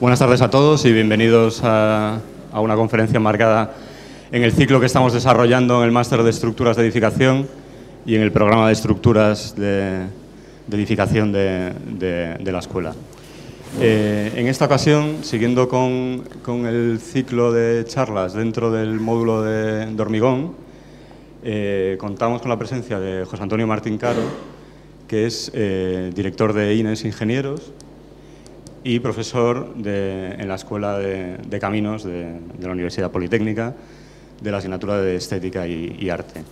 Buenas tardes a todos y bienvenidos a, una conferencia marcada en el ciclo que estamos desarrollando en el Máster de Estructuras de Edificación y en el programa de Estructuras de, Edificación de, la Escuela. Eh, en esta ocasión, siguiendo con, el ciclo de charlas dentro del módulo de, hormigón, eh, contamos con la presencia de José Antonio Martín Caro, que es eh, director de INES Ingenieros y profesor en la Escuela de, Caminos de, la Universidad Politécnica de la asignatura de Estética y, Arte.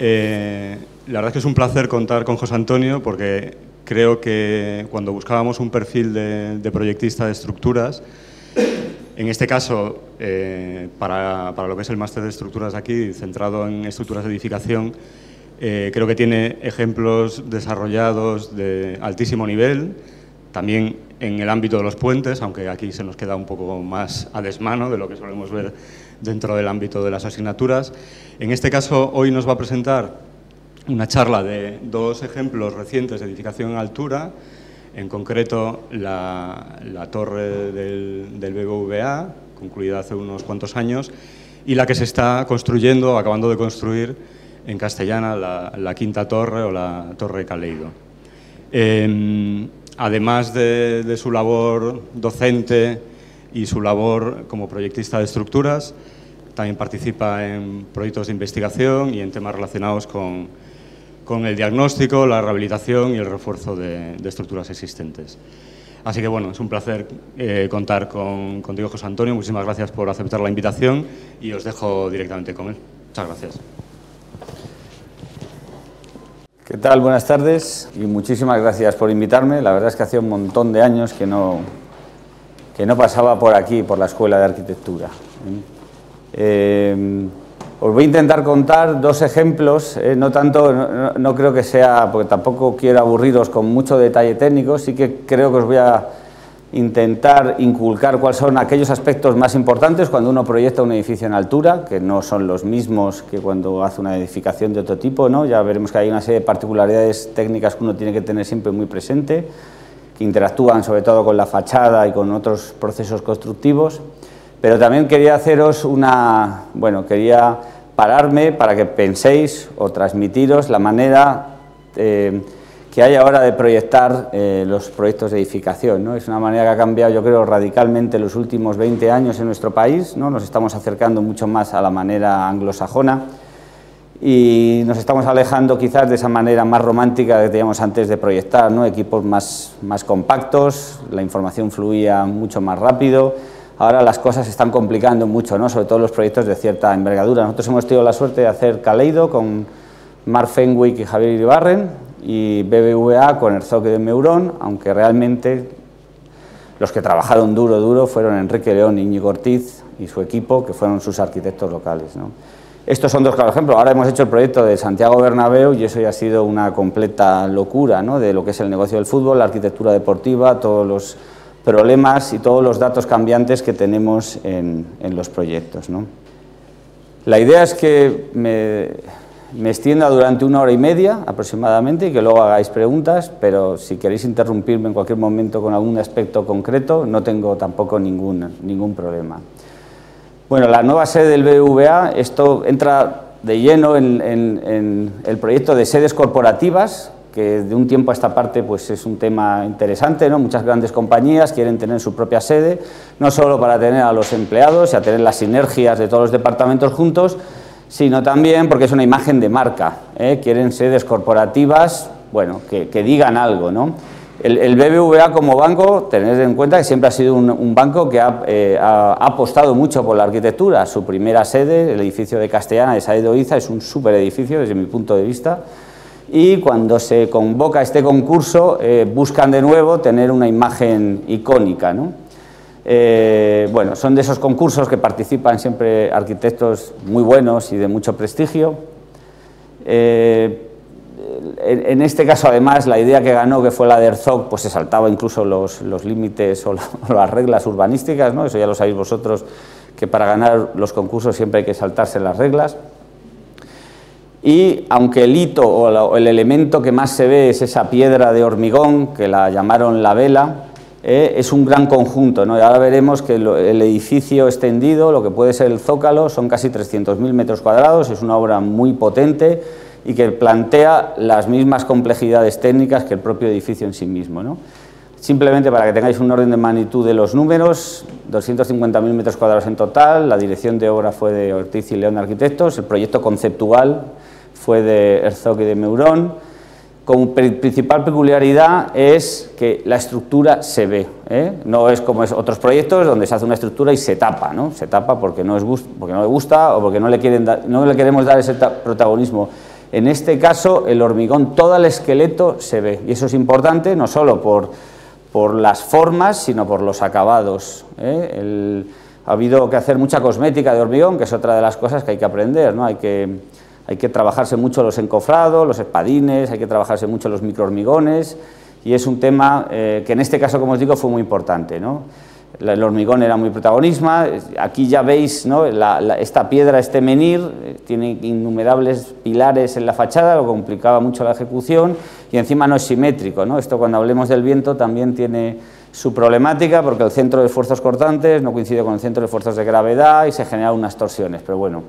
Eh, la verdad es que es un placer contar con José Antonio porque creo que cuando buscábamos un perfil de, proyectista de estructuras, en este caso, eh, para, lo que es el máster de estructuras aquí, centrado en estructuras de edificación, eh, creo que tiene ejemplos desarrollados de altísimo nivel, también en el ámbito de los puentes, aunque aquí se nos queda un poco más a desmano de lo que solemos ver dentro del ámbito de las asignaturas. En este caso, hoy nos va a presentar una charla de dos ejemplos recientes de edificación en altura, en concreto la, torre del, BBVA, concluida hace unos cuantos años, y la que se está construyendo, acabando de construir en Castellana, la, quinta torre o la torre Caleido. Em, además de, su labor docente y su labor como proyectista de estructuras, también participa en proyectos de investigación y en temas relacionados con, el diagnóstico, la rehabilitación y el refuerzo de, estructuras existentes. Así que bueno, es un placer eh, contar con, contigo, José Antonio. Muchísimas gracias por aceptar la invitación y os dejo directamente con él. Muchas gracias. ¿Qué tal? Buenas tardes y muchísimas gracias por invitarme. La verdad es que hacía un montón de años que no, que no pasaba por aquí, por la Escuela de Arquitectura. Eh, os voy a intentar contar dos ejemplos, eh, no tanto, no, creo que sea, porque tampoco quiero aburriros con mucho detalle técnico, sí que creo que os voy a intentar inculcar cuáles son aquellos aspectos más importantes cuando uno proyecta un edificio en altura, que no son los mismos que cuando hace una edificación de otro tipo, ¿no? ya veremos que hay una serie de particularidades técnicas que uno tiene que tener siempre muy presente, que interactúan sobre todo con la fachada y con otros procesos constructivos, pero también quería haceros una, bueno, quería pararme para que penséis o transmitiros la manera... Eh, que hay ahora de proyectar eh, los proyectos de edificación. ¿no? Es una manera que ha cambiado, yo creo, radicalmente en los últimos 20 años en nuestro país. ¿no? Nos estamos acercando mucho más a la manera anglosajona y nos estamos alejando quizás de esa manera más romántica que teníamos antes de proyectar, ¿no? equipos más, más compactos, la información fluía mucho más rápido. Ahora las cosas se están complicando mucho, ¿no? sobre todo los proyectos de cierta envergadura. Nosotros hemos tenido la suerte de hacer Caleido con Mark Fenwick y Javier Iribarren, y BBVA con Herzog de Meurón, aunque realmente los que trabajaron duro, duro fueron Enrique León y Íñigo Ortiz y su equipo, que fueron sus arquitectos locales. Estos son dos claros ejemplos. Ahora hemos hecho el proyecto de Santiago Bernabéu y eso ya ha sido una completa locura de lo que es el negocio del fútbol, la arquitectura deportiva, todos los problemas y todos los datos cambiantes que tenemos en, en los proyectos. La idea es que me, me extienda durante una hora y media aproximadamente y que luego hagáis preguntas, pero si queréis interrumpirme en cualquier momento con algún aspecto concreto, no tengo tampoco ningún, ningún problema. Bueno, la nueva sede del BVA, esto entra de lleno en, el proyecto de sedes corporativas, que de un tiempo a esta parte pues es un tema interesante, ¿no? muchas grandes compañías quieren tener su propia sede, no solo para tener a los empleados y a tener las sinergias de todos los departamentos juntos, sino también porque es una imagen de marca. ¿eh? Quieren sedes corporativas, bueno, que, digan algo, ¿no? El, BBVA como banco, tened en cuenta que siempre ha sido un, banco que eh, ha, apostado mucho por la arquitectura. Su primera sede, el edificio de Castellana de Saedo Iza, es un súper edificio desde mi punto de vista. Y cuando se convoca este concurso, eh, buscan de nuevo tener una imagen icónica, ¿no? Eh, bueno, son de esos concursos que participan siempre arquitectos muy buenos y de mucho prestigio. Eh, en, este caso, además, la idea que ganó, que fue la de Herzog, pues se saltaba incluso los, límites o, las reglas urbanísticas, ¿no? eso ya lo sabéis vosotros, que para ganar los concursos siempre hay que saltarse las reglas. Y aunque el hito o el elemento que más se ve es esa piedra de hormigón, que la llamaron la vela, eh, es un gran conjunto. ¿no? Y ahora veremos que el edificio extendido, lo que puede ser el zócalo, son casi 300.000 metros cuadrados, es una obra muy potente y que plantea las mismas complejidades técnicas que el propio edificio en sí mismo. ¿no? Simplemente para que tengáis un orden de magnitud de los números, 250.000 metros cuadrados en total, la dirección de obra fue de Ortiz y León Arquitectos, el proyecto conceptual fue de Herzog y de Meurón, como principal peculiaridad es que la estructura se ve, ¿eh? no es como es otros proyectos donde se hace una estructura y se tapa, ¿no? se tapa porque no, es porque no le gusta o porque no le, quieren no le queremos dar ese protagonismo. En este caso, el hormigón, todo el esqueleto se ve, y eso es importante no solo por, por las formas, sino por los acabados. ¿eh? ha habido que hacer mucha cosmética de hormigón, que es otra de las cosas que hay que aprender, ¿no? hay que hay que trabajarse mucho los encofrados, los espadines, hay que trabajarse mucho los microhormigones y es un tema eh, que en este caso, como os digo, fue muy importante. El hormigón era muy protagonista, aquí ya veis esta piedra, este menir, eh, tiene innumerables pilares en la fachada, lo complicaba mucho la ejecución y encima no es simétrico. Esto cuando hablemos del viento también tiene su problemática porque el centro de esfuerzos cortantes no coincide con el centro de esfuerzos de gravedad y se generan unas torsiones, pero bueno,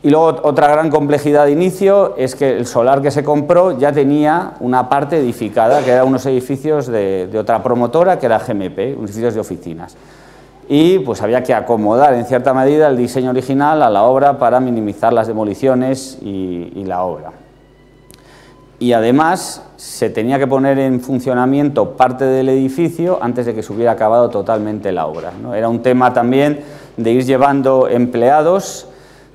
y luego otra gran complejidad de inicio es que el solar que se compró ya tenía una parte edificada, que eran unos edificios de, otra promotora, que era GMP, edificios de oficinas. Y pues había que acomodar en cierta medida el diseño original a la obra para minimizar las demoliciones y, la obra. Y además se tenía que poner en funcionamiento parte del edificio antes de que se hubiera acabado totalmente la obra. ¿no? Era un tema también de ir llevando empleados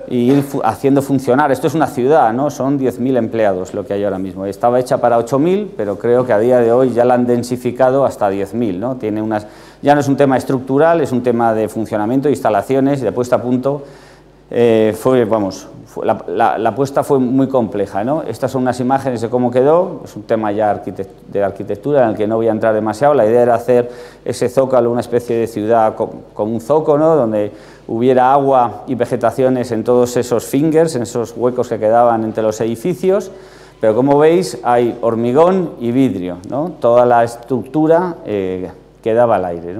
y ir haciendo funcionar. Esto es una ciudad, ¿no? son 10.000 empleados lo que hay ahora mismo. Estaba hecha para 8.000, pero creo que a día de hoy ya la han densificado hasta 10.000. ¿no? Tiene unas, ya no es un tema estructural, es un tema de funcionamiento, instalaciones y de puesta a punto. Eh, fue, vamos, la, la, puesta fue muy compleja. ¿no? Estas son unas imágenes de cómo quedó, es un tema ya de arquitectura en el que no voy a entrar demasiado. La idea era hacer ese zócalo una especie de ciudad con un zócalo, donde hubiera agua y vegetaciones en todos esos fingers, en esos huecos que quedaban entre los edificios, pero como veis hay hormigón y vidrio, ¿no? toda la estructura eh, quedaba al aire.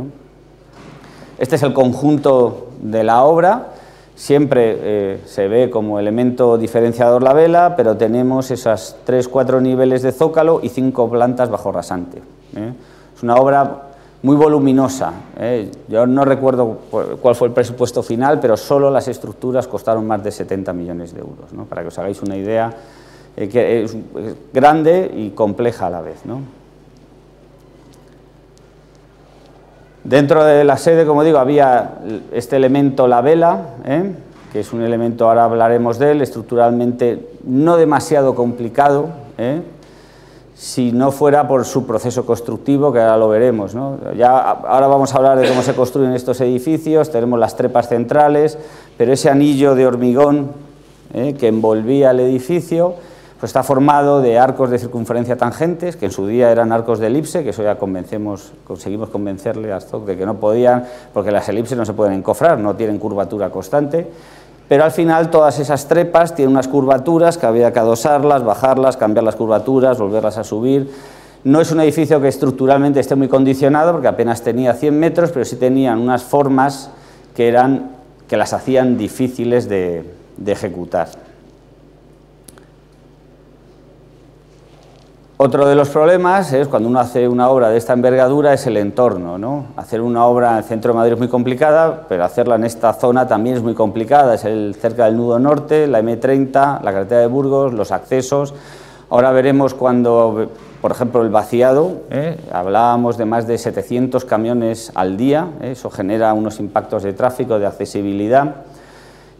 Este es el conjunto de la obra, siempre eh, se ve como elemento diferenciador la vela, pero tenemos esas tres, cuatro niveles de zócalo y cinco plantas bajo rasante. ¿eh? Es una obra muy voluminosa. ¿eh? Yo no recuerdo cuál fue el presupuesto final, pero solo las estructuras costaron más de 70 millones de euros, para que os hagáis una idea, eh, que es, grande y compleja a la vez. Dentro de la sede, como digo, había este elemento, la vela, ¿eh? que es un elemento, ahora hablaremos de él, estructuralmente no demasiado complicado, si no fuera por su proceso constructivo, que ahora lo veremos. Ya, ahora vamos a hablar de cómo se construyen estos edificios, tenemos las trepas centrales, pero ese anillo de hormigón ¿eh? que envolvía el edificio pues está formado de arcos de circunferencia tangentes, que en su día eran arcos de elipse, que eso ya convencemos, conseguimos convencerle a Stock de que no podían, porque las elipses no se pueden encofrar, no tienen curvatura constante, pero al final todas esas trepas tienen unas curvaturas que había que adosarlas, bajarlas, cambiar las curvaturas, volverlas a subir. No es un edificio que estructuralmente esté muy condicionado, porque apenas tenía 100 metros, pero sí tenían unas formas que, eran, que las hacían difíciles de, de ejecutar. Otro de los problemas es cuando uno hace una obra de esta envergadura es el entorno. ¿no? Hacer una obra en el centro de Madrid es muy complicada, pero hacerla en esta zona también es muy complicada. Es el, cerca del nudo norte, la M30, la carretera de Burgos, los accesos. Ahora veremos cuando, por ejemplo, el vaciado, ¿eh? hablábamos de más de 700 camiones al día, ¿eh? eso genera unos impactos de tráfico, de accesibilidad.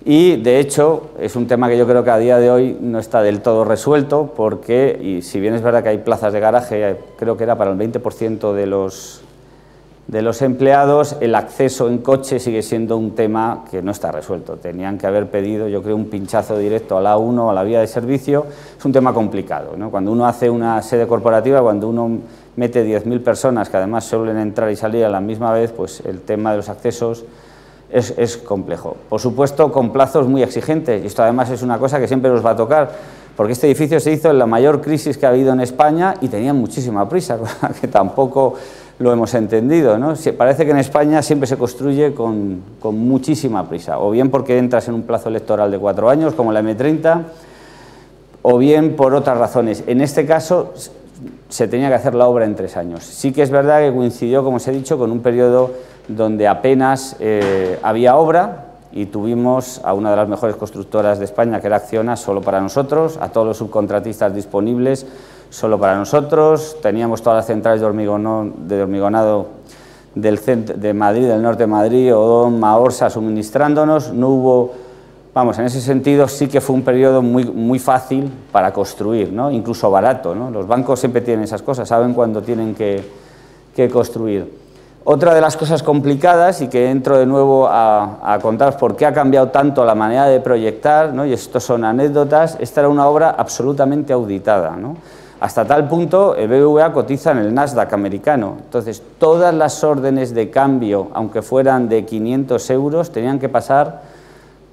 Y de hecho es un tema que yo creo que a día de hoy no está del todo resuelto porque, y si bien es verdad que hay plazas de garaje, creo que era para el 20% de los, de los empleados, el acceso en coche sigue siendo un tema que no está resuelto. Tenían que haber pedido, yo creo, un pinchazo directo a la 1 o a la vía de servicio. Es un tema complicado. ¿no? Cuando uno hace una sede corporativa, cuando uno mete 10.000 personas que además suelen entrar y salir a la misma vez, pues el tema de los accesos es, complejo. Por supuesto, con plazos muy exigentes, y esto además es una cosa que siempre nos va a tocar, porque este edificio se hizo en la mayor crisis que ha habido en España y tenía muchísima prisa, que tampoco lo hemos entendido. ¿no? Parece que en España siempre se construye con, con, muchísima prisa, o bien porque entras en un plazo electoral de cuatro años, como la M30, o bien por otras razones. En este caso se tenía que hacer la obra en tres años. Sí que es verdad que coincidió, como os he dicho, con un periodo donde apenas eh, había obra y tuvimos a una de las mejores constructoras de España, que era Acciona, solo para nosotros, a todos los subcontratistas disponibles, solo para nosotros, teníamos todas las centrales de, de hormigonado del de Madrid, del norte de Madrid, Odón, Maorsa, suministrándonos, no hubo, vamos, en ese sentido sí que fue un periodo muy, muy fácil para construir, ¿no? incluso barato, ¿no? los bancos siempre tienen esas cosas, saben cuándo tienen que, que construir. Otra de las cosas complicadas, y que entro de nuevo a, a contaros por qué ha cambiado tanto la manera de proyectar, ¿no? y esto son anécdotas, esta era una obra absolutamente auditada. ¿no? Hasta tal punto, el BBVA cotiza en el Nasdaq americano. Entonces, todas las órdenes de cambio, aunque fueran de 500 euros, tenían que pasar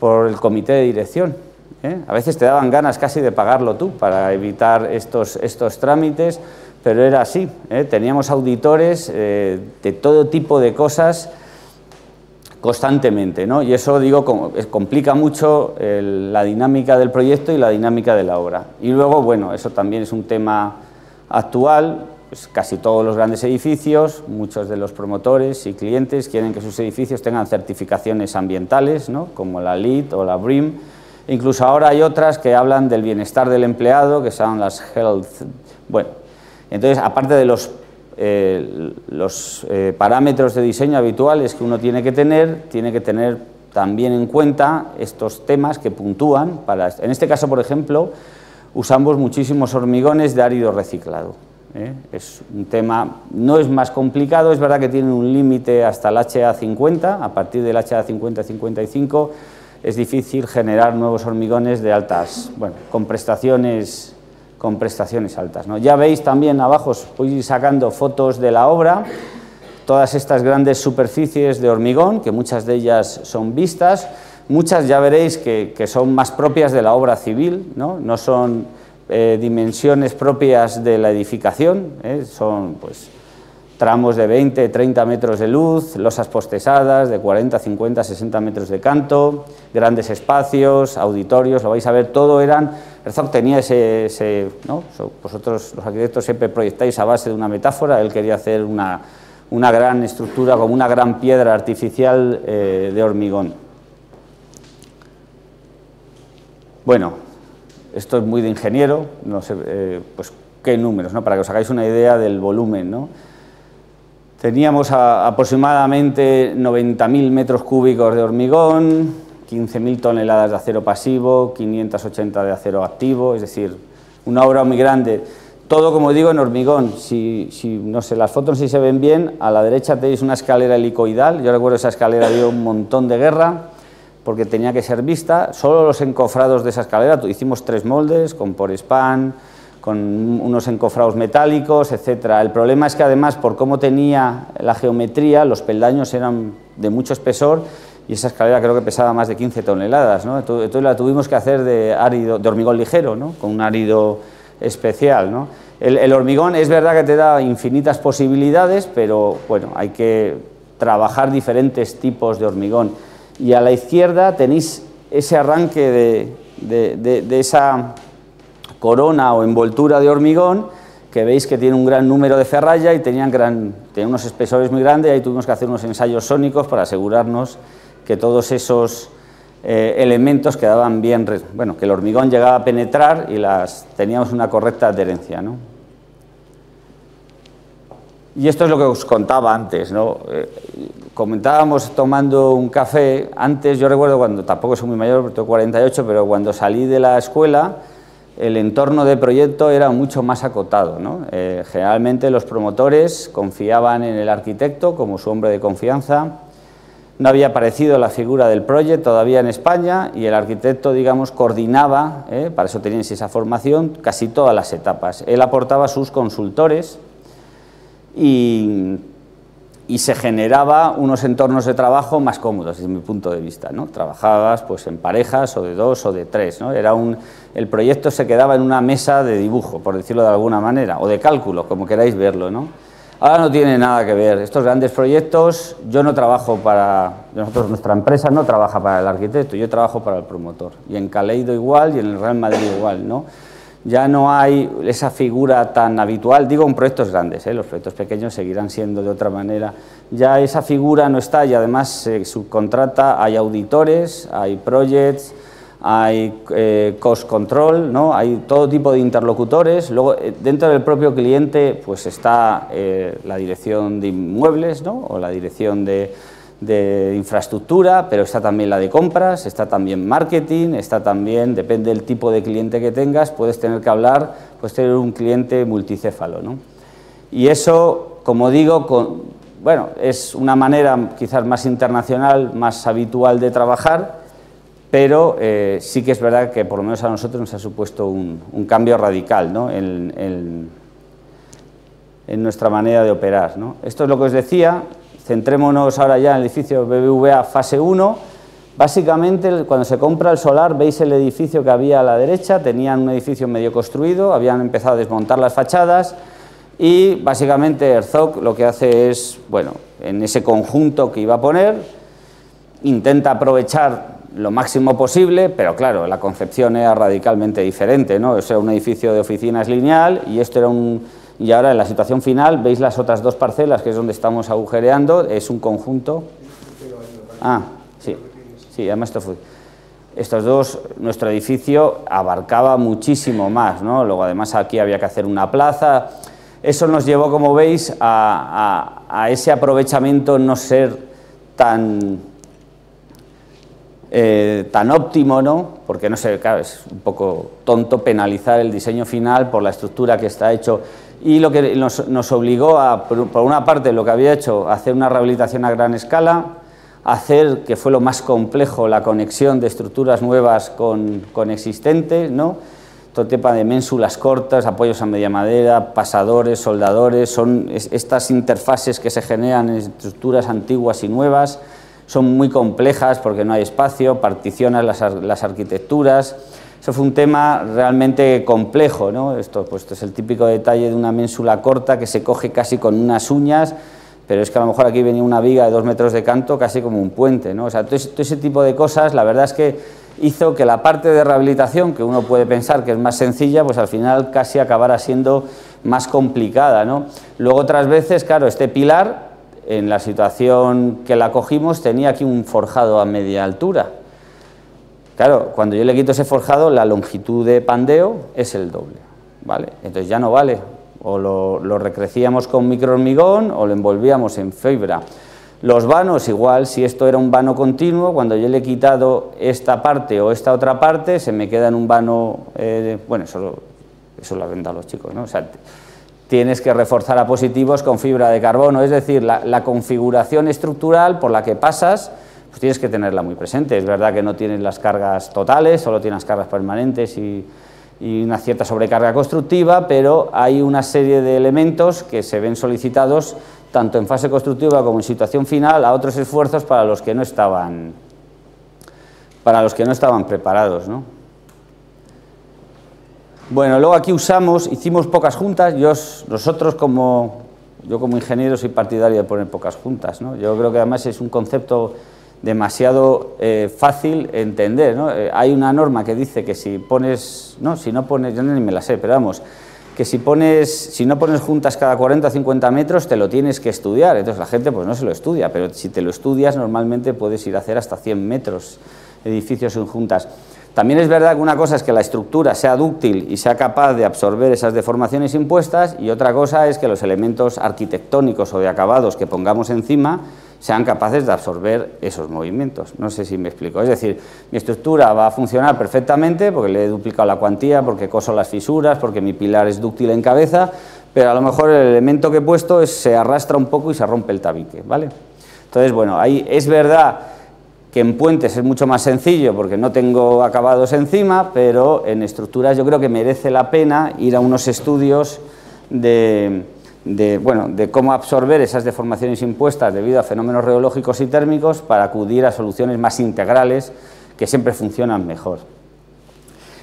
por el comité de dirección. ¿eh? A veces te daban ganas casi de pagarlo tú para evitar estos, estos trámites pero era así. ¿eh? Teníamos auditores eh, de todo tipo de cosas constantemente, ¿no? y eso digo complica mucho la dinámica del proyecto y la dinámica de la obra. Y luego, bueno, eso también es un tema actual, pues casi todos los grandes edificios, muchos de los promotores y clientes quieren que sus edificios tengan certificaciones ambientales, como la LEED o la BREEAM, incluso ahora hay otras que hablan del bienestar del empleado, que son las Health, bueno, entonces, aparte de los, eh, eh, parámetros de diseño habituales que uno tiene que tener, tiene que tener también en cuenta estos temas que puntúan. Para, en este caso, por ejemplo, usamos muchísimos hormigones de árido reciclado. ¿Eh? Es un tema, no es más complicado, es verdad que tiene un límite hasta el HA50, a partir del HA50-55 es difícil generar nuevos hormigones de altas, bueno, con prestaciones con prestaciones altas. ¿no? Ya veis también abajo, os voy sacando fotos de la obra, todas estas grandes superficies de hormigón, que muchas de ellas son vistas, muchas ya veréis que, son más propias de la obra civil, no, no son eh, dimensiones propias de la edificación, ¿eh? son pues, tramos de 20, 30 metros de luz, losas postesadas de 40, 50, 60 metros de canto, grandes espacios, auditorios, lo vais a ver, todo eran... Herzog tenía ese... ¿no? Vosotros los arquitectos siempre proyectáis a base de una metáfora, él quería hacer una, una gran estructura como una gran piedra artificial eh, de hormigón. Bueno, esto es muy de ingeniero, no sé, eh, pues qué números, ¿no? para que os hagáis una idea del volumen, ¿no? Teníamos aproximadamente 90.000 metros cúbicos de hormigón, 15.000 toneladas de acero pasivo, 580 de acero activo, es decir, una obra muy grande. Todo, como digo, en hormigón. Si, no sé, las fotos si se ven bien, a la derecha tenéis una escalera helicoidal. Yo recuerdo esa escalera dio un montón de guerra porque tenía que ser vista. Solo los encofrados de esa escalera, hicimos tres moldes con span con unos encofrados metálicos, etcétera. El problema es que además, por cómo tenía la geometría, los peldaños eran de mucho espesor y esa escalera creo que pesaba más de 15 toneladas. ¿no? Entonces la tuvimos que hacer de, árido, de hormigón ligero, ¿no? con un árido especial. ¿no? El, el, hormigón es verdad que te da infinitas posibilidades, pero bueno, hay que trabajar diferentes tipos de hormigón. Y a la izquierda tenéis ese arranque de, de, de, esa corona o envoltura de hormigón, que veis que tiene un gran número de ferralla y tenían, gran, unos espesores muy grandes, y ahí tuvimos que hacer unos ensayos sónicos para asegurarnos que todos esos eh, elementos quedaban bien, bueno, que el hormigón llegaba a penetrar y las, teníamos una correcta adherencia. ¿no? Y esto es lo que os contaba antes, ¿no? Eh, comentábamos tomando un café, antes yo recuerdo cuando, tampoco soy muy mayor, tengo 48, pero cuando salí de la escuela, el entorno de proyecto era mucho más acotado. Eh, generalmente los promotores confiaban en el arquitecto como su hombre de confianza. No había aparecido la figura del proyecto todavía en España y el arquitecto, digamos, coordinaba, eh, para eso teníais esa formación, casi todas las etapas. Él aportaba sus consultores y y se generaba unos entornos de trabajo más cómodos desde mi punto de vista. ¿no? Trabajabas pues, en parejas o de dos o de tres. ¿no? Era un, el proyecto se quedaba en una mesa de dibujo, por decirlo de alguna manera, o de cálculo, como queráis verlo. ¿no? Ahora no tiene nada que ver. Estos grandes proyectos, yo no trabajo para, nosotros, nuestra empresa no trabaja para el arquitecto, yo trabajo para el promotor. Y en Caleido igual y en el Real Madrid igual, ¿no? Ya no hay esa figura tan habitual, digo en proyectos grandes, ¿eh? los proyectos pequeños seguirán siendo de otra manera. Ya esa figura no está y además se subcontrata, hay auditores, hay projects, hay eh, cost control, ¿no? hay todo tipo de interlocutores. Luego, eh, dentro del propio cliente, pues está la dirección de inmuebles ¿no? o la dirección de, de, infraestructura, pero está también la de compras, está también marketing, está también, depende del tipo de cliente que tengas, puedes tener que hablar, puedes tener un cliente multicéfalo. ¿no? Y eso, como digo, con, bueno, es una manera quizás más internacional, más habitual de trabajar, pero eh, sí que es verdad que por lo menos a nosotros nos ha supuesto un, cambio radical ¿no? en, nuestra manera de operar. ¿no? Esto es lo que os decía, centrémonos ahora ya en el edificio BBVA fase 1. Básicamente, cuando se compra el solar, veis el edificio que había a la derecha, tenían un edificio medio construido, habían empezado a desmontar las fachadas y básicamente Herzog lo que hace es, bueno, en ese conjunto que iba a poner, intenta aprovechar lo máximo posible, pero claro, la concepción era radicalmente diferente, ¿no? Eso era un edificio de oficinas lineal y esto era un... Y ahora en la situación final, veis las otras dos parcelas, que es donde estamos agujereando, es un conjunto... Ah, sí, sí, además esto fue... Estos dos, nuestro edificio abarcaba muchísimo más, ¿no? Luego además aquí había que hacer una plaza... Eso nos llevó, como veis, a, a ese aprovechamiento no ser tan eh, tan óptimo, ¿no? porque no sé, claro, es un poco tonto penalizar el diseño final por la estructura que está hecho. Y lo que nos, obligó a, por, una parte, lo que había hecho, hacer una rehabilitación a gran escala, hacer, que fue lo más complejo, la conexión de estructuras nuevas con, con existentes, ¿no? todo tema de ménsulas cortas, apoyos a media madera, pasadores, soldadores, son estas interfaces que se generan en estructuras antiguas y nuevas, son muy complejas porque no hay espacio, particionan las, arquitecturas. Eso fue un tema realmente complejo, ¿no? Esto, pues, es el típico detalle de una ménsula corta que se coge casi con unas uñas, pero es que a lo mejor aquí venía una viga de dos metros de canto casi como un puente, ¿no? O sea, todo ese, tipo de cosas, la verdad es que hizo que la parte de rehabilitación, que uno puede pensar que es más sencilla, pues al final casi acabara siendo más complicada, ¿no? Luego otras veces, claro, este pilar en la situación que la cogimos tenía aquí un forjado a media altura. Claro, cuando yo le quito ese forjado, la longitud de pandeo es el doble, ¿vale? Entonces ya no vale, o lo, recrecíamos con microhormigón o lo envolvíamos en fibra. Los vanos, igual, si esto era un vano continuo, cuando yo le he quitado esta parte o esta otra parte, se me queda en un vano, eh, bueno, eso, eso lo han los chicos, ¿no? O sea, tienes que reforzar a positivos con fibra de carbono, es decir, la, configuración estructural por la que pasas, pues tienes que tenerla muy presente. Es verdad que no tienes las cargas totales, solo tienes cargas permanentes y, una cierta sobrecarga constructiva, pero hay una serie de elementos que se ven solicitados tanto en fase constructiva como en situación final a otros esfuerzos para los que no estaban, para los que no estaban preparados. ¿no? Bueno, luego aquí usamos, hicimos pocas juntas, yo, nosotros como, yo como ingeniero soy partidario de poner pocas juntas, ¿no? yo creo que además es un concepto demasiado eh, fácil entender, ¿no? Eh, hay una norma que dice que si pones, no, si no pones, yo ni me la sé, pero vamos, que si pones, si no pones juntas cada 40 o 50 metros te lo tienes que estudiar, entonces la gente pues no se lo estudia, pero si te lo estudias normalmente puedes ir a hacer hasta 100 metros edificios en juntas. También es verdad que una cosa es que la estructura sea dúctil y sea capaz de absorber esas deformaciones impuestas y otra cosa es que los elementos arquitectónicos o de acabados que pongamos encima sean capaces de absorber esos movimientos. No sé si me explico. Es decir, mi estructura va a funcionar perfectamente porque le he duplicado la cuantía, porque coso las fisuras, porque mi pilar es dúctil en cabeza, pero a lo mejor el elemento que he puesto se arrastra un poco y se rompe el tabique. ¿vale? Entonces, bueno, ahí es verdad que en puentes es mucho más sencillo porque no tengo acabados encima, pero en estructuras yo creo que merece la pena ir a unos estudios de, bueno, de cómo absorber esas deformaciones impuestas debido a fenómenos reológicos y térmicos para acudir a soluciones más integrales que siempre funcionan mejor.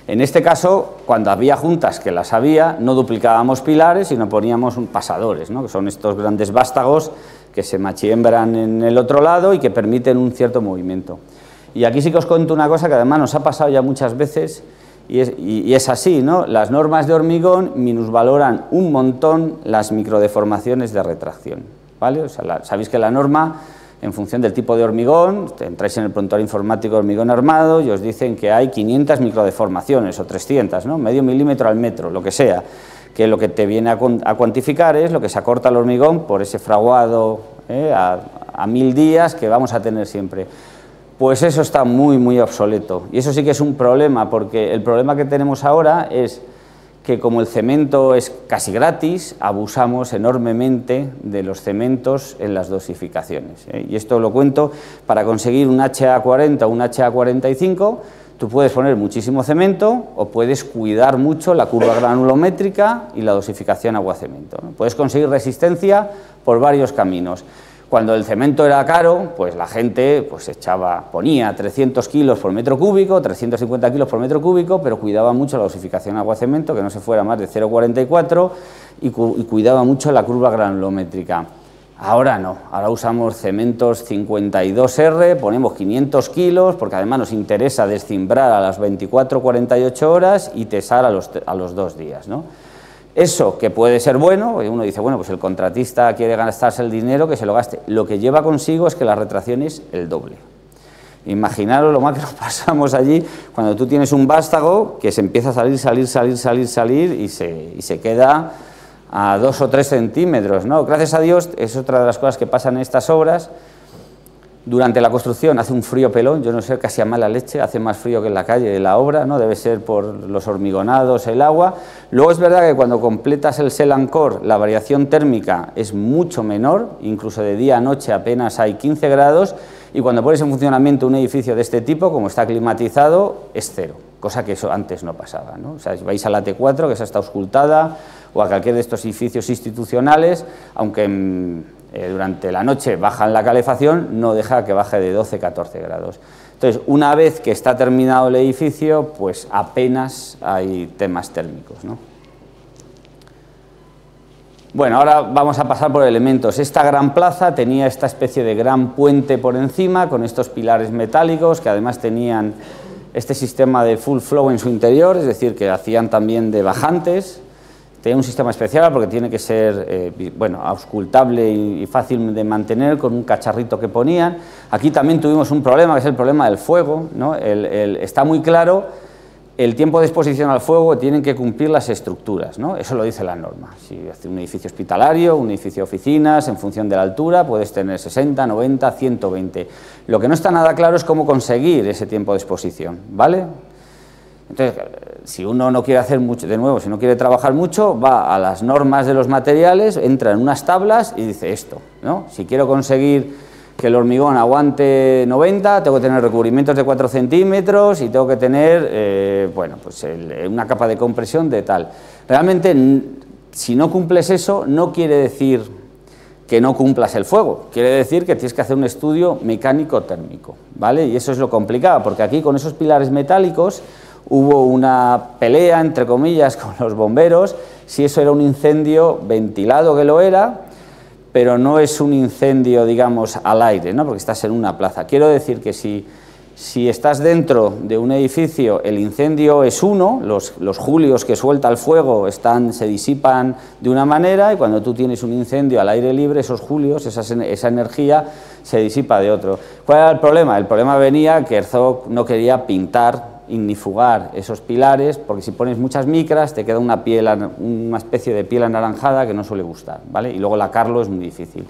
En este caso, cuando había juntas que las había, no duplicábamos pilares, sino poníamos pasadores, ¿no? que son estos grandes vástagos que se machiembran en el otro lado y que permiten un cierto movimiento. Y aquí sí que os cuento una cosa que además nos ha pasado ya muchas veces, y es, así, ¿no? Las normas de hormigón minusvaloran un montón las microdeformaciones de retracción, ¿vale? sabéis que la norma, en función del tipo de hormigón, entráis en el prontuario informático de hormigón armado y os dicen que hay 500 microdeformaciones o 300, ¿no? Medio milímetro al metro, lo que sea, que lo que te viene a, cuantificar es lo que se acorta el hormigón por ese fraguado ¿eh? a, a mil días que vamos a tener siempre. Pues eso está muy, muy obsoleto. Y eso sí que es un problema, porque el problema que tenemos ahora es que como el cemento es casi gratis, abusamos enormemente de los cementos en las dosificaciones. ¿eh? Y esto lo cuento, para conseguir un HA40 o un HA45, tú puedes poner muchísimo cemento o puedes cuidar mucho la curva granulométrica y la dosificación agua-cemento. Puedes conseguir resistencia por varios caminos. Cuando el cemento era caro, pues la gente pues echaba, ponía 300 kilos por metro cúbico, 350 kilos por metro cúbico, pero cuidaba mucho la dosificación agua-cemento, que no se fuera más de 0,44 y, cuidaba mucho la curva granulométrica. Ahora no, ahora usamos cementos 52R, ponemos 500 kilos, porque además nos interesa descimbrar a las 24-48 horas y tesar a los, a los dos días. ¿no? Eso que puede ser bueno, uno dice, bueno, pues el contratista quiere gastarse el dinero, que se lo gaste. Lo que lleva consigo es que la retracción es el doble. Imaginaros lo mal que nos pasamos allí cuando tú tienes un vástago que se empieza a salir, salir, salir, salir, salir y se, y se queda a dos o tres centímetros. ¿no? Gracias a Dios, es otra de las cosas que pasan en estas obras, durante la construcción hace un frío pelón, yo no sé, casi a mala leche, hace más frío que en la calle de la obra, ¿no? debe ser por los hormigonados, el agua. Luego es verdad que cuando completas el Selancor la variación térmica es mucho menor, incluso de día a noche apenas hay 15 grados, y cuando pones en funcionamiento un edificio de este tipo, como está climatizado, es cero, cosa que eso antes no pasaba. ¿no? O sea, vais a la T4, que esa está auscultada, o a cualquier de estos edificios institucionales, aunque eh, durante la noche bajan la calefacción, no deja que baje de 12-14 grados. Entonces, una vez que está terminado el edificio, pues apenas hay temas térmicos. ¿no? Bueno, ahora vamos a pasar por elementos. Esta gran plaza tenía esta especie de gran puente por encima, con estos pilares metálicos, que además tenían este sistema de full flow en su interior, es decir, que hacían también de bajantes, Tenía un sistema especial porque tiene que ser eh, bueno, auscultable y, fácil de mantener con un cacharrito que ponían. Aquí también tuvimos un problema, que es el problema del fuego. está muy claro, el tiempo de exposición al fuego tienen que cumplir las estructuras. Eso lo dice la norma. Si hace un edificio hospitalario, un edificio de oficinas, en función de la altura, puedes tener 60, 90, 120. Lo que no está nada claro es cómo conseguir ese tiempo de exposición. ¿vale? Entonces, si uno no quiere hacer mucho, de nuevo, si no quiere trabajar mucho, va a las normas de los materiales, entra en unas tablas y dice esto, ¿no? Si quiero conseguir que el hormigón aguante 90, tengo que tener recubrimientos de 4 centímetros y tengo que tener, eh, bueno, pues una capa de compresión de tal. Realmente, si no cumples eso, no quiere decir que no cumplas el fuego, quiere decir que tienes que hacer un estudio mecánico-térmico, ¿vale? Y eso es lo complicado, porque aquí con esos pilares metálicos hubo una pelea, entre comillas, con los bomberos, si eso era un incendio ventilado que lo era, pero no es un incendio, digamos, al aire, ¿no? porque estás en una plaza. Quiero decir que si, si estás dentro de un edificio, el incendio es uno, los, julios que suelta el fuego están, se disipan de una manera, y cuando tú tienes un incendio al aire libre, esos julios, esa, esa energía, se disipa de otro. ¿Cuál era el problema? El problema venía que Herzog no quería pintar ignifugar esos pilares, porque si pones muchas micras te queda una, piel, una especie de piel anaranjada que no suele gustar, ¿vale? Y luego la carlo es muy difícil.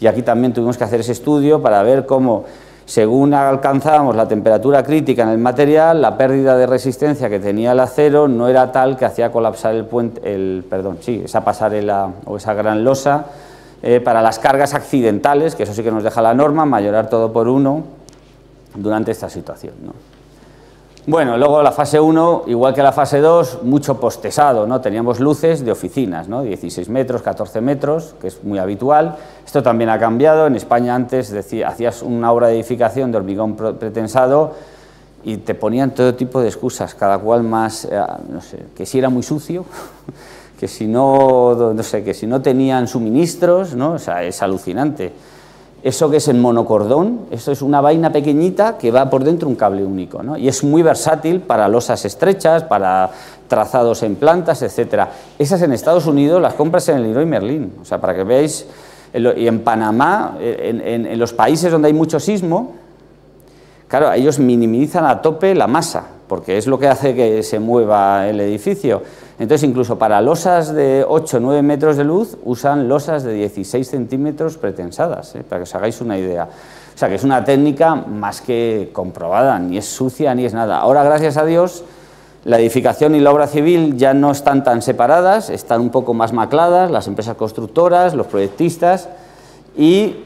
Y aquí también tuvimos que hacer ese estudio para ver cómo, según alcanzábamos la temperatura crítica en el material, la pérdida de resistencia que tenía el acero no era tal que hacía colapsar el puente, el, perdón, sí, esa pasarela o esa gran losa, eh, para las cargas accidentales, que eso sí que nos deja la norma, mayorar todo por uno durante esta situación. ¿no? Bueno, luego la fase 1, igual que la fase 2, mucho postesado, ¿no? Teníamos luces de oficinas, ¿no? 16 metros, 14 metros, que es muy habitual. Esto también ha cambiado. En España antes decía, hacías una obra de edificación de hormigón pretensado y te ponían todo tipo de excusas, cada cual más, eh, no sé, que si era muy sucio, que si no, no sé, que si no tenían suministros, ¿no? O sea, es alucinante. Eso que es el monocordón, eso es una vaina pequeñita que va por dentro un cable único, ¿no? Y es muy versátil para losas estrechas, para trazados en plantas, etcétera. Esas en Estados Unidos las compras en el Leroy Merlin, o sea, para que veáis, y en Panamá, en, en los países donde hay mucho sismo, claro, ellos minimizan a tope la masa, porque es lo que hace que se mueva el edificio. Entonces, incluso para losas de 8 o 9 metros de luz, usan losas de 16 centímetros pretensadas, ¿eh? para que os hagáis una idea. O sea, que es una técnica más que comprobada, ni es sucia ni es nada. Ahora, gracias a Dios, la edificación y la obra civil ya no están tan separadas, están un poco más macladas, las empresas constructoras, los proyectistas, y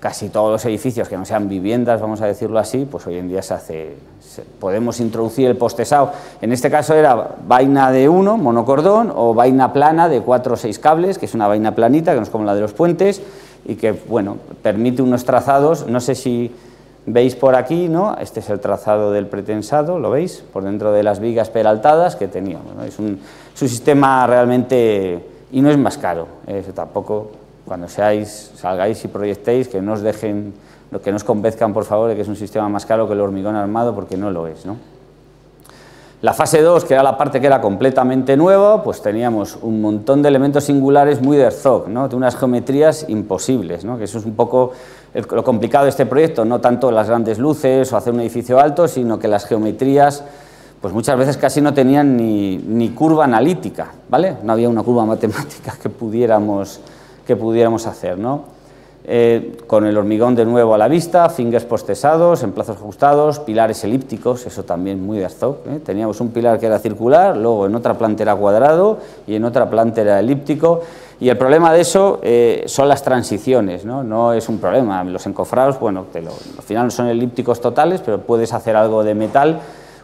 casi todos los edificios que no sean viviendas, vamos a decirlo así, pues hoy en día se hace, podemos introducir el postesado. En este caso era vaina de uno, monocordón, o vaina plana de cuatro o seis cables, que es una vaina planita, que no es como la de los puentes, y que, bueno, permite unos trazados, no sé si veis por aquí, ¿no? Este es el trazado del pretensado, ¿lo veis? Por dentro de las vigas peraltadas que tenía. Es, un, sistema realmente, y no es más caro, tampoco cuando seáis, salgáis y proyectéis, que no os dejen, que no os convenzcan, por favor, de que es un sistema más caro que el hormigón armado, porque no lo es. ¿no? La fase 2, que era la parte que era completamente nueva, pues teníamos un montón de elementos singulares muy de Herzog, ¿no? de unas geometrías imposibles, ¿no? que eso es un poco lo complicado de este proyecto, no tanto las grandes luces o hacer un edificio alto, sino que las geometrías pues muchas veces casi no tenían ni, ni curva analítica, ¿vale? No había una curva matemática que pudiéramos que pudiéramos hacer. ¿no? Eh, con el hormigón de nuevo a la vista, fingers postesados, emplazos ajustados, pilares elípticos, eso también muy de Arzog. ¿eh? Teníamos un pilar que era circular, luego en otra planta era cuadrado y en otra planta era elíptico. Y el problema de eso eh, son las transiciones, ¿no? no es un problema. Los encofrados, bueno, al final son elípticos totales, pero puedes hacer algo de metal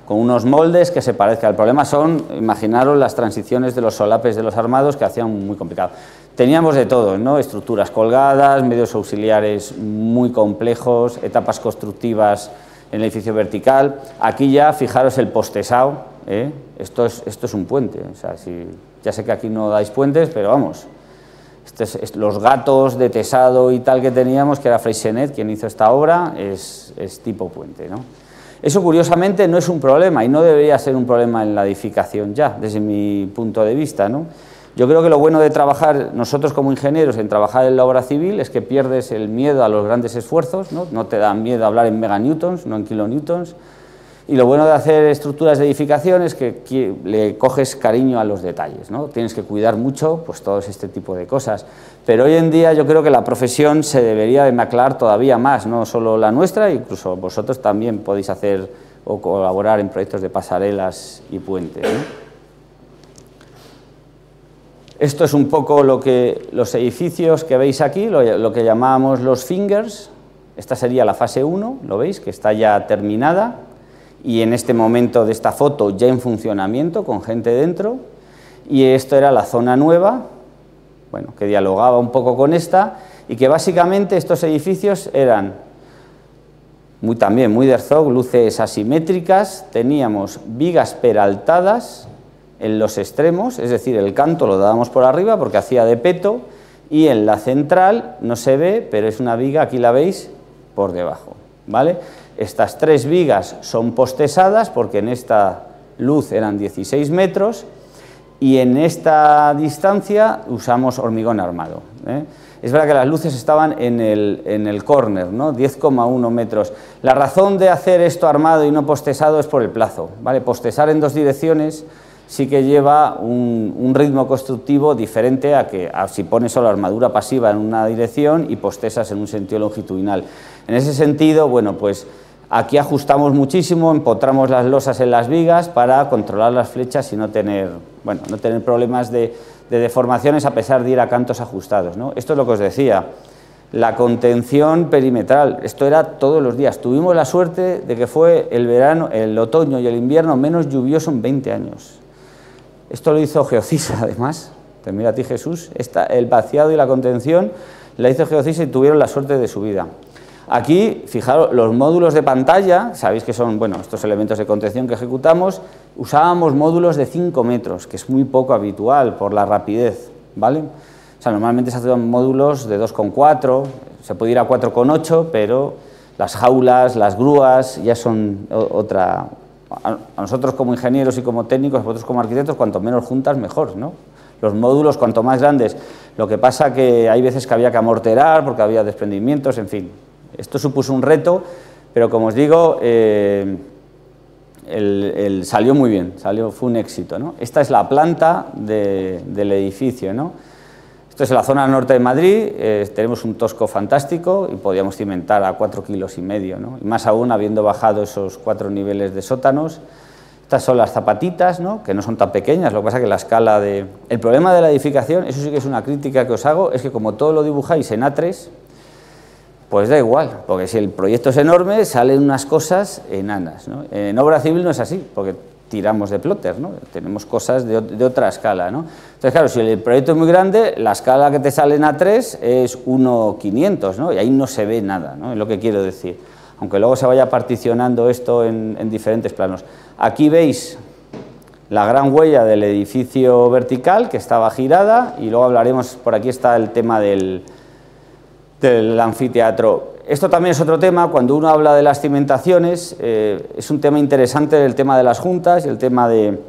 con unos moldes que se parezcan. El problema son, imaginaros las transiciones de los solapes de los armados que hacían muy complicado. Teníamos de todo, ¿no? estructuras colgadas, medios auxiliares muy complejos, etapas constructivas en el edificio vertical. Aquí ya, fijaros el postesao, ¿eh? esto, es, esto es un puente. O sea, si, ya sé que aquí no dais puentes, pero vamos, este los gatos de tesado y tal que teníamos, que era Freixenet quien hizo esta obra, es, es tipo puente. ¿no? Eso curiosamente no es un problema y no debería ser un problema en la edificación ya, desde mi punto de vista. ¿no? Yo creo que lo bueno de trabajar, nosotros como ingenieros, en trabajar en la obra civil, es que pierdes el miedo a los grandes esfuerzos, no, no te da miedo hablar en meganewtons, no en kilonewtons, y lo bueno de hacer estructuras de edificación es que le coges cariño a los detalles, ¿no? Tienes que cuidar mucho pues todo este tipo de cosas. Pero hoy en día yo creo que la profesión se debería de maclar todavía más, no solo la nuestra, incluso vosotros también podéis hacer o colaborar en proyectos de pasarelas y puentes. Esto es un poco lo que, los edificios que veis aquí, lo, que llamábamos los fingers. Esta sería la fase 1, lo veis, que está ya terminada. Y en este momento de esta foto ya en funcionamiento con gente dentro. Y esto era la zona nueva, bueno, que dialogaba un poco con esta. Y que básicamente estos edificios eran muy, también muy de luces asimétricas, teníamos vigas peraltadas en los extremos, es decir, el canto lo dábamos por arriba porque hacía de peto y en la central no se ve, pero es una viga, aquí la veis, por debajo. ¿vale? Estas tres vigas son postesadas porque en esta luz eran 16 metros y en esta distancia usamos hormigón armado. ¿eh? Es verdad que las luces estaban en el, en el corner, ¿no? 10,1 metros. La razón de hacer esto armado y no postesado es por el plazo. ¿vale? Postesar en dos direcciones sí que lleva un, ritmo constructivo diferente a que si pones solo armadura pasiva en una dirección y postesas en un sentido longitudinal. En ese sentido, bueno, pues aquí ajustamos muchísimo, empotramos las losas en las vigas para controlar las flechas y no tener, bueno, no tener problemas de, deformaciones a pesar de ir a cantos ajustados. Esto es lo que os decía. La contención perimetral, esto era todos los días. Tuvimos la suerte de que fue el verano, el otoño y el invierno menos lluvioso en 20 años. Esto lo hizo Geocisa, además. Mira a ti, Jesús. el vaciado y la contención la hizo Geocisa y tuvieron la suerte de su vida. Aquí, fijaros, los módulos de pantalla, sabéis que son bueno, estos elementos de contención que ejecutamos, usábamos módulos de 5 metros, que es muy poco habitual por la rapidez, ¿vale? O sea, normalmente se hacen módulos de 2,4, se puede ir a 4,8, pero las jaulas, las grúas ya son otra... A nosotros como ingenieros y como técnicos, vosotros como arquitectos, cuanto menos juntas, mejor, ¿no? Los módulos, cuanto más grandes. Lo que pasa que hay veces que había que amorterar porque había desprendimientos, en fin, esto supuso un reto, pero como os digo, eh, el, salió muy bien, salió, fue un éxito. ¿no? Esta es la planta del edificio. ¿no? Esto es la zona norte de Madrid, eh, tenemos un tosco fantástico y podíamos cimentar a cuatro kilos y medio, ¿no? y más aún habiendo bajado esos cuatro niveles de sótanos. Estas son las zapatitas, ¿no? que no son tan pequeñas, lo que pasa que la escala de... El problema de la edificación, eso sí que es una crítica que os hago, es que como todo lo dibujáis en A3, pues da igual, porque si el proyecto es enorme, salen unas cosas enanas. ¿no? En obra civil no es así, porque tiramos de plotter, ¿no? tenemos cosas de, otra escala. ¿no? Entonces, claro, si el proyecto es muy grande, la escala que te sale en A3 es 1.500, ¿no? y ahí no se ve nada, ¿no? es lo que quiero decir. Aunque luego se vaya particionando esto en, en diferentes planos. Aquí veis la gran huella del edificio vertical que estaba girada y luego hablaremos, por aquí está el tema del, del anfiteatro. Esto también es otro tema, cuando uno habla de las cimentaciones, eh, es un tema interesante el tema de las juntas y el tema de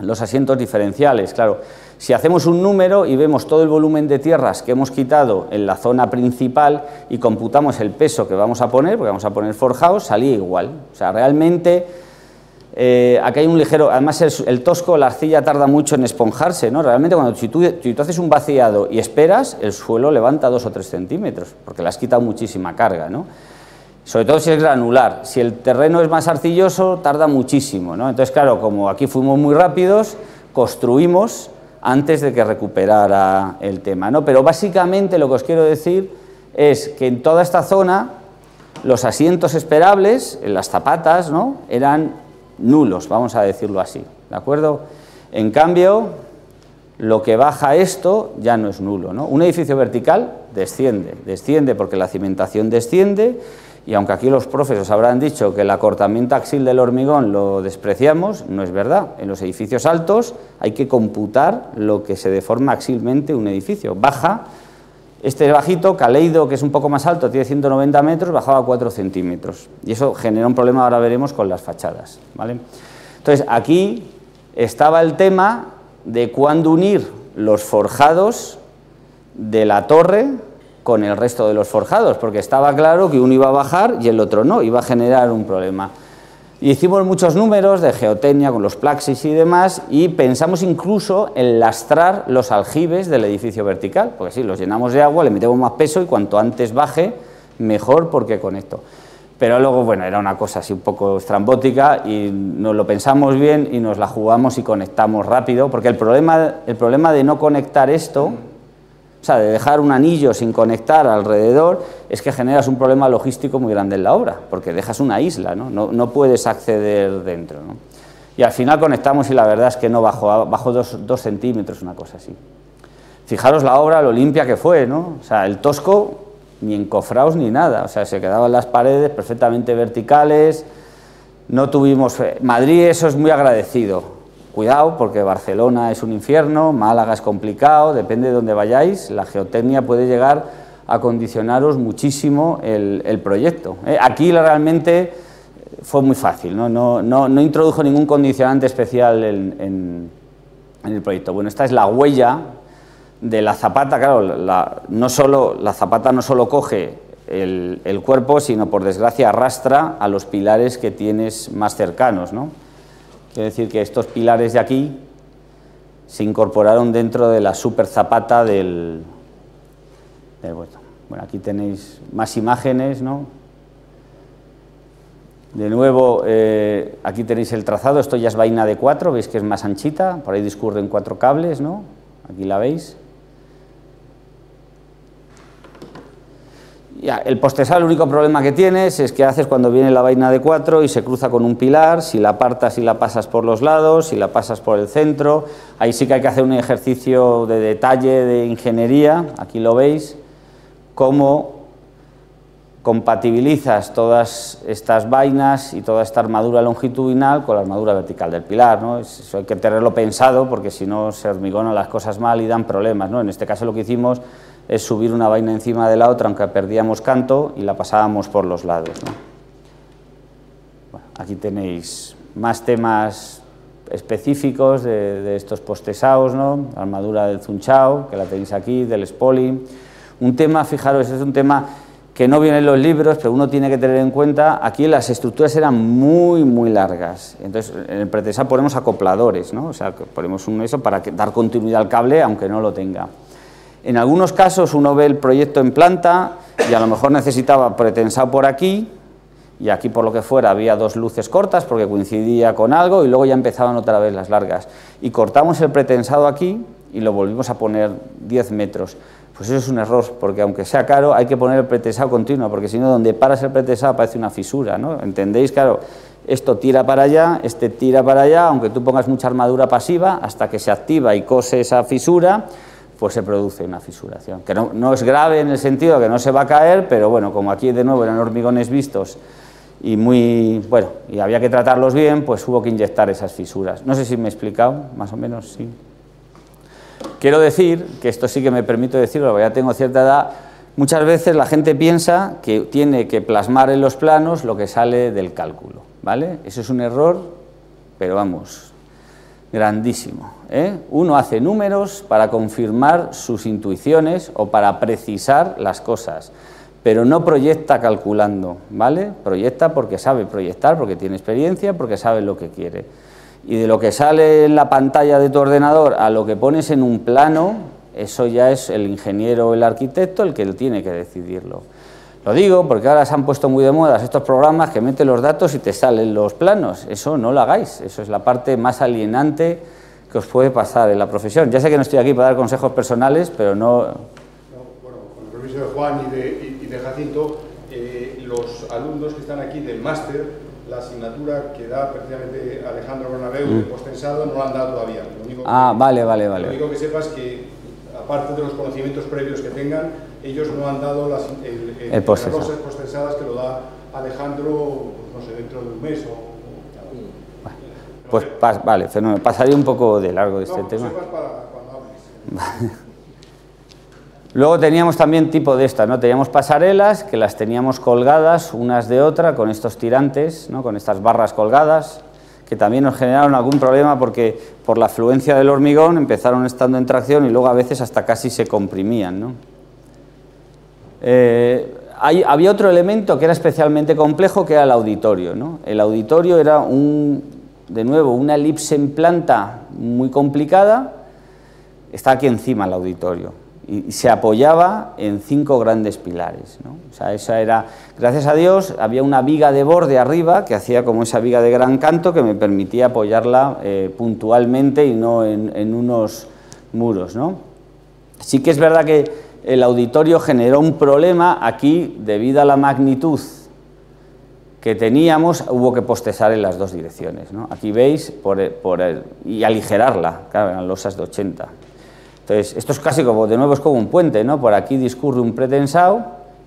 los asientos diferenciales. Claro, si hacemos un número y vemos todo el volumen de tierras que hemos quitado en la zona principal y computamos el peso que vamos a poner, porque vamos a poner forjados, salía igual. O sea, realmente eh, aquí hay un ligero, además el, tosco, la arcilla tarda mucho en esponjarse, ¿no? Realmente cuando si tú, haces un vaciado y esperas, el suelo levanta dos o tres centímetros, porque le has quitado muchísima carga, ¿no? Sobre todo si es granular. Si el terreno es más arcilloso, tarda muchísimo, ¿no? Entonces, claro, como aquí fuimos muy rápidos, construimos antes de que recuperara el tema, ¿no? Pero básicamente lo que os quiero decir es que en toda esta zona los asientos esperables, en las zapatas, ¿no? eran nulos, vamos a decirlo así, ¿de acuerdo? En cambio, lo que baja esto ya no es nulo, ¿no? Un edificio vertical desciende, desciende porque la cimentación desciende y aunque aquí los profes os habrán dicho que el acortamiento axil del hormigón lo despreciamos, no es verdad. En los edificios altos hay que computar lo que se deforma axilmente un edificio. Baja este bajito, Caleido, que es un poco más alto, tiene 190 metros, bajaba 4 centímetros. Y eso genera un problema, ahora veremos, con las fachadas. ¿vale? Entonces, aquí estaba el tema de cuándo unir los forjados de la torre con el resto de los forjados, porque estaba claro que uno iba a bajar y el otro no, iba a generar un problema. Hicimos muchos números de geotecnia con los plaxis y demás y pensamos incluso en lastrar los aljibes del edificio vertical, porque si los llenamos de agua, le metemos más peso y cuanto antes baje, mejor porque con esto. Pero luego, bueno, era una cosa así un poco estrambótica y nos lo pensamos bien y nos la jugamos y conectamos rápido, porque el problema, el problema de no conectar esto sea, de dejar un anillo sin conectar alrededor, es que generas un problema logístico muy grande en la obra, porque dejas una isla, no, no, puedes acceder dentro. Y al final conectamos y la verdad es que no bajó, bajó dos, dos, centímetros, una cosa así. Fijaros la obra, lo limpia que fue, ¿no? O sea, el tosco ni encofrados ni nada, o sea, se quedaban las paredes perfectamente verticales, no tuvimos... Madrid eso es muy agradecido, Cuidado porque Barcelona es un infierno, Málaga es complicado, depende de dónde vayáis, la geotecnia puede llegar a condicionaros muchísimo el, proyecto. ¿eh? Aquí realmente fue muy fácil, no, no, no, introdujo ningún condicionante especial en, el proyecto. Bueno, esta es la huella de la zapata, claro, la, no solo, la zapata no solo coge el, el, cuerpo, sino por desgracia arrastra a los pilares que tienes más cercanos, ¿no? Quiere decir que estos pilares de aquí se incorporaron dentro de la super zapata del, bueno, aquí tenéis más imágenes, ¿no? De nuevo, eh, aquí tenéis el trazado, esto ya es vaina de cuatro, veis que es más anchita, por ahí discurren cuatro cables, ¿no? Aquí la veis. El postesal, el único problema que tienes es que haces cuando viene la vaina de 4 y se cruza con un pilar, si la apartas y la pasas por los lados, si la pasas por el centro, ahí sí que hay que hacer un ejercicio de detalle de ingeniería, aquí lo veis, cómo, compatibilizas todas estas vainas y toda esta armadura longitudinal con la armadura vertical del pilar. ¿no? Eso hay que tenerlo pensado porque si no se hormigonan las cosas mal y dan problemas. ¿no? En este caso lo que hicimos es subir una vaina encima de la otra aunque perdíamos canto y la pasábamos por los lados. aquí tenéis más temas específicos de, estos postesaos, ¿no? la armadura del Zunchao, que la tenéis aquí, del Spoli. Un tema, fijaros, es un tema que no viene en los libros, pero uno tiene que tener en cuenta, aquí las estructuras eran muy, muy largas. Entonces, en el pretensado ponemos acopladores, ¿no? o sea, ponemos un eso para dar continuidad al cable, aunque no lo tenga. En algunos casos uno ve el proyecto en planta y a lo mejor necesitaba pretensado por aquí, y aquí por lo que fuera había dos luces cortas porque coincidía con algo y luego ya empezaban otra vez las largas. Y cortamos el pretensado aquí y lo volvimos a poner 10 metros. Pues eso es un error, porque aunque sea caro, hay que poner el pretensado continuo, porque si no, donde paras el pretensado parece una fisura, ¿no? ¿Entendéis? Claro, esto tira para allá, este tira para allá, aunque tú pongas mucha armadura pasiva, hasta que se activa y cose esa fisura, pues se produce una fisuración. Que no, es grave en el sentido de que no se va a caer, pero bueno, como aquí de nuevo eran hormigones vistos y muy, bueno, y había que tratarlos bien, pues hubo que inyectar esas fisuras. No sé si me he explicado, más o menos, sí. Quiero decir, que esto sí que me permito decirlo, ya tengo cierta edad, muchas veces la gente piensa que tiene que plasmar en los planos lo que sale del cálculo, ¿vale? Eso es un error, pero vamos, grandísimo. ¿Eh? Uno hace números para confirmar sus intuiciones o para precisar las cosas, pero no proyecta calculando, ¿vale? Proyecta porque sabe proyectar, porque tiene experiencia, porque sabe lo que quiere y de lo que sale en la pantalla de tu ordenador a lo que pones en un plano, eso ya es el ingeniero o el arquitecto el que tiene que decidirlo. Lo digo porque ahora se han puesto muy de moda estos programas que meten los datos y te salen los planos. Eso no lo hagáis, eso es la parte más alienante que os puede pasar en la profesión. Ya sé que no estoy aquí para dar consejos personales, pero no... bueno, con el permiso de Juan y de, Jacinto, eh, los alumnos que están aquí del máster la asignatura que da precisamente Alejandro Bernabeu mm. de postensado no la han dado todavía. ah, vale, vale, vale. Lo único que sepas que, aparte de los conocimientos previos que tengan, ellos no han dado las, el, cosas postensadas que lo da Alejandro, no sé, dentro de un mes o... Pues vale, me pasaría un poco de largo de este tema. Luego teníamos también tipo de estas, ¿no? Teníamos pasarelas que las teníamos colgadas unas de otra con estos tirantes, ¿no? con estas barras colgadas, que también nos generaron algún problema porque por la afluencia del hormigón empezaron estando en tracción y luego a veces hasta casi se comprimían. ¿no? Eh, había otro elemento que era especialmente complejo que era el auditorio. ¿no? El auditorio era un, de nuevo una elipse en planta muy complicada, está aquí encima el auditorio y se apoyaba en cinco grandes pilares. ¿no? O sea, esa era, gracias a Dios, había una viga de borde arriba que hacía como esa viga de gran canto que me permitía apoyarla eh, puntualmente y no en, unos muros. ¿no? Sí que es verdad que el auditorio generó un problema aquí debido a la magnitud que teníamos, hubo que postesar en las dos direcciones. ¿no? Aquí veis, por, por y aligerarla, claro, eran losas de 80. Entonces, esto es casi como, de nuevo, es como un puente, ¿no? Por aquí discurre un pretensado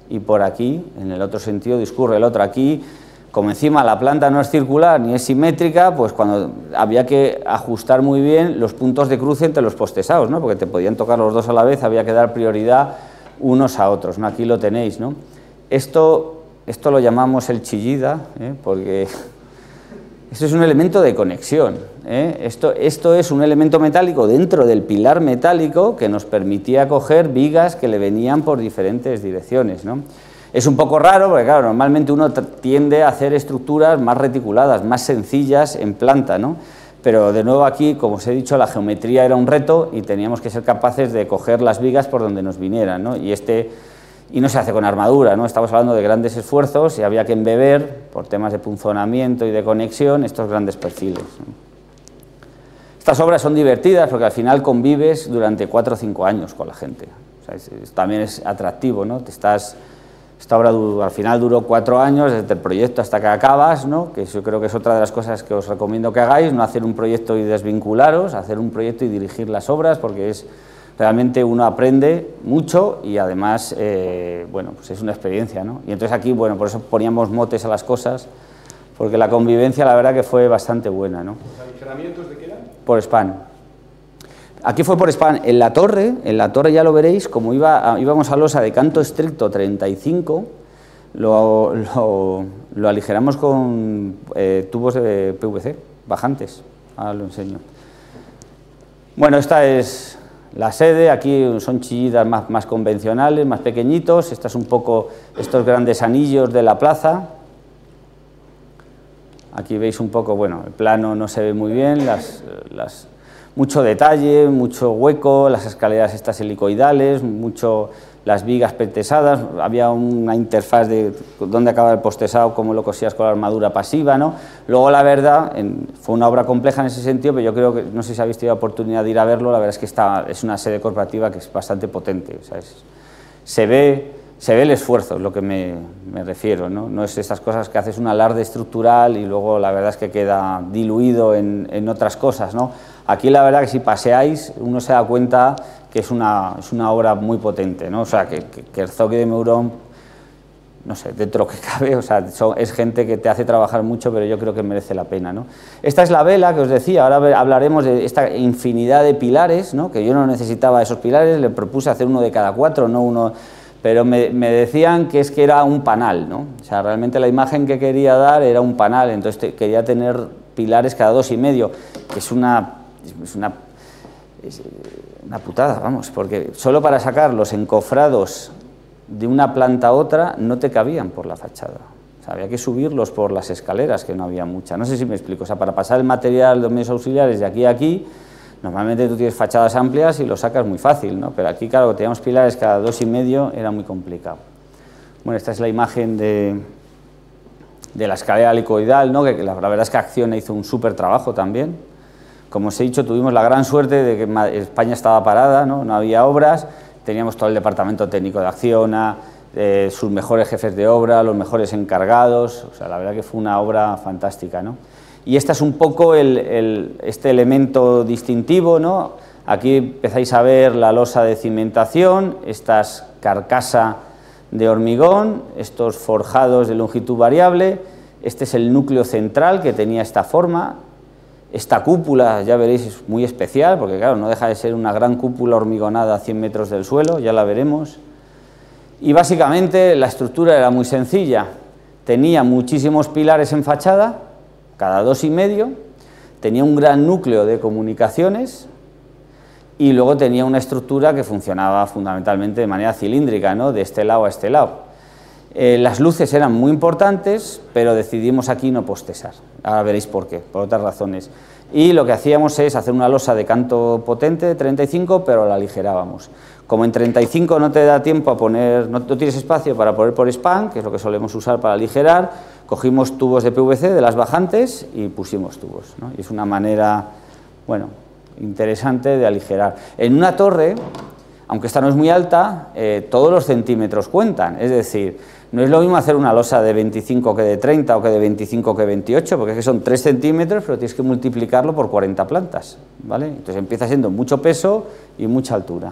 y por aquí, en el otro sentido, discurre el otro. Aquí, como encima la planta no es circular ni es simétrica, pues cuando había que ajustar muy bien los puntos de cruce entre los postesados, ¿no? Porque te podían tocar los dos a la vez, había que dar prioridad unos a otros, ¿no? Aquí lo tenéis, ¿no? Esto, esto lo llamamos el chillida, ¿eh? porque esto es un elemento de conexión. ¿eh? Esto, esto, es un elemento metálico dentro del pilar metálico que nos permitía coger vigas que le venían por diferentes direcciones. ¿no? Es un poco raro porque, claro, normalmente uno tiende a hacer estructuras más reticuladas, más sencillas en planta, ¿no? Pero de nuevo aquí, como os he dicho, la geometría era un reto y teníamos que ser capaces de coger las vigas por donde nos vinieran, ¿no? Y este y no se hace con armadura, ¿no? Estamos hablando de grandes esfuerzos y había que embeber, por temas de punzonamiento y de conexión, estos grandes perfiles. Estas obras son divertidas porque al final convives durante cuatro o cinco años con la gente. también es atractivo, ¿no? Te estás, esta obra al final duró cuatro años, desde el proyecto hasta que acabas, ¿no? que yo creo que es otra de las cosas que os recomiendo que hagáis, no hacer un proyecto y desvincularos, hacer un proyecto y dirigir las obras, porque es realmente uno aprende mucho y además, eh, bueno, pues es una experiencia, ¿no? Y entonces aquí, bueno, por eso poníamos motes a las cosas, porque la convivencia la verdad que fue bastante buena, ¿no? ¿Los aligeramientos de qué eran? Por spam. Aquí fue por spam. En la torre, en la torre ya lo veréis, como iba, íbamos a losa de canto estricto 35, lo, lo, aligeramos con eh, tubos de PVC, bajantes. Ahora lo enseño. Bueno, esta es la sede, aquí son chillidas más, más convencionales, más pequeñitos, esta es un poco estos grandes anillos de la plaza. Aquí veis un poco, bueno, el plano no se ve muy bien, las, mucho detalle, mucho hueco, las escaleras estas helicoidales, mucho las vigas petesadas, había una interfaz de dónde acaba el postesado, cómo lo cosías con la armadura pasiva, ¿no? Luego, la verdad, fue una obra compleja en ese sentido, pero yo creo que, no sé si habéis tenido oportunidad de ir a verlo, la verdad es que está, es una sede corporativa que es bastante potente, se ve se ve el esfuerzo, es lo que me, me, refiero, ¿no? no es estas cosas que haces un alarde estructural y luego la verdad es que queda diluido en, en otras cosas, ¿no? Aquí la verdad que si paseáis uno se da cuenta que es una, es una obra muy potente, ¿no? O sea, que, que, el Zoque de Meurón, no sé, dentro que cabe, o sea, es gente que te hace trabajar mucho, pero yo creo que merece la pena, ¿no? Esta es la vela que os decía, ahora hablaremos de esta infinidad de pilares, ¿no? Que yo no necesitaba esos pilares, le propuse hacer uno de cada cuatro, no uno... Pero me, me decían que es que era un panal, ¿no? O sea, realmente la imagen que quería dar era un panal, entonces quería tener pilares cada dos y medio, que es una es una, una putada, vamos, porque solo para sacar los encofrados de una planta a otra no te cabían por la fachada. había que subirlos por las escaleras, que no había mucha. No sé si me explico. O sea, para pasar el material de los medios auxiliares de aquí a aquí, normalmente tú tienes fachadas amplias y lo sacas muy fácil, ¿no? Pero aquí, claro, teníamos pilares cada dos y medio, era muy complicado. Bueno, esta es la imagen de, de la escalera helicoidal, ¿no? Que la, la verdad es que Acciona hizo un súper trabajo también como os he dicho, tuvimos la gran suerte de que España estaba parada, no, no había obras, teníamos todo el departamento técnico de Acciona, eh, sus mejores jefes de obra, los mejores encargados, o sea, la verdad que fue una obra fantástica. ¿no? Y este es un poco el, este elemento distintivo, ¿no? aquí empezáis a ver la losa de cimentación, estas carcasa de hormigón, estos forjados de longitud variable, este es el núcleo central que tenía esta forma, esta cúpula, ya veréis, es muy especial, porque claro, no deja de ser una gran cúpula hormigonada a 100 metros del suelo, ya la veremos. Y básicamente la estructura era muy sencilla. Tenía muchísimos pilares en fachada, cada dos y medio, tenía un gran núcleo de comunicaciones y luego tenía una estructura que funcionaba fundamentalmente de manera cilíndrica, ¿no? de este lado a este lado. Eh, las luces eran muy importantes, pero decidimos aquí no postesar. Ahora veréis por qué, por otras razones. Y lo que hacíamos es hacer una losa de canto potente de 35, pero la aligerábamos. Como en 35 no te da tiempo a poner, no, tienes espacio para poner por span, que es lo que solemos usar para aligerar, cogimos tubos de PVC de las bajantes y pusimos tubos. Y es una manera, bueno, interesante de aligerar. En una torre, aunque esta no es muy alta, eh, todos los centímetros cuentan. Es decir, no es lo mismo hacer una losa de 25 que de 30 o que de 25 que de 28, porque es que son 3 centímetros, pero tienes que multiplicarlo por 40 plantas. ¿vale? Entonces empieza siendo mucho peso y mucha altura.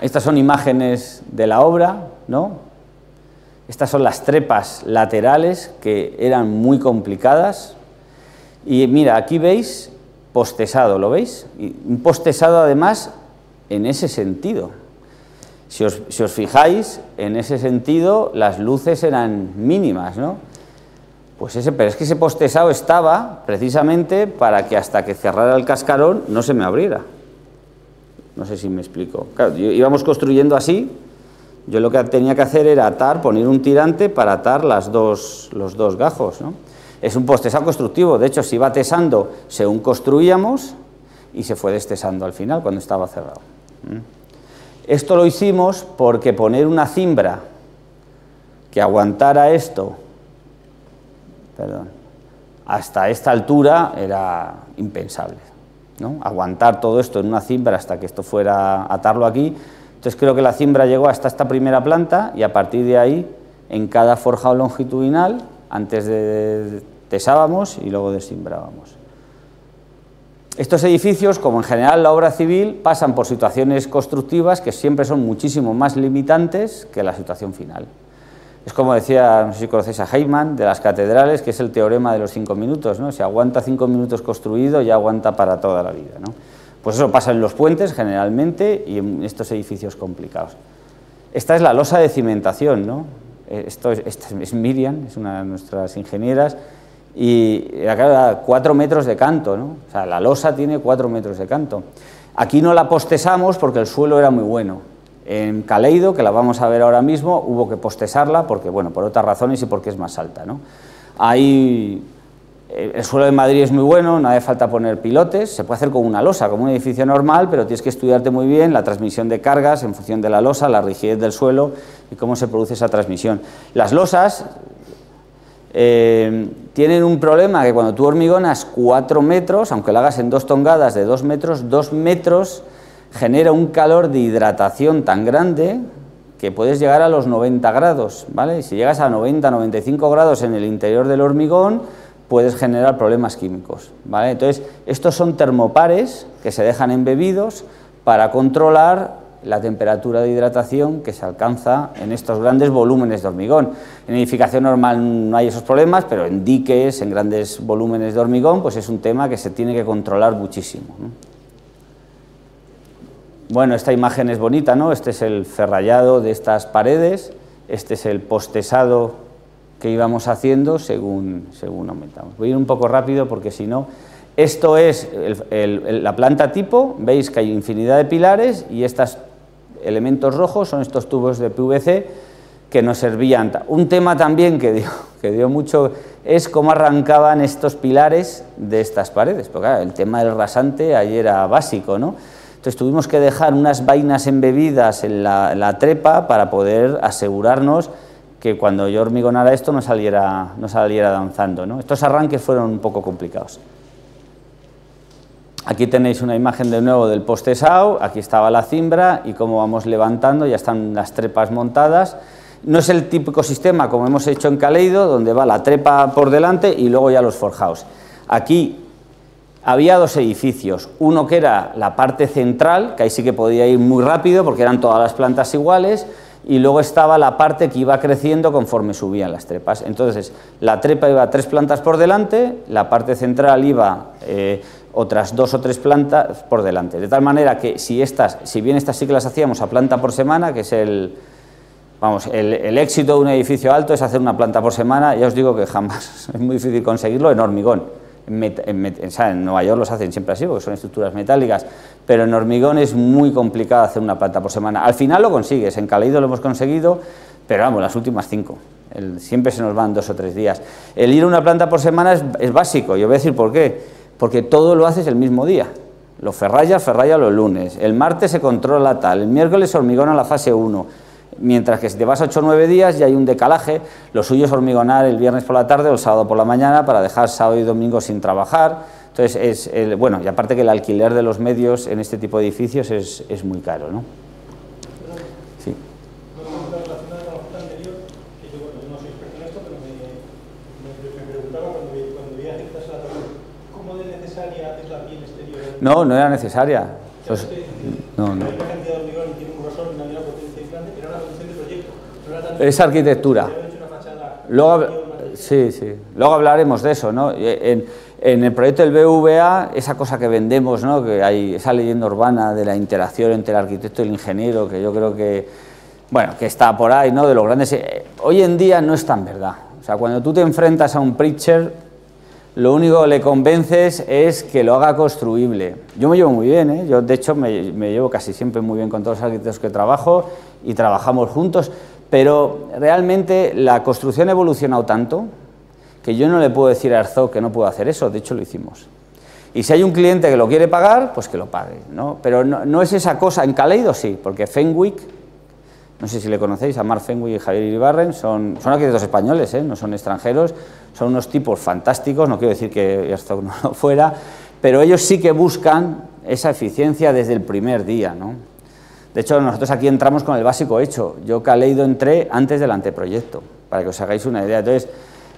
Estas son imágenes de la obra, ¿no? Estas son las trepas laterales que eran muy complicadas. Y mira, aquí veis postesado, ¿lo veis? un postesado además en ese sentido. Si os, fijáis, en ese sentido las luces eran mínimas, ¿no? Pues ese, pero es que ese postesado estaba precisamente para que hasta que cerrara el cascarón no se me abriera. No sé si me explico. Claro, íbamos construyendo así, yo lo que tenía que hacer era atar, poner un tirante para atar las dos, los dos gajos, ¿no? Es un postesado constructivo, de hecho se iba tesando según construíamos y se fue destesando al final cuando estaba cerrado. Esto lo hicimos porque poner una cimbra que aguantara esto, perdón, hasta esta altura era impensable. ¿no? Aguantar todo esto en una cimbra hasta que esto fuera atarlo aquí. Entonces creo que la cimbra llegó hasta esta primera planta y a partir de ahí, en cada forjado longitudinal, antes de tesábamos y luego desimbrábamos. Estos edificios, como en general la obra civil, pasan por situaciones constructivas que siempre son muchísimo más limitantes que la situación final. Es como decía, no sé si conocéis a Heyman, de las catedrales, que es el teorema de los cinco minutos. ¿no? Si aguanta cinco minutos construido, ya aguanta para toda la vida. ¿no? Pues eso pasa en los puentes generalmente y en estos edificios complicados. Esta es la losa de cimentación. ¿no? Eh, esto es Miriam, es una de nuestras ingenieras, y acá cuatro metros de canto, ¿no? O sea, la losa tiene cuatro metros de canto. Aquí no la postesamos porque el suelo era muy bueno. En Caleido, que la vamos a ver ahora mismo, hubo que postesarla porque, bueno, por otras razones y porque es más alta, ¿no? Ahí eh, el suelo de Madrid es muy bueno, no hace falta poner pilotes, se puede hacer con una losa, como un edificio normal, pero tienes que estudiarte muy bien la transmisión de cargas en función de la losa, la rigidez del suelo y cómo se produce esa transmisión. Las losas eh, tienen un problema que cuando tú hormigonas 4 metros, aunque lo hagas en dos tongadas de 2 metros, 2 metros genera un calor de hidratación tan grande que puedes llegar a los 90 grados, ¿vale? si llegas a 90, 95 grados en el interior del hormigón, puedes generar problemas químicos, ¿vale? Entonces, estos son termopares que se dejan embebidos para controlar la temperatura de hidratación que se alcanza en estos grandes volúmenes de hormigón. En edificación normal no hay esos problemas, pero en diques, en grandes volúmenes de hormigón, pues es un tema que se tiene que controlar muchísimo. Bueno, esta imagen es bonita, ¿no? Este es el ferrallado de estas paredes, este es el postesado que íbamos haciendo según, según aumentamos. Voy a ir un poco rápido porque si no... Esto es la planta tipo, veis que hay infinidad de pilares y estas elementos rojos son estos tubos de PVC que nos servían. Un tema también que dio, que dio mucho es cómo arrancaban estos pilares de estas paredes, porque el tema del rasante ahí era básico, ¿no? Entonces tuvimos que dejar unas vainas embebidas en la, la trepa para poder asegurarnos que cuando yo hormigonara esto no saliera, no saliera danzando. ¿no? Estos arranques fueron un poco complicados. Aquí tenéis una imagen de nuevo del poste SAO, aquí estaba la cimbra y cómo vamos levantando, ya están las trepas montadas. No es el típico sistema como hemos hecho en Caleido, donde va la trepa por delante y luego ya los forjados. Aquí había dos edificios, uno que era la parte central, que ahí sí que podía ir muy rápido porque eran todas las plantas iguales, y luego estaba la parte que iba creciendo conforme subían las trepas. Entonces, la trepa iba tres plantas por delante, la parte central iba eh, otras dos o tres plantas por delante. De tal manera que si estas, si bien estas sí que las hacíamos a planta por semana, que es el, vamos, el, éxito de un edificio alto es hacer una planta por semana, ya os digo que jamás es muy difícil conseguirlo en hormigón. En, Nueva York los hacen siempre así, porque son estructuras metálicas, pero en hormigón es muy complicado hacer una planta por semana. Al final lo consigues, en Caleido lo hemos conseguido, pero vamos, las últimas cinco. siempre se nos van dos o tres días. El ir a una planta por semana es, es básico, yo voy a decir por qué porque todo lo haces el mismo día. Lo ferralla, ferralla los lunes. El martes se controla tal. El miércoles hormigona la fase 1. Mientras que si te vas 8 o 9 días ya hay un decalaje. Lo suyo es hormigonar el viernes por la tarde o el sábado por la mañana para dejar sábado y domingo sin trabajar. Entonces, es el, bueno, y aparte que el alquiler de los medios en este tipo de edificios es, es muy caro, ¿no? No, no era necesaria. no, no. Es arquitectura. Luego, sí, sí. Luego hablaremos de eso, ¿no? En, en, el proyecto del BVA, esa cosa que vendemos, ¿no? Que hay esa leyenda urbana de la interacción entre el arquitecto y el ingeniero, que yo creo que, bueno, que está por ahí, ¿no? De los grandes. Eh, hoy en día no es tan verdad. O sea, cuando tú te enfrentas a un preacher, lo único que le convences es que lo haga construible. Yo me llevo muy bien, ¿eh? yo de hecho me, llevo casi siempre muy bien con todos los arquitectos que trabajo y trabajamos juntos, pero realmente la construcción ha evolucionado tanto que yo no le puedo decir a Herzog que no puedo hacer eso, de hecho lo hicimos. Y si hay un cliente que lo quiere pagar, pues que lo pague. ¿no? Pero no, no es esa cosa, en Caleido sí, porque Fenwick no sé si le conocéis, a Mark Fenwick y Javier Iribarren, son, son arquitectos españoles, ¿eh? no son extranjeros, son unos tipos fantásticos, no quiero decir que esto no fuera, pero ellos sí que buscan esa eficiencia desde el primer día. ¿no? De hecho, nosotros aquí entramos con el básico hecho. Yo Caleido entré antes del anteproyecto, para que os hagáis una idea. Entonces,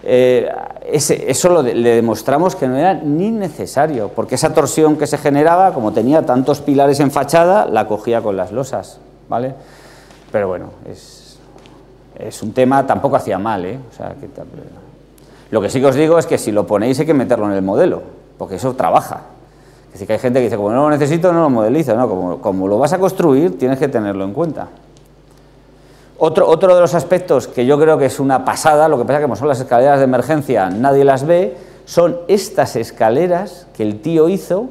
eh, eso le demostramos que no era ni necesario, porque esa torsión que se generaba, como tenía tantos pilares en fachada, la cogía con las losas, ¿vale? Pero bueno, es, es un tema, tampoco hacía mal, ¿eh? Lo que sí que os digo es que si lo ponéis hay que meterlo en el modelo, porque eso trabaja. Es que hay gente que dice, como no lo necesito, no lo modelizo, como, lo vas a construir, tienes que tenerlo en cuenta. Otro, otro, de los aspectos que yo creo que es una pasada, lo que pasa que como son las escaleras de emergencia, nadie las ve, son estas escaleras que el tío hizo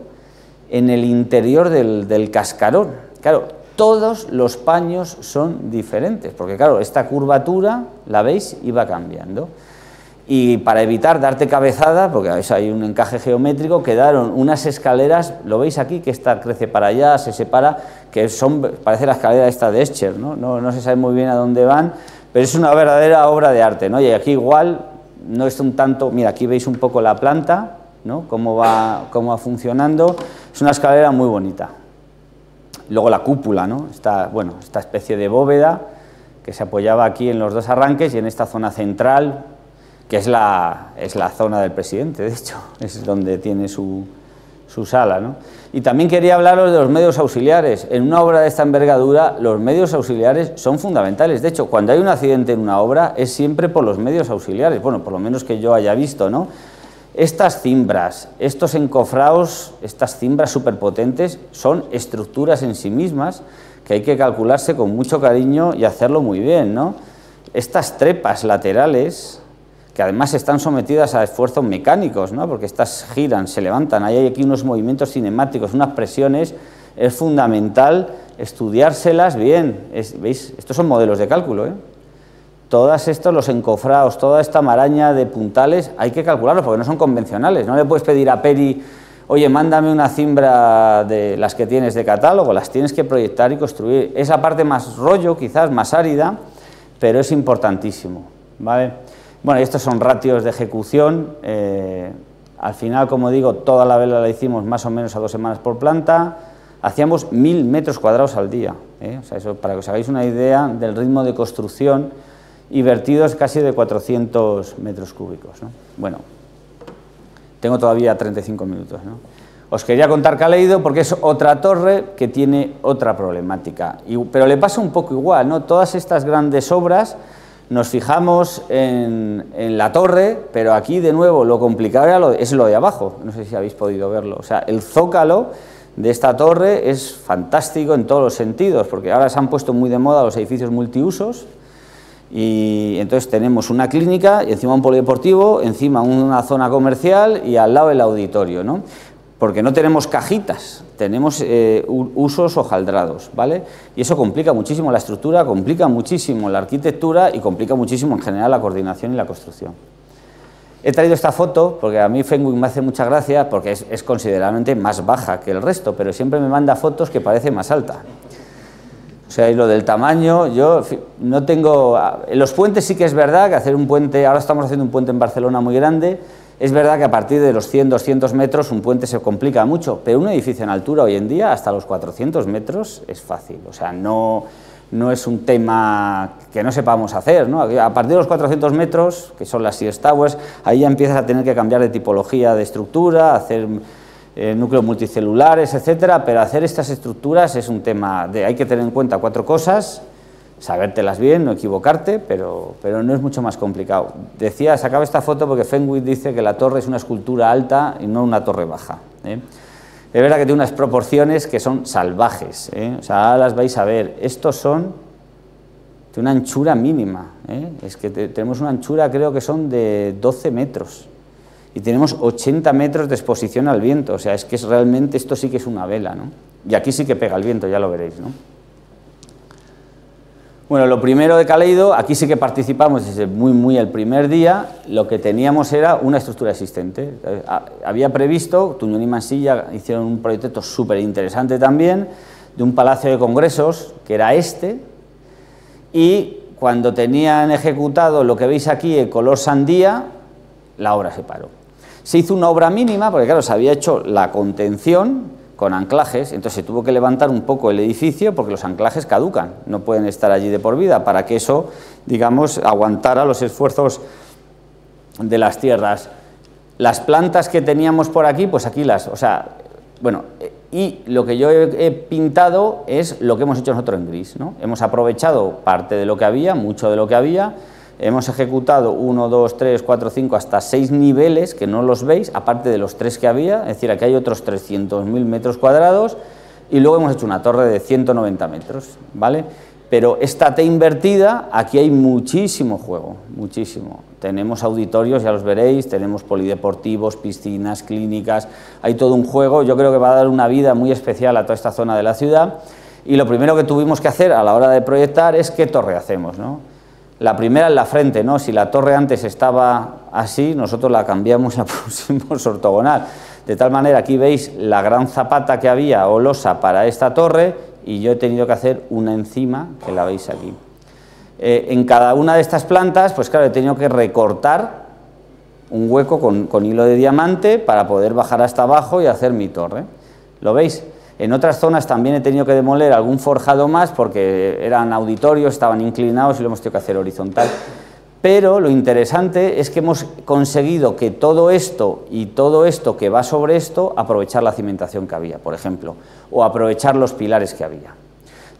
en el interior del, del cascarón. Claro, todos los paños son diferentes, porque claro, esta curvatura, la veis, iba cambiando y para evitar darte cabezada, porque hay un encaje geométrico, quedaron unas escaleras, lo veis aquí, que esta crece para allá, se separa, que son, parece la escalera esta de Escher, ¿no? No, se sabe muy bien a dónde van, pero es una verdadera obra de arte, ¿no? Y aquí igual no es un tanto, mira, aquí veis un poco la planta, ¿no? Cómo va, cómo va funcionando, es una escalera muy bonita. Luego la cúpula, ¿no? Esta, bueno, esta especie de bóveda que se apoyaba aquí en los dos arranques y en esta zona central, que es la, es la zona del presidente, de hecho, es donde tiene su, su sala. ¿no? Y también quería hablaros de los medios auxiliares. En una obra de esta envergadura, los medios auxiliares son fundamentales. De hecho, cuando hay un accidente en una obra, es siempre por los medios auxiliares, bueno, por lo menos que yo haya visto, ¿no? Estas cimbras, estos encofrados, estas cimbras superpotentes, son estructuras en sí mismas que hay que calcularse con mucho cariño y hacerlo muy bien, ¿no? Estas trepas laterales, que además están sometidas a esfuerzos mecánicos, ¿no? porque estas giran, se levantan, hay aquí unos movimientos cinemáticos, unas presiones, es fundamental estudiárselas bien. ¿Veis? Estos son modelos de cálculo. ¿eh? Todos estos, los encofrados, toda esta maraña de puntales, hay que calcularlos porque no son convencionales. No le puedes pedir a Peri, oye, mándame una cimbra de las que tienes de catálogo, las tienes que proyectar y construir. Esa parte más rollo, quizás más árida, pero es importantísimo. ¿vale? Bueno, estos son ratios de ejecución. Eh, al final, como digo, toda la vela la hicimos más o menos a dos semanas por planta. Hacíamos mil metros cuadrados al día. ¿eh? O sea, eso, para que os hagáis una idea del ritmo de construcción y vertidos casi de 400 metros cúbicos. Bueno, tengo todavía 35 minutos. Os quería contar Caleido porque es otra torre que tiene otra problemática. pero le pasa un poco igual, ¿no? Todas estas grandes obras nos fijamos en, la torre, pero aquí de nuevo lo complicado es lo de abajo, no sé si habéis podido verlo, o sea, el zócalo de esta torre es fantástico en todos los sentidos, porque ahora se han puesto muy de moda los edificios multiusos, y entonces tenemos una clínica, encima un polideportivo, encima una zona comercial y al lado el auditorio, ¿no? porque no tenemos cajitas, tenemos eh, usos hojaldrados, ¿vale? Y eso complica muchísimo la estructura, complica muchísimo la arquitectura y complica muchísimo en general la coordinación y la construcción. He traído esta foto porque a mí Fenwick me hace mucha gracia porque es, considerablemente más baja que el resto, pero siempre me manda fotos que parece más alta. O sea, y lo del tamaño, yo no tengo... En los puentes sí que es verdad que hacer un puente, ahora estamos haciendo un puente en Barcelona muy grande, es verdad que a partir de los 100, 200 metros un puente se complica mucho, pero un edificio en altura hoy en día hasta los 400 metros es fácil. O sea, no, no es un tema que no sepamos hacer. ¿no? A partir de los 400 metros, que son las Sears Towers, ahí ya empiezas a tener que cambiar de tipología de estructura, hacer eh, núcleos multicelulares, etcétera, pero hacer estas estructuras es un tema de hay que tener en cuenta cuatro cosas sabértelas bien, no equivocarte, pero, pero no es mucho más complicado. Decía, sacaba esta foto porque Fenwick dice que la torre es una escultura alta y no una torre baja. ¿eh? Es verdad que tiene unas proporciones que son salvajes, ¿eh? o sea, las vais a ver. Estos son de una anchura mínima, ¿eh? es que tenemos una anchura creo que son de 12 metros y tenemos 80 metros de exposición al viento, o sea, es que es realmente esto sí que es una vela, ¿no? Y aquí sí que pega el viento, ya lo veréis, ¿no? Bueno, lo primero de Caleido, aquí sí que participamos desde muy, muy el primer día, lo que teníamos era una estructura existente. Eh, había previsto, Tuñón y Mansilla hicieron un proyecto súper interesante también, de un palacio de congresos, que era este, y cuando tenían ejecutado lo que veis aquí, el color sandía, la obra se paró. Se hizo una obra mínima, porque claro, se había hecho la contención, con anclajes, entonces se tuvo que levantar un poco el edificio porque los anclajes caducan, no pueden estar allí de por vida, para que eso, digamos, aguantara los esfuerzos de las tierras. Las plantas que teníamos por aquí, pues aquí las, o sea, bueno, y lo que yo he, pintado es lo que hemos hecho nosotros en gris, ¿no? Hemos aprovechado parte de lo que había, mucho de lo que había, hemos ejecutado 1, 2, 3, 4, 5, hasta 6 niveles, que no los veis, aparte de los tres que había, es decir, aquí hay otros 300.000 metros cuadrados, y luego hemos hecho una torre de 190 metros, ¿vale? Pero esta T invertida, aquí hay muchísimo juego, muchísimo. Tenemos auditorios, ya los veréis, tenemos polideportivos, piscinas, clínicas, hay todo un juego, yo creo que va a dar una vida muy especial a toda esta zona de la ciudad. Y lo primero que tuvimos que hacer a la hora de proyectar es qué torre hacemos, ¿no? La primera en la frente, ¿no? Si la torre antes estaba así, nosotros la cambiamos y la pusimos ortogonal. De tal manera, aquí veis la gran zapata que había o losa para esta torre y yo he tenido que hacer una encima, que la veis aquí. Eh, en cada una de estas plantas, pues claro, he tenido que recortar un hueco con, con, hilo de diamante para poder bajar hasta abajo y hacer mi torre. ¿Lo veis? En otras zonas también he tenido que demoler algún forjado más porque eran auditorios, estaban inclinados y lo hemos tenido que hacer horizontal. Pero lo interesante es que hemos conseguido que todo esto y todo esto que va sobre esto, aprovechar la cimentación que había, por ejemplo, o aprovechar los pilares que había.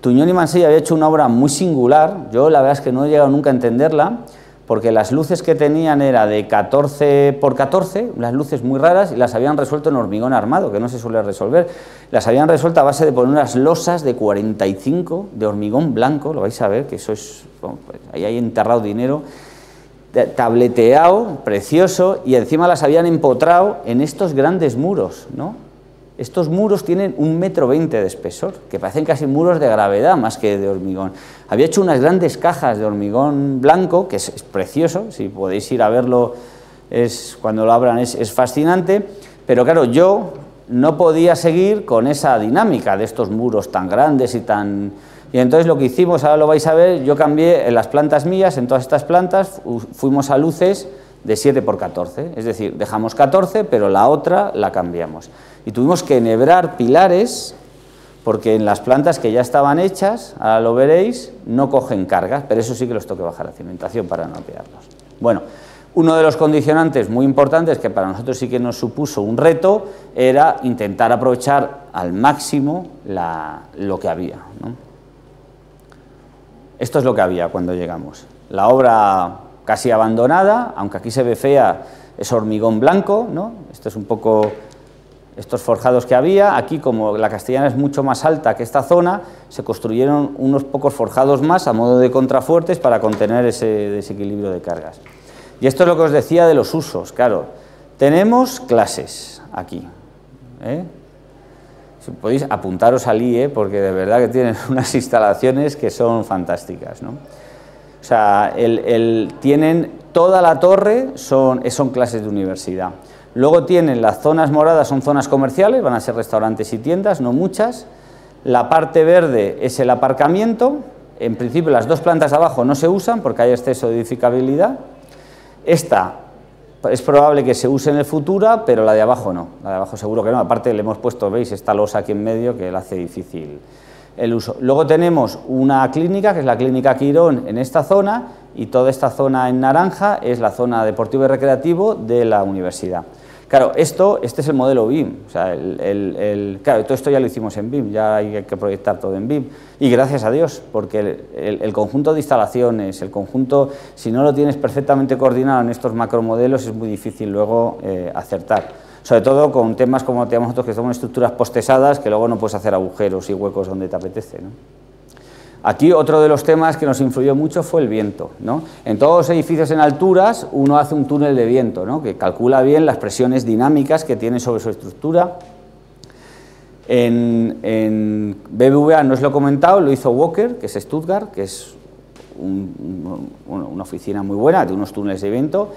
Tuñón y Mansilla había hecho una obra muy singular, yo la verdad es que no he llegado nunca a entenderla, porque las luces que tenían era de 14 por 14, las luces muy raras, y las habían resuelto en hormigón armado, que no se suele resolver. Las habían resuelto a base de poner unas losas de 45 de hormigón blanco, lo vais a ver, que eso es, pues ahí hay enterrado dinero, tableteado, precioso, y encima las habían empotrado en estos grandes muros, ¿no? Estos muros tienen un metro veinte de espesor, que parecen casi muros de gravedad más que de hormigón. Había hecho unas grandes cajas de hormigón blanco, que es, precioso, si podéis ir a verlo, es, cuando lo abran es, es fascinante, pero claro, yo no podía seguir con esa dinámica de estos muros tan grandes y tan y entonces lo que hicimos, ahora lo vais a ver, yo cambié en las plantas mías, en todas estas plantas, fuimos a luces de 7 por 14, es decir, dejamos 14, pero la otra la cambiamos. Y tuvimos que enhebrar pilares, porque en las plantas que ya estaban hechas, ahora lo veréis, no cogen cargas, pero eso sí que los toque bajar la cimentación para no pegarlos. Bueno, uno de los condicionantes muy importantes que para nosotros sí que nos supuso un reto era intentar aprovechar al máximo lo que había. Esto es lo que había cuando llegamos. La obra casi abandonada, aunque aquí se ve fea, es hormigón blanco, ¿no? Esto es un poco estos forjados que había. Aquí, como la castellana es mucho más alta que esta zona, se construyeron unos pocos forjados más a modo de contrafuertes para contener ese desequilibrio de cargas. Y esto es lo que os decía de los usos, claro. Tenemos clases aquí. ¿eh? podéis apuntaros al IE porque de verdad que tienen unas instalaciones que son fantásticas. ¿no? O sea, tienen toda la torre, son, son clases de universidad. Luego tienen las zonas moradas, son zonas comerciales, van a ser restaurantes y tiendas, no muchas. La parte verde es el aparcamiento. En principio las dos plantas de abajo no se usan porque hay exceso de edificabilidad. Esta es probable que se use en el futuro, pero la de abajo no, la de abajo seguro que no. Aparte le hemos puesto, veis, esta losa aquí en medio que la hace difícil Luego tenemos una clínica, que es la clínica Quirón en esta zona, y toda esta zona en naranja es la zona deportivo y recreativo de la universidad. Claro, esto, este es el modelo BIM, o sea, el, claro, todo esto ya lo hicimos en BIM, ya hay que proyectar todo en BIM, y gracias a Dios, porque el, conjunto de instalaciones, el conjunto, si no lo tienes perfectamente coordinado en estos macromodelos, es muy difícil luego eh, acertar, sobre todo con temas como tenemos nosotros, que son estructuras postesadas, que luego no puedes hacer agujeros y huecos donde te apetece, ¿no? Aquí otro de los temas que nos influyó mucho fue el viento. ¿no? En todos los edificios en alturas uno hace un túnel de viento, ¿no? que calcula bien las presiones dinámicas que tiene sobre su estructura. En, BBVA no os lo he comentado, lo hizo Walker, que es Stuttgart, que es una oficina muy buena, tiene unos túneles de viento.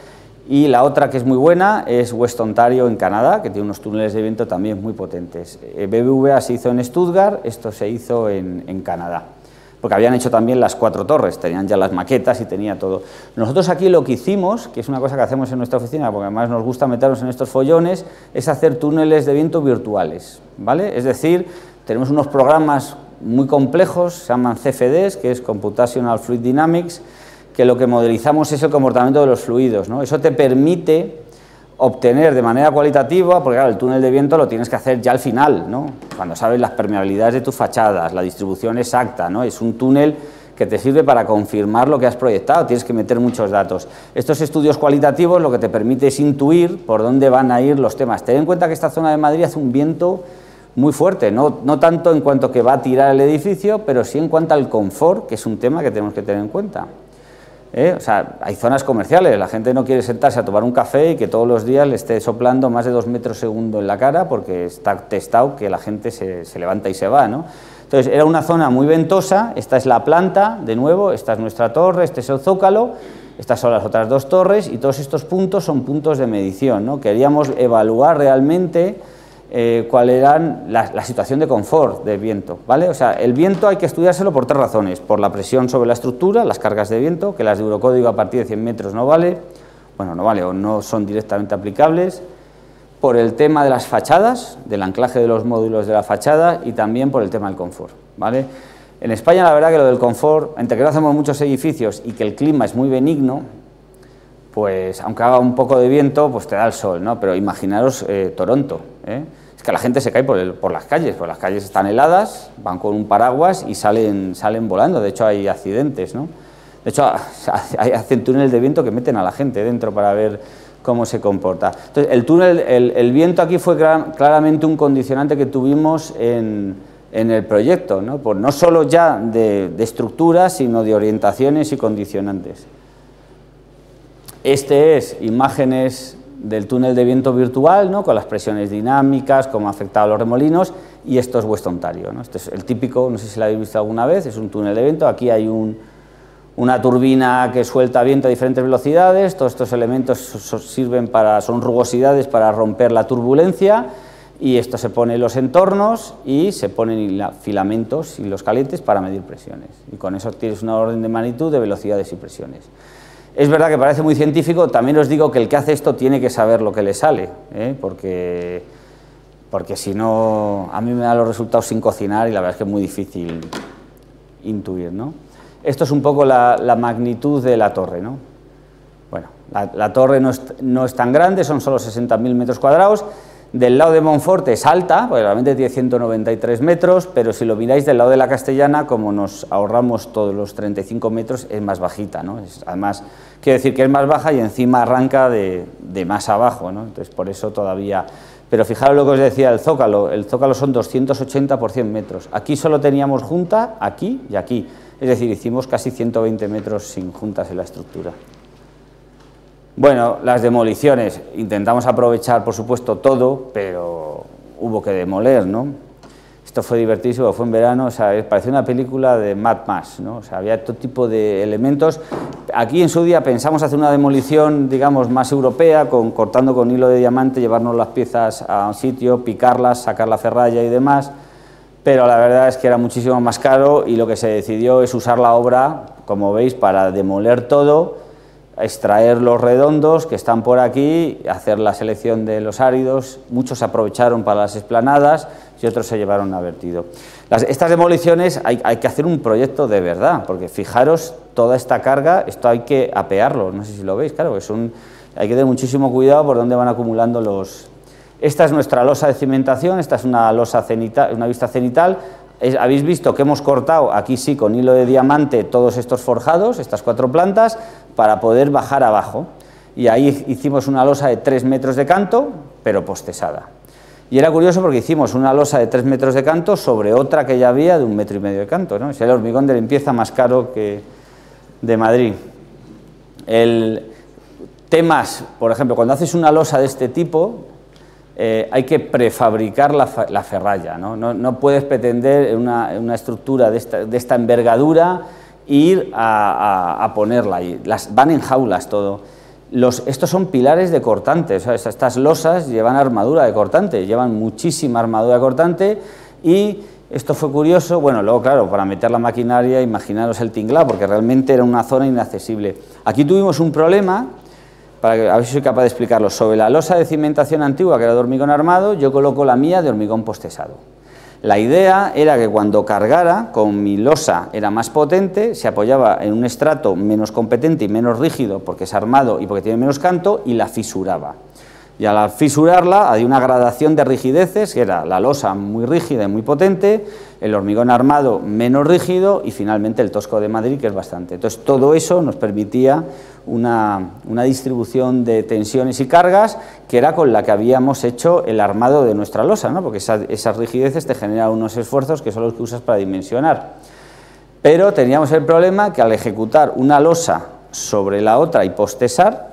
Y la otra que es muy buena es West Ontario en Canadá, que tiene unos túneles de viento también muy potentes. Eh, BBVA se hizo en Stuttgart, esto se hizo en Canadá porque habían hecho también las cuatro torres, tenían ya las maquetas y tenía todo. Nosotros aquí lo que hicimos, que es una cosa que hacemos en nuestra oficina, porque además nos gusta meternos en estos follones, es hacer túneles de viento virtuales, ¿vale? Es decir, tenemos unos programas muy complejos, se llaman CFDs, que es Computational Fluid Dynamics, que lo que modelizamos es el comportamiento de los fluidos. Eso te permite obtener de manera cualitativa, porque claro, el túnel de viento lo tienes que hacer ya al final, cuando sabes las permeabilidades de tus fachadas, la distribución exacta, ¿no? es un túnel que te sirve para confirmar lo que has proyectado, tienes que meter muchos datos. Estos estudios cualitativos lo que te permite es intuir por dónde van a ir los temas. Ten en cuenta que esta zona de Madrid hace un viento muy fuerte, no, no tanto en cuanto que va a tirar el edificio, pero sí en cuanto al confort, que es un tema que tenemos que tener en cuenta. ¿Eh? O sea, hay zonas comerciales, la gente no quiere sentarse a tomar un café y que todos los días le esté soplando más de dos metros segundo en la cara porque está testado que la gente se, se levanta y se va, ¿no? Entonces, era una zona muy ventosa, esta es la planta, de nuevo, esta es nuestra torre, este es el zócalo, estas son las otras dos torres y todos estos puntos son puntos de medición, ¿no? Queríamos evaluar realmente eh, cuál era la, situación de confort del viento. ¿vale? O sea, el viento hay que estudiárselo por tres razones. Por la presión sobre la estructura, las cargas de viento, que las de Eurocódigo a partir de 100 metros no vale, bueno, no vale o no son directamente aplicables. Por el tema de las fachadas, del anclaje de los módulos de la fachada y también por el tema del confort. ¿vale? En España la verdad que lo del confort, entre que no hacemos muchos edificios y que el clima es muy benigno, pues aunque haga un poco de viento, pues te da el sol, ¿no? Pero imaginaros eh, Toronto, ¿eh? Es que la gente se cae por, las calles, pues las calles están heladas, van con un paraguas y salen, volando, de hecho hay accidentes, ¿no? De hecho, hay, hacen túneles de viento que meten a la gente dentro para ver cómo se comporta. Entonces, el túnel, el, viento aquí fue claramente un condicionante que tuvimos en, el proyecto, ¿no? Por no solo ya de estructuras, sino de orientaciones y condicionantes. Este es imágenes del túnel de viento virtual, ¿no? con las presiones dinámicas, cómo ha los remolinos, y esto es West Ontario. ¿no? Este es el típico, no sé si lo habéis visto alguna vez, es un túnel de viento, aquí hay una turbina que suelta viento a diferentes velocidades, todos estos elementos sirven para, son rugosidades para romper la turbulencia, y esto se pone en los entornos y se ponen filamentos y los calientes para medir presiones. Y con eso tienes una orden de magnitud de velocidades y presiones. Es verdad que parece muy científico, también os digo que el que hace esto tiene que saber lo que le sale, ¿eh? porque, porque si no, a mí me da los resultados sin cocinar y la verdad es que es muy difícil intuir. ¿no? Esto es un poco la, magnitud de la torre. ¿no? Bueno, la, torre no es, no es, tan grande, son solo 60.000 metros cuadrados, del lado de Montfort es alta, porque realmente tiene 193 metros, pero si lo miráis del lado de la Castellana, como nos ahorramos todos los 35 metros, es más bajita. ¿no? además, quiere decir que es más baja y encima arranca de, más abajo, ¿no? entonces por eso todavía... Pero fijaros lo que os decía el Zócalo, el Zócalo son 280 por 100 metros. Aquí solo teníamos junta, aquí y aquí. Es decir, hicimos casi 120 metros sin juntas en la estructura. Bueno, las demoliciones, intentamos aprovechar por supuesto todo, pero hubo que demoler, ¿no? Esto fue divertísimo, fue en verano, o sea, parecía una película de Mad Max, ¿no? O sea, había todo tipo de elementos. Aquí en su día pensamos hacer una demolición, digamos, más europea, cortando con hilo de diamante, llevarnos las piezas a un sitio, picarlas, sacar la ferralla y demás, pero la verdad es que era muchísimo más caro y lo que se decidió es usar la obra, como veis, para demoler todo extraer los redondos que están por aquí, hacer la selección de los áridos, muchos aprovecharon para las esplanadas y otros se llevaron a vertido. estas demoliciones hay, que hacer un proyecto de verdad, porque fijaros toda esta carga, esto hay que apearlo, no sé si lo veis, claro, es un, hay que tener muchísimo cuidado por dónde van acumulando los... Esta es nuestra losa de cimentación, esta es una losa cenital, una vista cenital, habéis visto que hemos cortado aquí sí con hilo de diamante todos estos forjados, estas cuatro plantas, para poder bajar abajo. Y ahí hicimos una losa de 3 metros de canto, pero postesada. Y era curioso porque hicimos una losa de 3 metros de canto sobre otra que ya había de un metro y medio de canto. ¿no? Es el hormigón de limpieza más caro que de Madrid. El, temas, por ejemplo, cuando haces una losa de este tipo, eh, hay que prefabricar la, ferralla. ¿no? Puedes pretender una, estructura de esta, envergadura ir a, ponerla ahí. Las, van en jaulas todo. Estos son pilares de cortante, estas losas llevan armadura de cortante, llevan muchísima armadura de cortante y esto fue curioso, bueno, luego claro, para meter la maquinaria, imaginaros el tinglado, porque realmente era una zona inaccesible. Aquí tuvimos un problema, para que, a ver si soy capaz de explicarlo, sobre la losa de cimentación antigua, que era de hormigón armado, yo coloco la mía de hormigón postesado. La idea era que cuando cargara, con mi losa era más potente, se apoyaba en un estrato menos competente y menos rígido porque es armado y porque tiene menos canto y la fisuraba y al fisurarla había una gradación de rigideces, que era la losa muy rígida y muy potente, el hormigón armado menos rígido y finalmente el tosco de Madrid, que es bastante. Entonces todo eso nos permitía una, distribución de tensiones y cargas que era con la que habíamos hecho el armado de nuestra losa, ¿no? porque esas rigideces te generan unos esfuerzos que son los que usas para dimensionar. Pero teníamos el problema que al ejecutar una losa sobre la otra y postesar,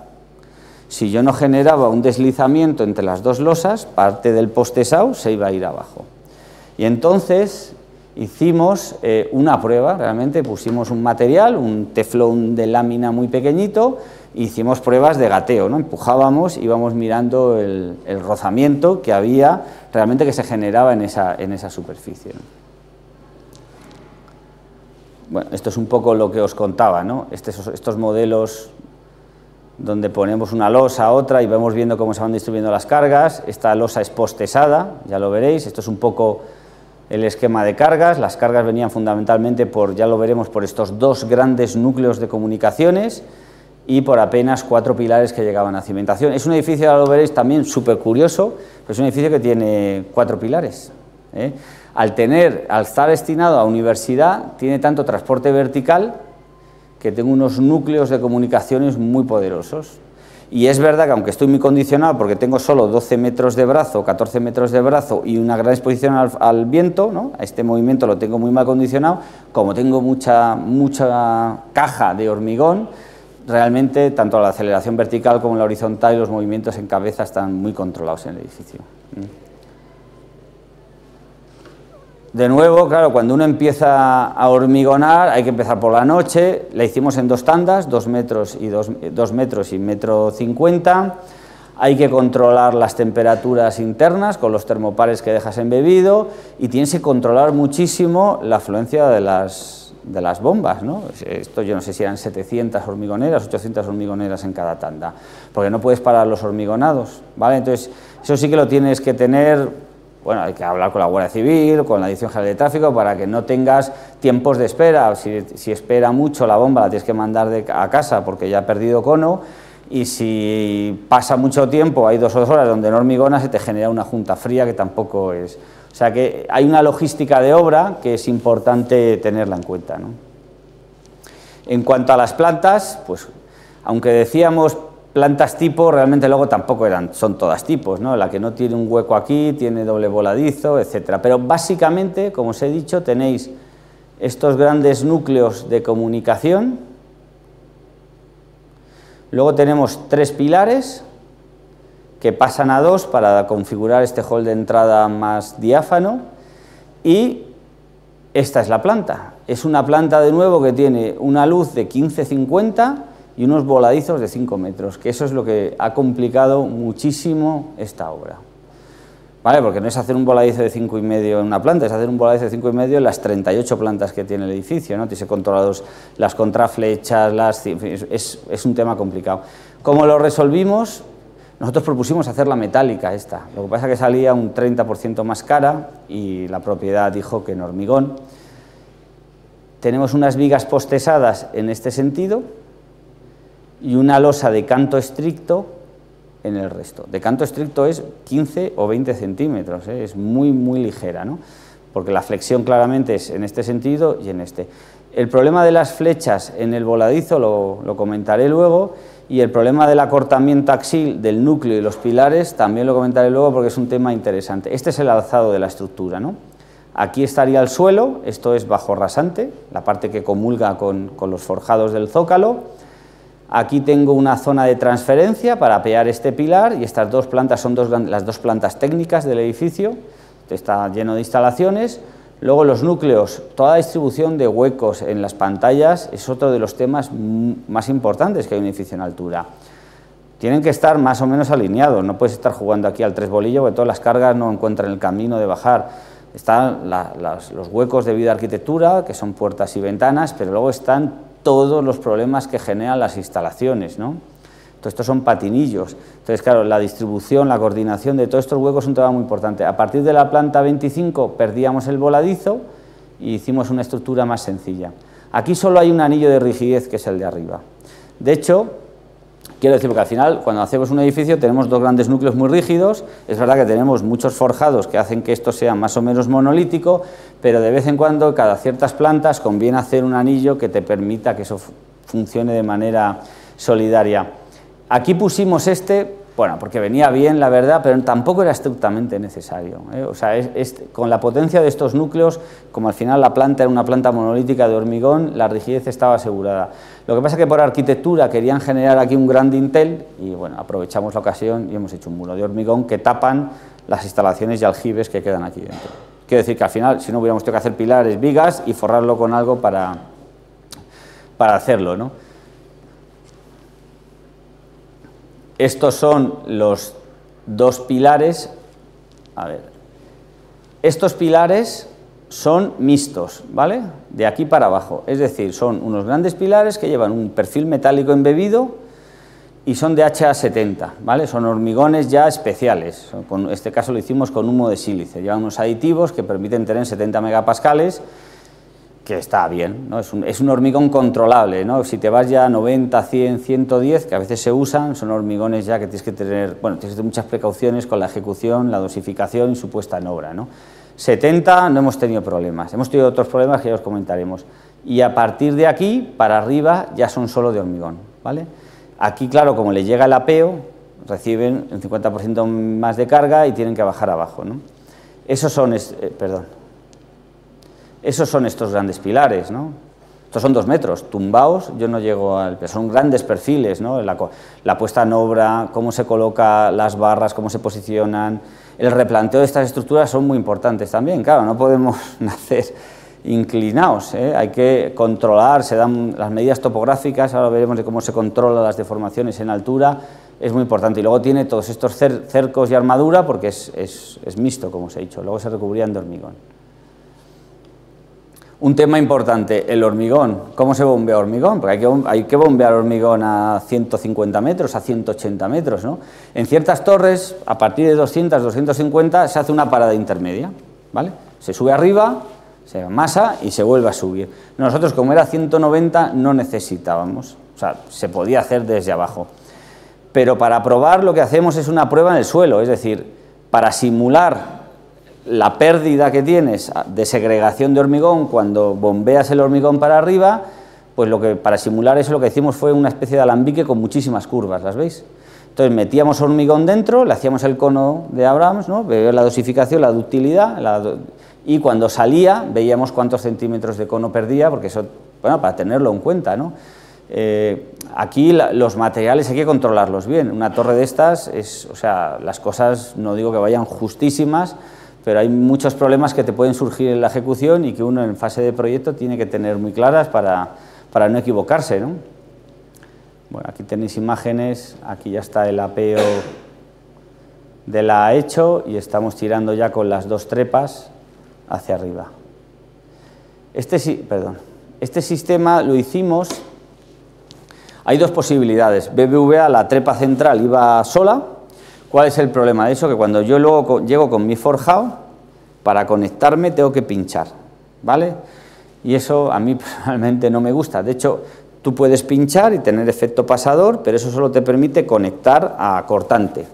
si yo no generaba un deslizamiento entre las dos losas, parte del postesado se iba a ir abajo. Y entonces hicimos eh, una prueba, realmente pusimos un material, un teflón de lámina muy pequeñito, e hicimos pruebas de gateo, ¿no? empujábamos, íbamos mirando el, rozamiento que había realmente que se generaba en esa, superficie. Bueno, esto es un poco lo que os contaba, ¿no? estos, estos modelos donde ponemos una losa, otra y vamos viendo cómo se van distribuyendo las cargas. Esta losa es postesada, ya lo veréis. Esto es un poco el esquema de cargas. Las cargas venían fundamentalmente por, ya lo veremos, por estos dos grandes núcleos de comunicaciones y por apenas cuatro pilares que llegaban a cimentación. Es un edificio, ya lo veréis, también súper curioso, pero es un edificio que tiene cuatro pilares. ¿eh? Al, tener, al estar destinado a universidad, tiene tanto transporte vertical que tengo unos núcleos de comunicaciones muy poderosos. Y es verdad que aunque estoy muy condicionado porque tengo solo 12 metros de brazo, 14 metros de brazo y una gran exposición al, viento, ¿no? a este movimiento lo tengo muy mal condicionado, como tengo mucha, mucha caja de hormigón, realmente tanto la aceleración vertical como la horizontal y los movimientos en cabeza están muy controlados en el edificio. De nuevo, claro, cuando uno empieza a hormigonar hay que empezar por la noche, la hicimos en dos tandas, dos metros y dos, metros y metro cincuenta, hay que controlar las temperaturas internas con los termopares que dejas embebido y tienes que controlar muchísimo la afluencia de las, de las bombas, ¿no? Esto yo no sé si eran 700 hormigoneras, 800 hormigoneras en cada tanda, porque no puedes parar los hormigonados, ¿vale? Entonces, eso sí que lo tienes que tener bueno, hay que hablar con la Guardia Civil, con la Dirección General de Tráfico, para que no tengas tiempos de espera. Si, espera mucho la bomba, la tienes que mandar a casa porque ya ha perdido cono. Y si pasa mucho tiempo, hay dos o dos horas donde no hormigona, se te genera una junta fría que tampoco es. O sea que hay una logística de obra que es importante tenerla en cuenta. En cuanto a las plantas, pues aunque decíamos plantas tipo realmente luego tampoco eran, son todas tipos, ¿no? La que no tiene un hueco aquí, tiene doble voladizo, etcétera. Pero básicamente, como os he dicho, tenéis estos grandes núcleos de comunicación. Luego tenemos tres pilares que pasan a dos para configurar este hall de entrada más diáfano y esta es la planta. Es una planta de nuevo que tiene una luz de 1550 y unos voladizos de 5 metros, que eso es lo que ha complicado muchísimo esta obra. ¿Vale? Porque no es hacer un voladizo de 5 y medio en una planta, es hacer un voladizo de 5 y medio en las 38 plantas que tiene el edificio, ¿no? Tiene controlados las contraflechas, es, es un tema complicado. ¿Cómo lo resolvimos? Nosotros propusimos hacer la metálica esta, lo que pasa es que salía un 30% más cara y la propiedad dijo que en hormigón. Tenemos unas vigas postesadas en este sentido, y una losa de canto estricto en el resto. De canto estricto es 15 o 20 centímetros, ¿eh? es muy, muy ligera, ¿no? porque la flexión claramente es en este sentido y en este. El problema de las flechas en el voladizo lo, comentaré luego, y el problema del acortamiento axil del núcleo y los pilares también lo comentaré luego porque es un tema interesante. Este es el alzado de la estructura. ¿no? Aquí estaría el suelo, esto es bajo rasante, la parte que comulga con, con los forjados del zócalo, Aquí tengo una zona de transferencia para apear este pilar y estas dos plantas son las dos plantas técnicas del edificio, está lleno de instalaciones. Luego los núcleos, toda distribución de huecos en las pantallas es otro de los temas más importantes que hay en un edificio en altura. Tienen que estar más o menos alineados, no puedes estar jugando aquí al tres bolillo porque todas las cargas no encuentran el camino de bajar. Están los huecos de vida arquitectura, que son puertas y ventanas, pero luego están todos los problemas que generan las instalaciones. Entonces Todo esto son patinillos. Entonces, claro, la distribución, la coordinación de todos estos huecos es un tema muy importante. A partir de la planta 25 perdíamos el voladizo y hicimos una estructura más sencilla. Aquí solo hay un anillo de rigidez que es el de arriba. De hecho, quiero decir, porque al final, cuando hacemos un edificio, tenemos dos grandes núcleos muy rígidos. Es verdad que tenemos muchos forjados que hacen que esto sea más o menos monolítico, pero de vez en cuando, cada ciertas plantas, conviene hacer un anillo que te permita que eso funcione de manera solidaria. Aquí pusimos este, bueno, porque venía bien, la verdad, pero tampoco era estrictamente necesario. ¿eh? O sea, con la potencia de estos núcleos, como al final la planta era una planta monolítica de hormigón, la rigidez estaba asegurada. Lo que pasa es que por arquitectura querían generar aquí un gran dintel y, bueno, aprovechamos la ocasión y hemos hecho un muro de hormigón que tapan las instalaciones y aljibes que quedan aquí dentro. Quiero decir que al final, si no hubiéramos tenido que hacer pilares, vigas y forrarlo con algo para, para hacerlo, ¿no? Estos son los dos pilares. A ver. Estos pilares son mixtos, ¿vale? De aquí para abajo. Es decir, son unos grandes pilares que llevan un perfil metálico embebido y son de HA70, ¿vale? Son hormigones ya especiales. En este caso lo hicimos con humo de sílice. Llevan unos aditivos que permiten tener 70 megapascales que está bien, ¿no? es, un, hormigón controlable, ¿no? si te vas ya a 90, 100, 110, que a veces se usan, son hormigones ya que tienes que tener, bueno, tienes muchas precauciones con la ejecución, la dosificación y su puesta en obra. ¿no? 70 no hemos tenido problemas, hemos tenido otros problemas que ya os comentaremos. Y a partir de aquí, para arriba, ya son solo de hormigón. ¿vale? Aquí, claro, como le llega el apeo, reciben un 50% más de carga y tienen que bajar abajo. ¿no? Esos son, eh, perdón, esos son estos grandes pilares, ¿no? Estos son dos metros, tumbaos, yo no llego al... Son grandes perfiles, ¿no? La, puesta en obra, cómo se colocan las barras, cómo se posicionan, el replanteo de estas estructuras son muy importantes también, claro, no podemos nacer inclinados, ¿eh? hay que controlar, se dan las medidas topográficas, ahora veremos de cómo se controlan las deformaciones en altura, es muy importante. Y luego tiene todos estos cercos y armadura porque es, es, es mixto, como os he dicho, luego se recubrían de hormigón. Un tema importante, el hormigón. ¿Cómo se bombea hormigón? Porque hay que, hay que bombear hormigón a 150 metros, a 180 metros. ¿no? En ciertas torres, a partir de 200, 250, se hace una parada intermedia. ¿vale? Se sube arriba, se amasa y se vuelve a subir. Nosotros, como era 190, no necesitábamos. O sea, se podía hacer desde abajo. Pero para probar lo que hacemos es una prueba en el suelo, es decir, para simular la pérdida que tienes de segregación de hormigón cuando bombeas el hormigón para arriba, pues lo que para simular eso lo que hicimos fue una especie de alambique con muchísimas curvas, ¿las veis? Entonces metíamos hormigón dentro, le hacíamos el cono de Abrams, ¿no? veíamos la dosificación, la ductilidad, y cuando salía veíamos cuántos centímetros de cono perdía, porque eso, bueno, para tenerlo en cuenta, ¿no? Eh, aquí los materiales hay que controlarlos bien. Una torre de estas, es, o sea, las cosas no digo que vayan justísimas, pero hay muchos problemas que te pueden surgir en la ejecución y que uno en fase de proyecto tiene que tener muy claras para, para no equivocarse. ¿no? Bueno, aquí tenéis imágenes, aquí ya está el apeo de la hecho y estamos tirando ya con las dos trepas hacia arriba. Este, perdón, este sistema lo hicimos, hay dos posibilidades, BBVA, la trepa central iba sola, ¿Cuál es el problema de eso? Que cuando yo luego llego con mi forjado, para conectarme tengo que pinchar, ¿vale? Y eso a mí personalmente no me gusta. De hecho, tú puedes pinchar y tener efecto pasador, pero eso solo te permite conectar a cortante.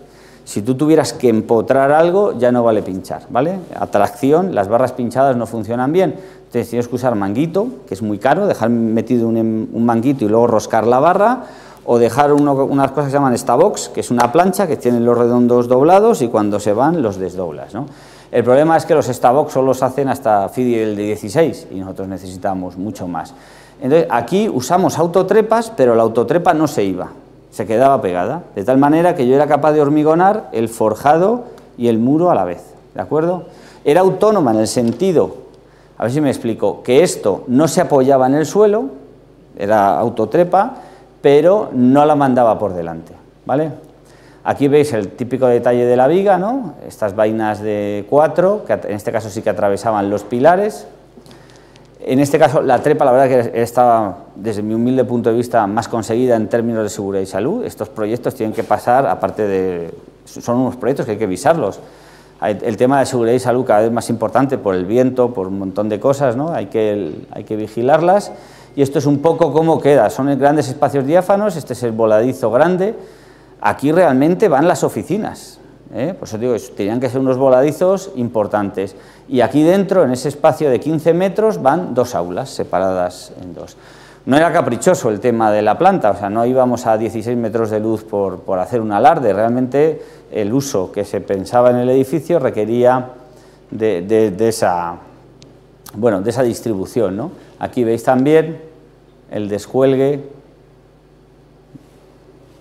Si tú tuvieras que empotrar algo, ya no vale pinchar, ¿vale? A tracción, las barras pinchadas no funcionan bien. Entonces tienes que usar manguito, que es muy caro, dejar metido un, un manguito y luego roscar la barra, o dejar unas cosas que se llaman box que es una plancha que tiene los redondos doblados y cuando se van los desdoblas. ¿no? El problema es que los Stabox solo se hacen hasta FIDIL de 16 y nosotros necesitamos mucho más. Entonces, aquí usamos autotrepas, pero la autotrepa no se iba, se quedaba pegada, de tal manera que yo era capaz de hormigonar el forjado y el muro a la vez, ¿de acuerdo? Era autónoma en el sentido, a ver si me explico, que esto no se apoyaba en el suelo, era autotrepa, pero no la mandaba por delante, ¿vale? Aquí veis el típico detalle de la viga, ¿no? Estas vainas de cuatro, que en este caso sí que atravesaban los pilares. En este caso, la trepa, la verdad que estaba, desde mi humilde punto de vista, más conseguida en términos de seguridad y salud. Estos proyectos tienen que pasar, aparte de... Son unos proyectos que hay que visarlos. El tema de seguridad y salud cada vez más importante por el viento, por un montón de cosas, ¿no? hay, que, hay que vigilarlas. Y esto es un poco cómo queda. Son grandes espacios diáfanos, este es el voladizo grande. Aquí realmente van las oficinas. ¿eh? Por eso digo, tenían que ser unos voladizos importantes. Y aquí dentro, en ese espacio de 15 metros, van dos aulas separadas en dos. No era caprichoso el tema de la planta, o sea, no íbamos a 16 metros de luz por, por hacer un alarde, realmente el uso que se pensaba en el edificio requería de, de, esa, bueno, de esa distribución. ¿no? Aquí veis también el descuelgue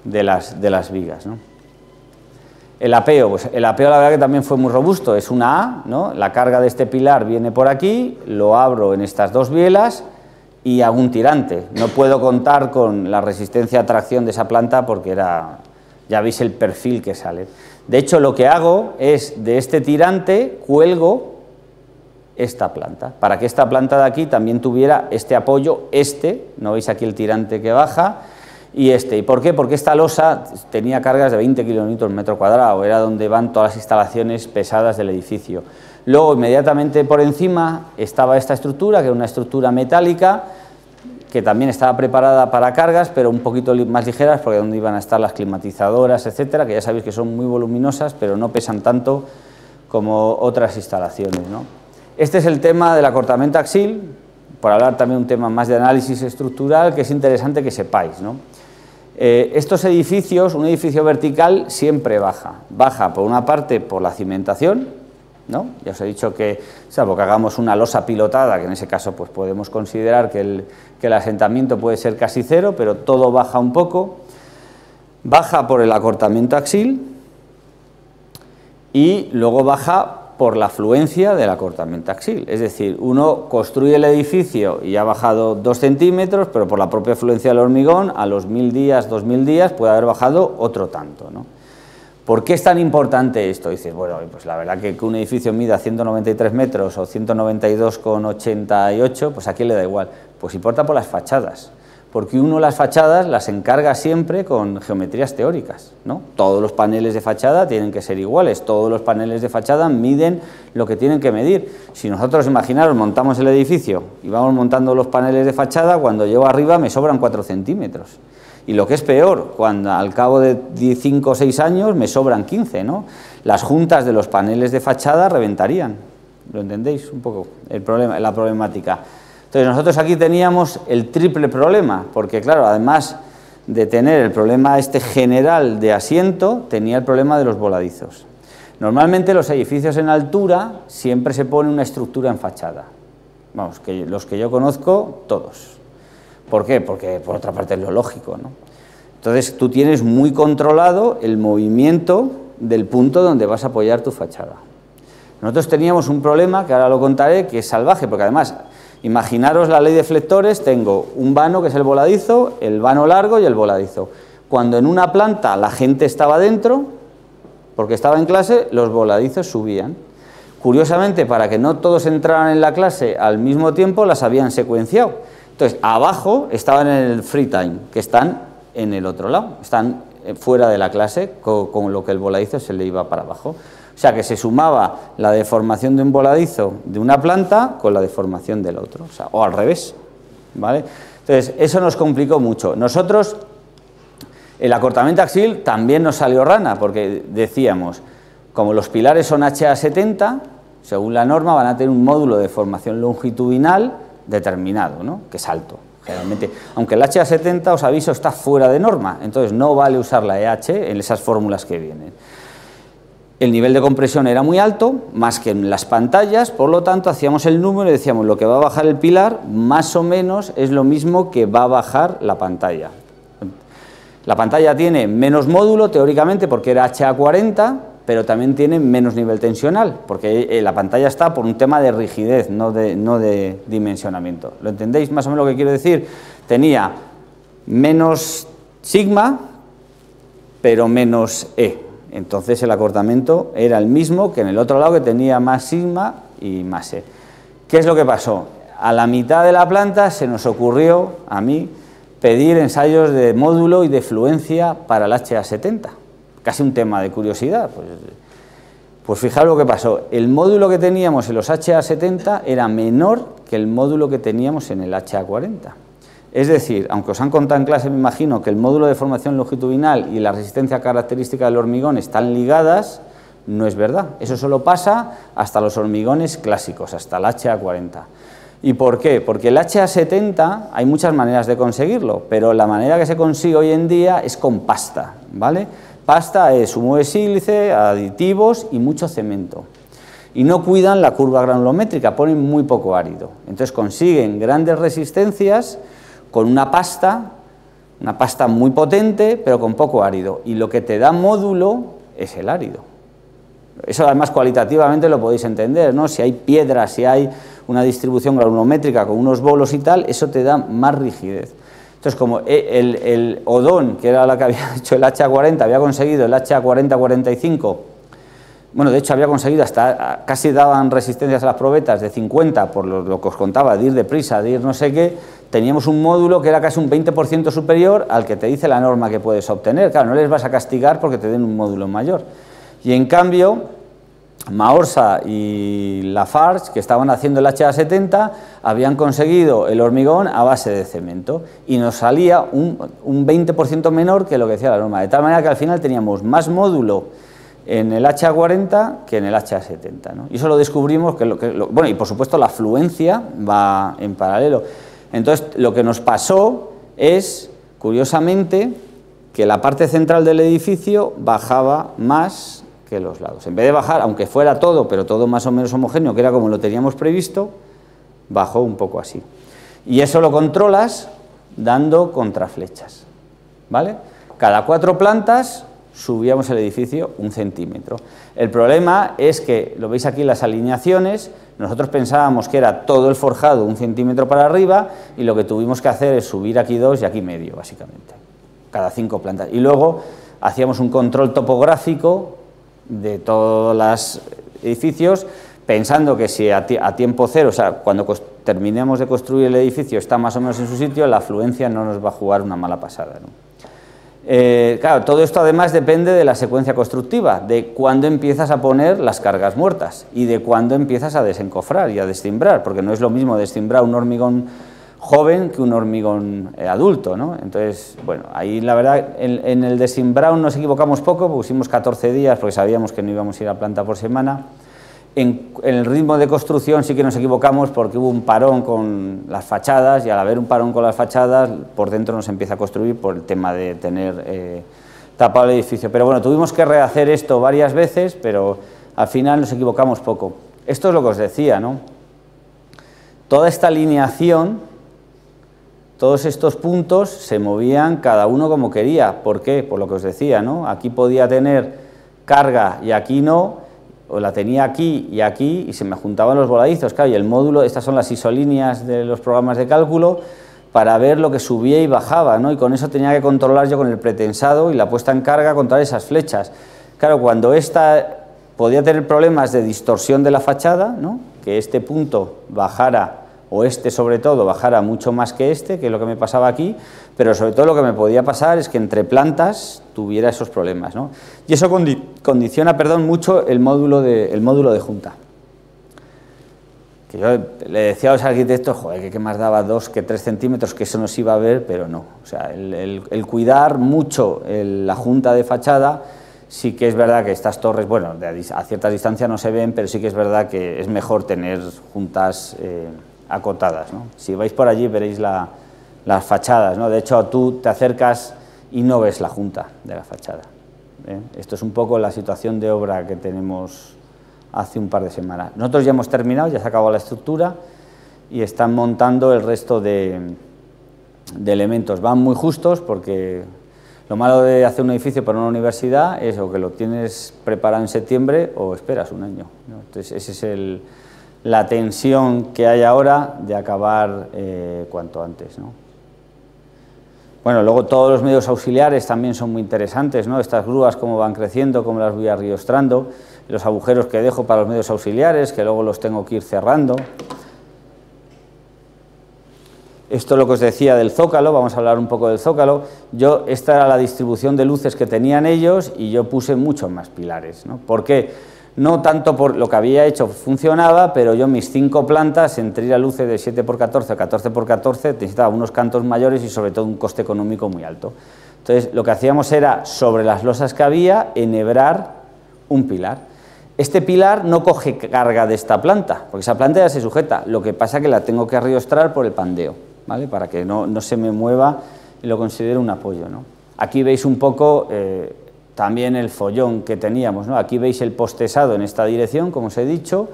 de las, de las vigas. ¿no? El apeo, pues el apeo la verdad que también fue muy robusto, es una A, ¿no? la carga de este pilar viene por aquí, lo abro en estas dos bielas y hago un tirante. No puedo contar con la resistencia a tracción de esa planta porque era, ya veis el perfil que sale. De hecho, lo que hago es de este tirante cuelgo esta planta, para que esta planta de aquí también tuviera este apoyo, este, ¿no veis aquí el tirante que baja? y este. ¿Y por qué? Porque esta losa tenía cargas de 20 kilómetros metro cuadrado, era donde van todas las instalaciones pesadas del edificio. Luego, inmediatamente por encima, estaba esta estructura, que era una estructura metálica, que también estaba preparada para cargas, pero un poquito más ligeras, porque donde iban a estar las climatizadoras, etcétera, que ya sabéis que son muy voluminosas, pero no pesan tanto como otras instalaciones. Este es el tema del acortamiento axil, por hablar también un tema más de análisis estructural, que es interesante que sepáis. Eh, estos edificios, un edificio vertical siempre baja. Baja por una parte por la cimentación, ¿no? ya os he dicho que, salvo que hagamos una losa pilotada, que en ese caso pues podemos considerar que el, que el asentamiento puede ser casi cero, pero todo baja un poco. Baja por el acortamiento axil y luego baja por la afluencia del acortamiento axil. Es decir, uno construye el edificio y ha bajado dos centímetros, pero por la propia afluencia del hormigón, a los mil días, dos mil días, puede haber bajado otro tanto. ¿no? ¿Por qué es tan importante esto? Dices, bueno, pues la verdad que, que un edificio mida 193 metros o 192,88, pues a quién le da igual. Pues importa por las fachadas porque uno las fachadas las encarga siempre con geometrías teóricas. ¿no? Todos los paneles de fachada tienen que ser iguales, todos los paneles de fachada miden lo que tienen que medir. Si nosotros, imaginaros, montamos el edificio y vamos montando los paneles de fachada, cuando llego arriba me sobran 4 centímetros. Y lo que es peor, cuando al cabo de 5 o 6 años me sobran 15, ¿no? Las juntas de los paneles de fachada reventarían. ¿Lo entendéis un poco? El problema, la problemática. Entonces nosotros aquí teníamos el triple problema, porque claro, además de tener el problema este general de asiento, tenía el problema de los voladizos. Normalmente los edificios en altura siempre se pone una estructura en fachada. Vamos, que los que yo conozco, todos. ¿Por qué? Porque por otra parte es lo lógico, ¿no? Entonces tú tienes muy controlado el movimiento del punto donde vas a apoyar tu fachada. Nosotros teníamos un problema, que ahora lo contaré, que es salvaje, porque además Imaginaros la ley de flectores, tengo un vano que es el voladizo, el vano largo y el voladizo. Cuando en una planta la gente estaba dentro, porque estaba en clase, los voladizos subían. Curiosamente, para que no todos entraran en la clase al mismo tiempo, las habían secuenciado. Entonces, abajo estaban en el free time, que están en el otro lado, están eh, fuera de la clase, con, lo que el voladizo se le iba para abajo. O sea que se sumaba la deformación de un voladizo de una planta con la deformación del otro, o, al revés. ¿vale? Entonces, eso nos complicó mucho. Nosotros, el acortamiento axil también nos salió rana, porque decíamos, como los pilares son HA70, según la norma van a tener un módulo de formación longitudinal determinado, ¿no? que es alto. Generalmente, aunque el HA70, os aviso, está fuera de norma, entonces no vale usar la EH en esas fórmulas que vienen. El nivel de compresión era muy alto, más que en las pantallas, por lo tanto hacíamos el número y decíamos lo que va a bajar el pilar más o menos es lo mismo que va a bajar la pantalla. La pantalla tiene menos módulo teóricamente porque era HA40, pero también tiene menos nivel tensional, porque eh, la pantalla está por un tema de rigidez, no de, no de dimensionamiento. ¿Lo entendéis más o menos lo que quiero decir? Tenía menos sigma, pero menos E. Entonces el acortamiento era el mismo que en el otro lado que tenía más sigma y más e. ¿Qué es lo que pasó? a la mitad de la planta se nos ocurrió, a mí, pedir ensayos de módulo y de fluencia para el HA70. Casi un tema de curiosidad. Pues, pues fijaros lo que pasó. El módulo que teníamos en los HA70 era menor que el módulo que teníamos en el HA40. Es decir, aunque os han contado en clase, me imagino que el módulo de formación longitudinal y la resistencia característica del hormigón están ligadas, no es verdad. Eso solo pasa hasta los hormigones clásicos, hasta el HA40. ¿Y por qué? Porque el HA70 hay muchas maneras de conseguirlo, pero la manera que se consigue hoy en día es con pasta, ¿vale? Pasta es humo de sílice, aditivos y mucho cemento. Y no cuidan la curva granulométrica, ponen muy poco árido. Entonces consiguen grandes resistencias con una pasta, una pasta muy potente, pero con poco árido. Y lo que te da módulo es el árido. Eso además cualitativamente lo podéis entender, ¿no? Si hay piedra, si hay una distribución granulométrica con unos bolos y tal, eso te da más rigidez. Entonces, como e, el, el Odón, que era la que había hecho el HA40, había conseguido el HA40-45, bueno, de hecho había conseguido hasta, casi daban resistencias a las probetas de 50, por lo, que os contaba, de ir deprisa, de ir no sé qué, teníamos un módulo que era casi un 20% superior al que te dice la norma que puedes obtener. Claro, no les vas a castigar porque te den un módulo mayor. Y en cambio, Maorsa y Lafarge, que estaban haciendo el HA70, habían conseguido el hormigón a base de cemento y nos salía un, 20% menor que lo que decía la norma. De tal manera que al final teníamos más módulo en el HA40 que en el HA70. ¿no? Y eso lo descubrimos, que, lo, que bueno, y por supuesto la fluencia va en paralelo. Entonces, lo que nos pasó es, curiosamente, que la parte central del edificio bajaba más que los lados. En vez de bajar, aunque fuera todo, pero todo más o menos homogéneo, que era como lo teníamos previsto, bajó un poco así. Y eso lo controlas dando contraflechas. ¿Vale? Cada cuatro plantas subíamos el edificio un centímetro. El problema es que, lo veis aquí las alineaciones, nosotros pensábamos que era todo el forjado un centímetro para arriba y lo que tuvimos que hacer es subir aquí dos y aquí medio, básicamente, cada cinco plantas. Y luego hacíamos un control topográfico de todos los edificios, pensando que si a, tiempo cero, o sea, cuando terminemos de construir el edificio está más o menos en su sitio, la afluencia no nos va a jugar una mala pasada. Eh, claro, todo esto además depende de la secuencia constructiva, de cuándo empiezas a poner las cargas muertas y de cuándo empiezas a desencofrar y a destimbrar, porque no es lo mismo destimbrar un hormigón joven que un hormigón eh, adulto. ¿no? Entonces, bueno, ahí la verdad, en, el desimbrado nos equivocamos poco, pusimos 14 días porque sabíamos que no íbamos a ir a planta por semana. En, el ritmo de construcción sí que nos equivocamos porque hubo un parón con las fachadas y al haber un parón con las fachadas, por dentro nos empieza a construir por el tema de tener eh, tapado el edificio. Pero bueno, tuvimos que rehacer esto varias veces, pero al final nos equivocamos poco. Esto es lo que os decía, ¿no? Toda esta alineación, todos estos puntos se movían cada uno como quería. ¿Por qué? Por lo que os decía, ¿no? Aquí podía tener carga y aquí no, o la tenía aquí y aquí y se me juntaban los voladizos, claro, y el módulo, estas son las isolíneas de los programas de cálculo, para ver lo que subía y bajaba, ¿no? y con eso tenía que controlar yo con el pretensado y la puesta en carga controlar esas flechas. Claro, cuando esta podía tener problemas de distorsión de la fachada, ¿no? que este punto bajara o este sobre todo bajara mucho más que este, que es lo que me pasaba aquí, pero sobre todo lo que me podía pasar es que entre plantas tuviera esos problemas. ¿no? Y eso condiciona perdón, mucho el módulo, de, el módulo de junta. Que yo le decía a los arquitectos, joder, que más daba dos que tres centímetros, que eso no se iba a ver, pero no. O sea, el, cuidar mucho la junta de fachada, sí que es verdad que estas torres, bueno, a cierta distancia no se ven, pero sí que es verdad que es mejor tener juntas... Eh, acotadas. ¿no? Si vais por allí veréis las fachadas, ¿no? de hecho tú te acercas y no ves la junta de la fachada. ¿eh? Esto es un poco la situación de obra que tenemos hace un par de semanas. Nosotros ya hemos terminado, ya se acabado la estructura y están montando el resto de, elementos. Van muy justos porque lo malo de hacer un edificio para una universidad es o que lo tienes preparado en septiembre o esperas un año. Entonces ese es el, la tensión que hay ahora de acabar eh, cuanto antes. ¿no? Bueno, luego todos los medios auxiliares también son muy interesantes, ¿no? Estas grúas cómo van creciendo, cómo las voy arriostrando, los agujeros que dejo para los medios auxiliares, que luego los tengo que ir cerrando. Esto es lo que os decía del zócalo, vamos a hablar un poco del zócalo. Yo, esta era la distribución de luces que tenían ellos y yo puse muchos más pilares. ¿no? ¿Por qué? No tanto por lo que había hecho funcionaba, pero yo mis cinco plantas, entre ir a de 7x14 o 14x14, necesitaba unos cantos mayores y sobre todo un coste económico muy alto. Entonces, lo que hacíamos era, sobre las losas que había, enhebrar un pilar. Este pilar no coge carga de esta planta, porque esa planta ya se sujeta, lo que pasa es que la tengo que arrastrar por el pandeo, ¿vale? para que no, no, se me mueva y lo considere un apoyo. ¿no? Aquí veis un poco eh, también el follón que teníamos. ¿no? Aquí veis el postesado en esta dirección, como os he dicho.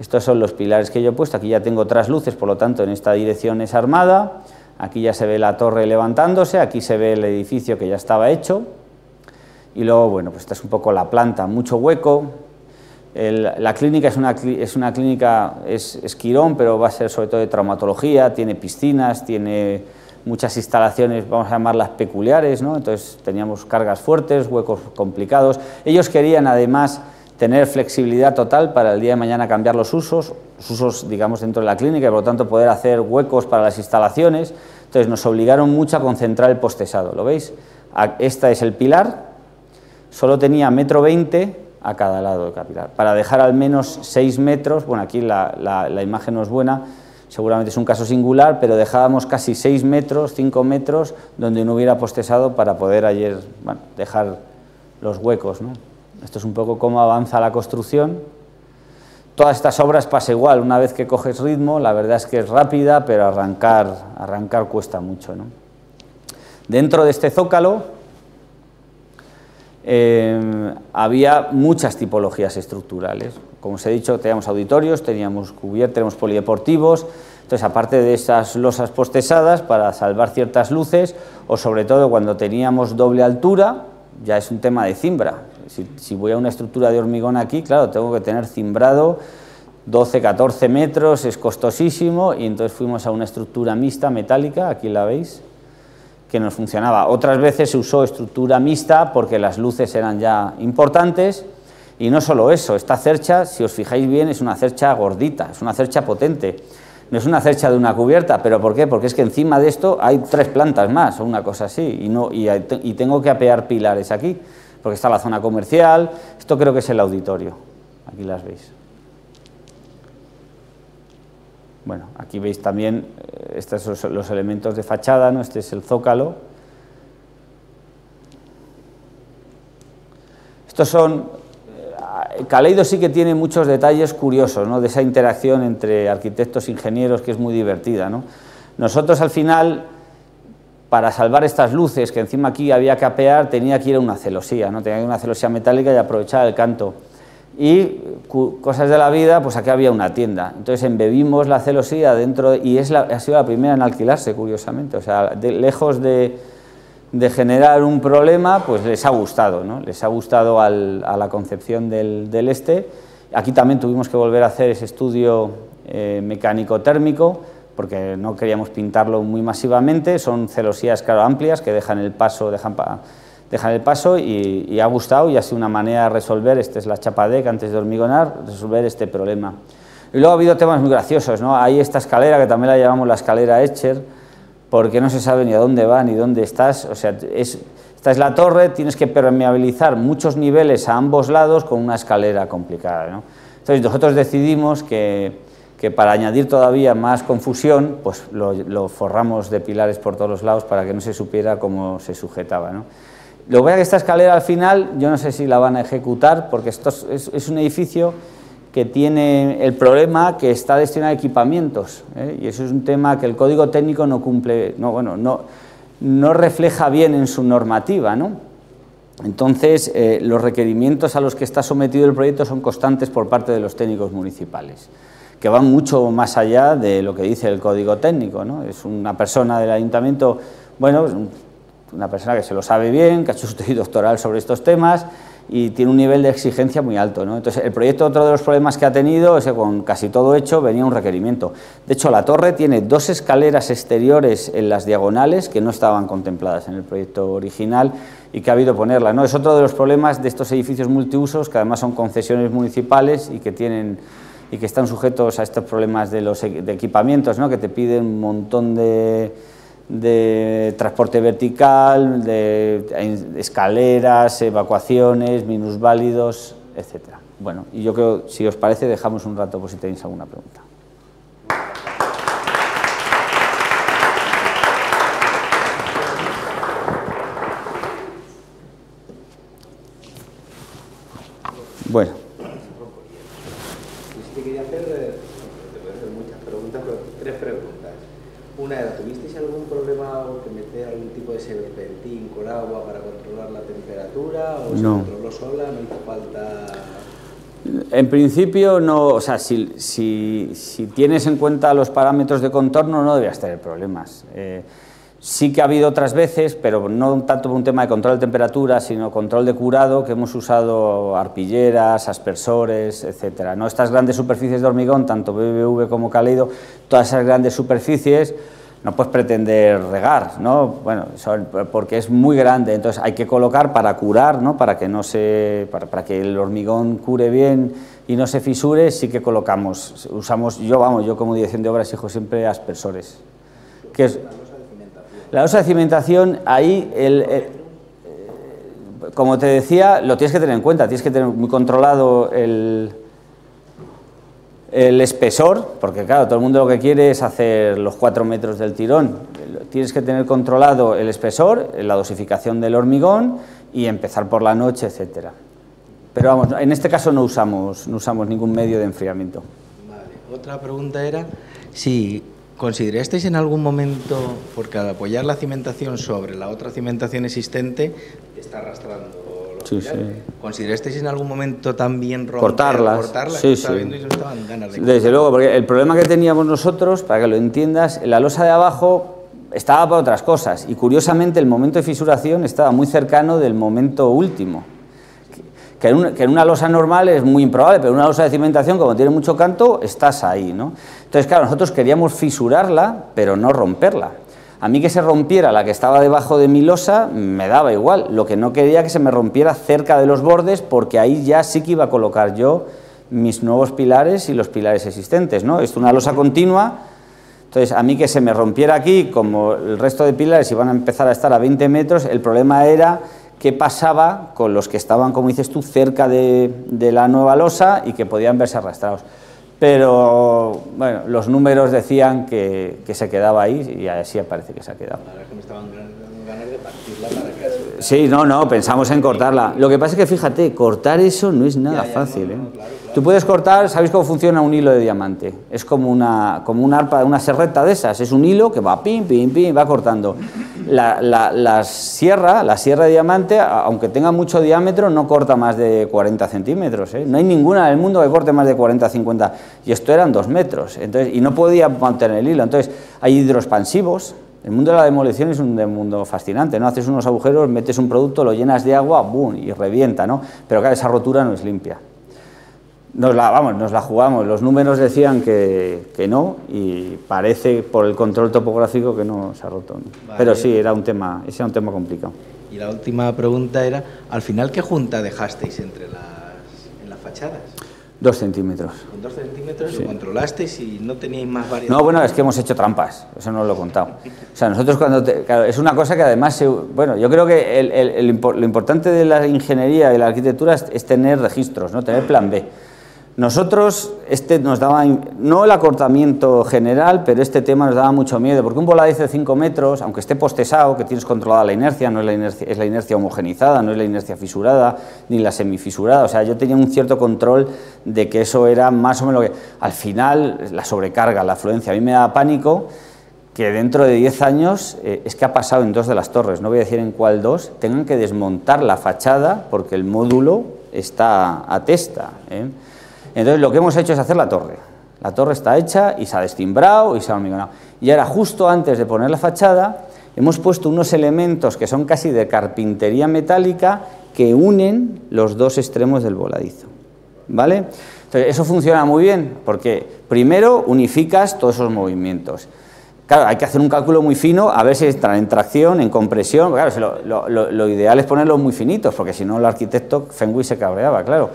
Estos son los pilares que yo he puesto. Aquí ya tengo otras luces, por lo tanto en esta dirección es armada. Aquí ya se ve la torre levantándose, aquí se ve el edificio que ya estaba hecho. Y luego, bueno, pues esta es un poco la planta, mucho hueco. la clínica es una, es una clínica, es, es Quirón, pero va a ser sobre todo de traumatología, tiene piscinas, tiene muchas instalaciones, vamos a llamarlas peculiares, ¿no? entonces teníamos cargas fuertes, huecos complicados. Ellos querían además tener flexibilidad total para el día de mañana cambiar los usos, los usos digamos dentro de la clínica y por lo tanto poder hacer huecos para las instalaciones. Entonces nos obligaron mucho a concentrar el postesado, ¿lo veis? Este es el pilar, solo tenía metro 20 a cada lado del capilar, para dejar al menos 6 metros, bueno aquí la, la imagen no es buena, seguramente es un caso singular, pero dejábamos casi 6 metros, 5 metros, donde no hubiera postesado para poder ayer dejar los huecos. Esto es un poco cómo avanza la construcción. Todas estas obras pasa igual, una vez que coges ritmo, la verdad es que es rápida, pero arrancar, arrancar cuesta mucho. Dentro de este zócalo eh, había muchas tipologías estructurales. Como os he dicho, teníamos auditorios, teníamos cubiertos, teníamos polideportivos. Entonces, aparte de esas losas postesadas para salvar ciertas luces, o sobre todo cuando teníamos doble altura, ya es un tema de cimbra. Si, voy a una estructura de hormigón aquí, claro, tengo que tener cimbrado 12, 14 metros, es costosísimo, y entonces fuimos a una estructura mixta metálica, aquí la veis, que nos funcionaba. Otras veces se usó estructura mixta porque las luces eran ya importantes y no solo eso, esta cercha, si os fijáis bien, es una cercha gordita, es una cercha potente. No es una cercha de una cubierta, ¿pero por qué? Porque es que encima de esto hay tres plantas más o una cosa así y, no, y, y tengo que apear pilares aquí, porque está la zona comercial, esto creo que es el auditorio, aquí las veis. Bueno, aquí veis también, eh, estos son los elementos de fachada, ¿no? este es el zócalo. Estos son, eh, Caleido sí que tiene muchos detalles curiosos, ¿no? de esa interacción entre arquitectos e ingenieros que es muy divertida. ¿no? Nosotros al final, para salvar estas luces, que encima aquí había que apear, tenía que ir a una celosía, ¿no? tenía que ir a una celosía metálica y aprovechar el canto y cosas de la vida, pues aquí había una tienda. Entonces embebimos la celosía dentro, y es ha sido la primera en alquilarse, curiosamente. O sea, lejos de, generar un problema, pues les ha gustado, ¿no? Les ha gustado a la concepción del, este. Aquí también tuvimos que volver a hacer ese estudio eh, mecánico-térmico, porque no queríamos pintarlo muy masivamente. Son celosías, claro, amplias, que dejan el paso, dejan dejan el paso y, ha gustado y ha sido una manera de resolver, esta es la chapa deck antes de hormigonar, resolver este problema. Y luego ha habido temas muy graciosos, ¿no? Hay esta escalera que también la llamamos la escalera Etcher, porque no se sabe ni a dónde va ni dónde estás, o sea, es, esta es la torre, tienes que permeabilizar muchos niveles a ambos lados con una escalera complicada. Entonces nosotros decidimos que, que para añadir todavía más confusión, pues lo, lo, forramos de pilares por todos los lados para que no se supiera cómo se sujetaba, ¿no? Lo que pasa que esta escalera al final, yo no sé si la van a ejecutar, porque esto es, un edificio que tiene el problema que está destinado a equipamientos, ¿eh? y eso es un tema que el código técnico no cumple, no, bueno, no, no refleja bien en su normativa, ¿no? Entonces, eh, los requerimientos a los que está sometido el proyecto son constantes por parte de los técnicos municipales, que van mucho más allá de lo que dice el código técnico, ¿no? Es una persona del ayuntamiento, bueno, una persona que se lo sabe bien, que ha hecho su tesis doctoral sobre estos temas y tiene un nivel de exigencia muy alto. ¿no? Entonces, el proyecto, otro de los problemas que ha tenido es que con casi todo hecho venía un requerimiento. De hecho, la torre tiene dos escaleras exteriores en las diagonales que no estaban contempladas en el proyecto original y que ha habido ponerla. ¿no? Es otro de los problemas de estos edificios multiusos, que además son concesiones municipales y que tienen y que están sujetos a estos problemas de los e-, equipamientos, ¿no? que te piden un montón de, de transporte vertical, de escaleras, evacuaciones, minusválidos, etc. Bueno, y yo creo, si os parece, dejamos un rato por si tenéis alguna pregunta. Bueno. te quería hacer, eh, te voy a hacer muchas preguntas, pero tres preguntas. Una era, ¿tuvisteis algún problema o que meter algún tipo de serpentín con agua para controlar la temperatura? ¿O se controló sola? ¿No hizo falta...? En principio, no, o sea, si, si, si, tienes en cuenta los parámetros de contorno, no deberías tener problemas. Eh, Sí que ha habido otras veces, pero no tanto por un tema de control de temperatura, sino control de curado, que hemos usado arpilleras, aspersores, etcétera. ¿no? Estas grandes superficies de hormigón, tanto BBV como Caleido, todas esas grandes superficies, no puedes pretender regar, ¿no? Bueno, porque es muy grande, entonces hay que colocar para curar, ¿no? Para que no se, para, que el hormigón cure bien y no se fisure, sí que colocamos, usamos, yo vamos, yo como dirección de obras hijo siempre aspersores, que es la losa de cimentación, ahí, el, como te decía, lo tienes que tener en cuenta, tienes que tener muy controlado el, el espesor, porque claro, todo el mundo lo que quiere es hacer los cuatro metros del tirón. Tienes que tener controlado el espesor, la dosificación del hormigón y empezar por la noche, etcétera. Pero vamos, en este caso no usamos, no usamos ningún medio de enfriamiento. Otra pregunta era si ¿Considerasteis en algún momento, porque al apoyar la cimentación sobre la otra cimentación existente, está arrastrando sí, sí. ¿Considerasteis en algún momento también romper, cortarlas? cortarlas sí, sí. Viendo y no estaban ganas de Desde luego, porque el problema que teníamos nosotros, para que lo entiendas, la losa de abajo estaba para otras cosas y curiosamente el momento de fisuración estaba muy cercano del momento último que en, una, losa normal es muy improbable, pero en una losa de cimentación, como tiene mucho canto, estás ahí. ¿no? Entonces, claro, nosotros queríamos fisurarla, pero no romperla. A mí que se rompiera la que estaba debajo de mi losa me daba igual. Lo que no quería que se me rompiera cerca de los bordes, porque ahí ya sí que iba a colocar yo mis nuevos pilares y los pilares existentes. ¿no? Es una losa continua, entonces a mí que se me rompiera aquí, como el resto de pilares iban a empezar a estar a 20 metros, el problema era qué pasaba con los que estaban, como dices tú, cerca de, la nueva losa y que podían verse arrastrados. Pero bueno, los números decían que, se quedaba ahí y así parece que se ha quedado. Sí, no, no, pensamos en cortarla. Lo que pasa es que fíjate, cortar eso no es nada fácil. ¿eh? Tú puedes cortar, ¿sabéis cómo funciona un hilo de diamante? Es como una, como una arpa, una serreta de esas, es un hilo que va pim, pim, pim, va cortando. La, sierra, la sierra de diamante, aunque tenga mucho diámetro, no corta más de 40 centímetros. ¿eh? No hay ninguna en el mundo que corte más de 40 50. Y esto eran dos metros. Entonces, y no podía mantener el hilo. Entonces, hay hidroexpansivos, el mundo de la demolición es un mundo fascinante, ¿no? Haces unos agujeros, metes un producto, lo llenas de agua, ¡boom! y revienta, ¿no? Pero claro, esa rotura no es limpia. Nos la, vamos, nos la jugamos, los números decían que, que no y parece por el control topográfico que no se ha roto. Pero sí, era un tema, ese era un tema complicado. Y la última pregunta era, al final, ¿qué junta dejasteis entre las, en las fachadas? Dos centímetros. ¿Con dos centímetros lo controlasteis y no teníais más variedad? No, bueno, es que hemos hecho trampas, eso no lo he contado. O sea, nosotros cuando... es una cosa que además... bueno, yo creo que lo importante de la ingeniería y la arquitectura es, tener registros, ¿no? Tener plan B. Nosotros, este nos daba, no el acortamiento general, pero este tema nos daba mucho miedo, porque un voladizo de 5 metros, aunque esté postesado, que tienes controlada la inercia, no es la inercia, es la inercia homogenizada, no es la inercia fisurada, ni la semifisurada, o sea, yo tenía un cierto control de que eso era más o menos lo que... Al final, la sobrecarga, la afluencia, a mí me da pánico que dentro de 10 años, eh, es que ha pasado en dos de las torres, no voy a decir en cuál dos, tengan que desmontar la fachada porque el módulo está a testa. ¿eh? Entonces lo que hemos hecho es hacer la torre. La torre está hecha y se ha destimbrado y se ha hormigonado. Y ahora, justo antes de poner la fachada, hemos puesto unos elementos que son casi de carpintería metálica que unen los dos extremos del voladizo. ¿Vale? Entonces, eso funciona muy bien porque primero unificas todos esos movimientos. Claro, hay que hacer un cálculo muy fino a ver si están en tracción, en compresión. Claro, lo, lo, ideal es ponerlos muy finitos porque si no el arquitecto Fengui se cabreaba, claro.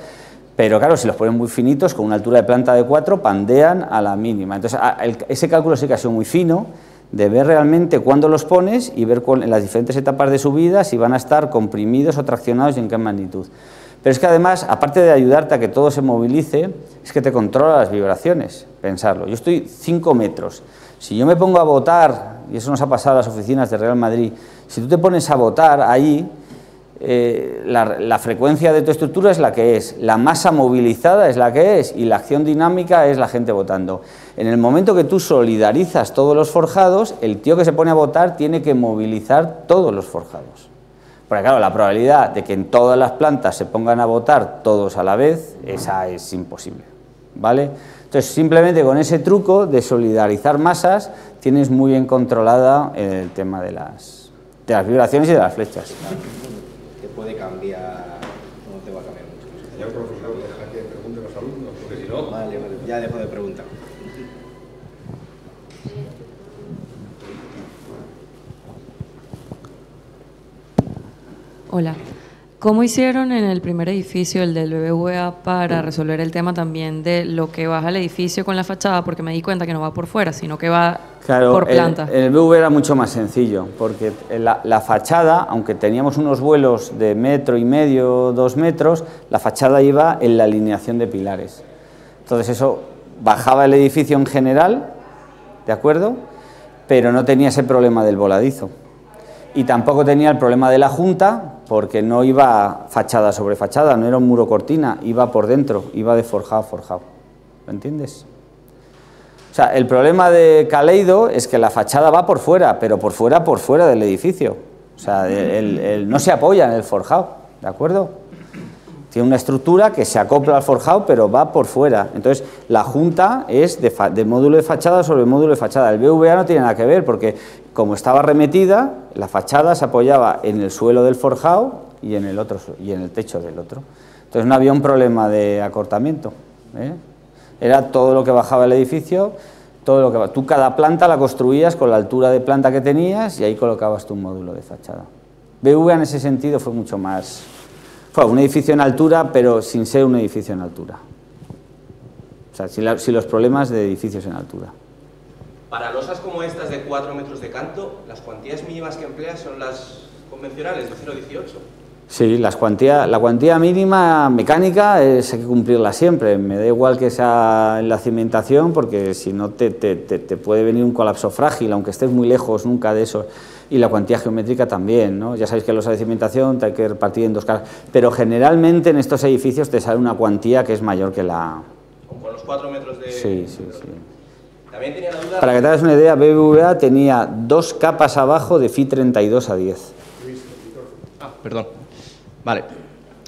Pero claro, si los ponen muy finitos, con una altura de planta de 4, pandean a la mínima. Entonces, ese cálculo sí que ha sido muy fino, de ver realmente cuándo los pones y ver en las diferentes etapas de su vida si van a estar comprimidos o traccionados y en qué magnitud. Pero es que además, aparte de ayudarte a que todo se movilice, es que te controla las vibraciones, pensarlo. Yo estoy 5 metros. Si yo me pongo a votar, y eso nos ha pasado a las oficinas de Real Madrid, si tú te pones a votar ahí, eh, la, frecuencia de tu estructura es la que es, la masa movilizada es la que es y la acción dinámica es la gente votando. En el momento que tú solidarizas todos los forjados, el tío que se pone a votar tiene que movilizar todos los forjados. Porque claro, la probabilidad de que en todas las plantas se pongan a votar todos a la vez, esa es imposible. ¿Vale? Entonces, simplemente con ese truco de solidarizar masas, tienes muy bien controlada el tema de las, de las vibraciones y de las flechas puede cambiar, no te va a cambiar mucho. Señor profesor, deja que pregunten los alumnos, porque si no... Vale, vale, ya dejo de preguntar. Hola. ¿Cómo hicieron en el primer edificio, el del BBVA, para resolver el tema también de lo que baja el edificio con la fachada? Porque me di cuenta que no va por fuera, sino que va por planta. El, el BBVA era mucho más sencillo, porque la, la, fachada, aunque teníamos unos vuelos de metro y medio, dos metros, la fachada iba en la alineación de pilares. Entonces eso bajaba el edificio en general, ¿de acuerdo? Pero no tenía ese problema del voladizo y tampoco tenía el problema de la junta porque no iba fachada sobre fachada, no era un muro cortina, iba por dentro, iba de forjado a forjado. ¿Lo entiendes? O sea, el problema de Caleido es que la fachada va por fuera, pero por fuera, por fuera del edificio. O sea, no se apoya en el forjado, ¿de acuerdo? Tiene una estructura que se acopla al forjado, pero va por fuera. Entonces, la junta es de, módulo de fachada sobre módulo de fachada. El BVA no tiene nada que ver, porque como estaba remetida, la fachada se apoyaba en el suelo del forjado y en el, otro, y en el techo del otro. Entonces, no había un problema de acortamiento. ¿eh? Era todo lo que bajaba el edificio, todo lo que tú cada planta la construías con la altura de planta que tenías y ahí colocabas tu módulo de fachada. BVA en ese sentido fue mucho más un edificio en altura, pero sin ser un edificio en altura. O sea, si, los problemas de edificios en altura. Para losas como estas de 4 metros de canto, las cuantías mínimas que empleas son las convencionales de 0,18. Sí, las la cuantía mínima mecánica es, hay que cumplirla siempre. Me da igual que sea en la cimentación, porque si no te, te puede venir un colapso frágil, aunque estés muy lejos nunca de eso y la cuantía geométrica también. ¿no? Ya sabéis que los de cimentación te hay que repartir en dos caras, pero generalmente en estos edificios te sale una cuantía que es mayor que la... Con los cuatro metros de... Sí, sí, sí. También tenía la duda... Para que te hagas una idea, BBVA tenía dos capas abajo de FI 32 a 10. Ah, perdón. Vale.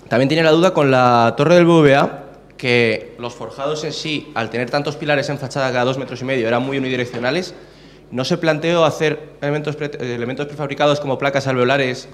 También tenía la duda con la torre del BBVA, que los forjados en sí, al tener tantos pilares en fachada cada dos metros y medio, eran muy unidireccionales ¿No se planteó hacer elementos, elementos prefabricados como placas alveolares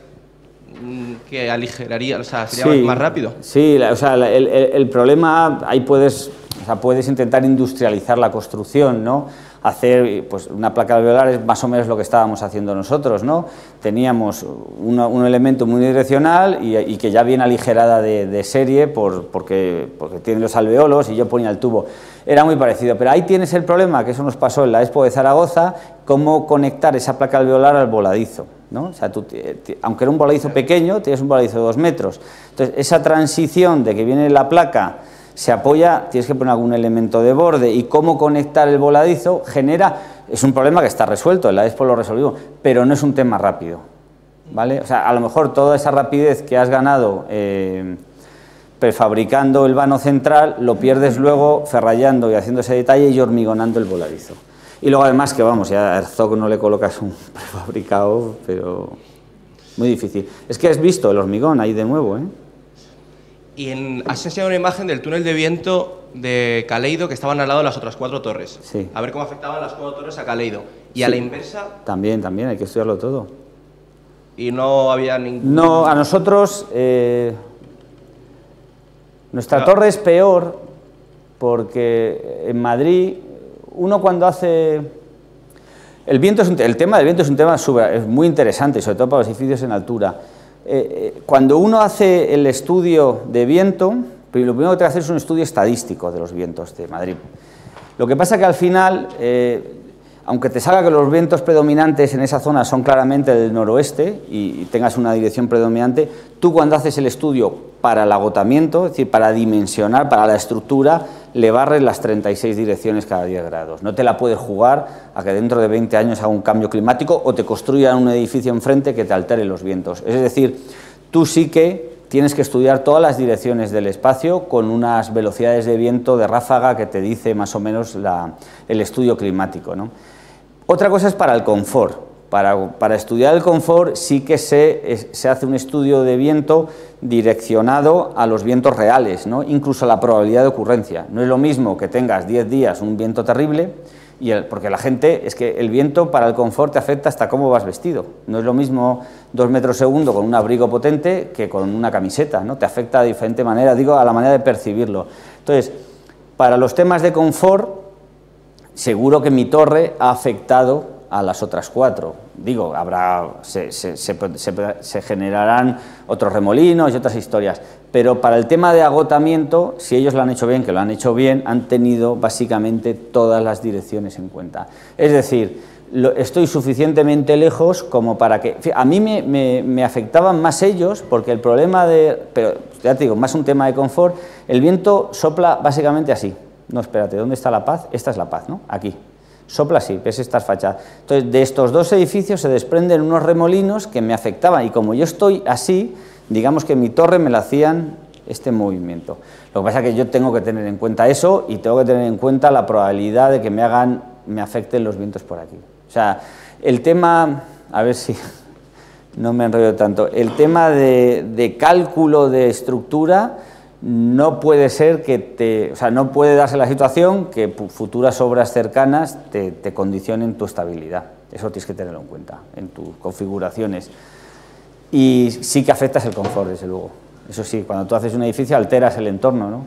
mm, que aligeraría, o sea, sería más rápido? Sí, o sea, el, el, problema, ahí puedes, o sea, puedes intentar industrializar la construcción, ¿no? Hacer pues, una placa alveolar es más o menos lo que estábamos haciendo nosotros, ¿no? Teníamos un elemento muy direccional y, que ya viene aligerada de, serie por, porque, porque tiene los alveolos y yo ponía el tubo. Era muy parecido, pero ahí tienes el problema, que eso nos pasó en la Expo de Zaragoza, cómo conectar esa placa alveolar al voladizo. ¿no? O sea, aunque era un voladizo pequeño, tienes un voladizo de dos metros. Entonces, esa transición de que viene la placa se apoya, tienes que poner algún elemento de borde y cómo conectar el voladizo genera, es un problema que está resuelto, en la Expo lo resolvimos, pero no es un tema rápido, ¿vale? O sea, a lo mejor toda esa rapidez que has ganado eh, prefabricando el vano central, lo pierdes luego ferrallando y haciendo ese detalle y hormigonando el voladizo. Y luego además que vamos, ya a Herzog no le colocas un prefabricado, pero muy difícil. Es que has visto el hormigón ahí de nuevo, ¿eh? Y en, has enseñado una imagen del túnel de viento de Caleido que estaban al lado de las otras cuatro torres. Sí. A ver cómo afectaban las cuatro torres a Caleido. Y a la inversa. También, también, hay que estudiarlo todo. Y no había ningún. No, a nosotros. Eh, nuestra torre es peor porque en Madrid uno cuando hace. El, viento es el tema del viento es un tema es muy interesante, sobre todo para los edificios en altura. Eh, eh, cuando uno hace el estudio de viento, lo primero que que hacer es un estudio estadístico de los vientos de Madrid. Lo que pasa que al final, eh, aunque te salga que los vientos predominantes en esa zona son claramente del noroeste y tengas una dirección predominante, tú cuando haces el estudio para el agotamiento, es decir, para dimensionar, para la estructura, le barres las 36 direcciones cada 10 grados. No te la puedes jugar a que dentro de 20 años haga un cambio climático o te construyan un edificio enfrente que te altere los vientos. Es decir, tú sí que tienes que estudiar todas las direcciones del espacio con unas velocidades de viento de ráfaga que te dice más o menos el estudio climático. Otra cosa es para el confort. Para, estudiar el confort sí que se, se, hace un estudio de viento direccionado a los vientos reales, incluso a la probabilidad de ocurrencia. No es lo mismo que tengas 10 días un viento terrible, y porque la gente, es que el viento para el confort te afecta hasta cómo vas vestido. No es lo mismo dos metros segundo con un abrigo potente que con una camiseta, ¿no? te afecta de diferente manera, digo, a la manera de percibirlo. Entonces, para los temas de confort, seguro que mi torre ha afectado a las otras cuatro. Digo, habrá, se, generarán otros remolinos y otras historias, pero para el tema de agotamiento, si ellos lo han hecho bien, que lo han hecho bien, han tenido básicamente todas las direcciones en cuenta. Es decir, estoy suficientemente lejos como para que... A mí me, me, afectaban más ellos, porque el problema de... Pero ya te digo, más un tema de confort, el viento sopla básicamente así no, espérate, ¿dónde está la paz? Esta es la paz, ¿no? Aquí. Sopla así, ves estas fachadas. Entonces, de estos dos edificios se desprenden unos remolinos que me afectaban y como yo estoy así, digamos que mi torre me la hacían este movimiento. Lo que pasa es que yo tengo que tener en cuenta eso y tengo que tener en cuenta la probabilidad de que me hagan, me afecten los vientos por aquí. O sea, el tema, a ver si no me enrollo tanto, el tema de, de cálculo de estructura no puede ser que te, o sea, no puede darse la situación que futuras obras cercanas te, condicionen tu estabilidad. Eso tienes que tenerlo en cuenta en tus configuraciones. Y sí que afectas el confort, desde luego. Eso sí, cuando tú haces un edificio alteras el entorno, ¿no?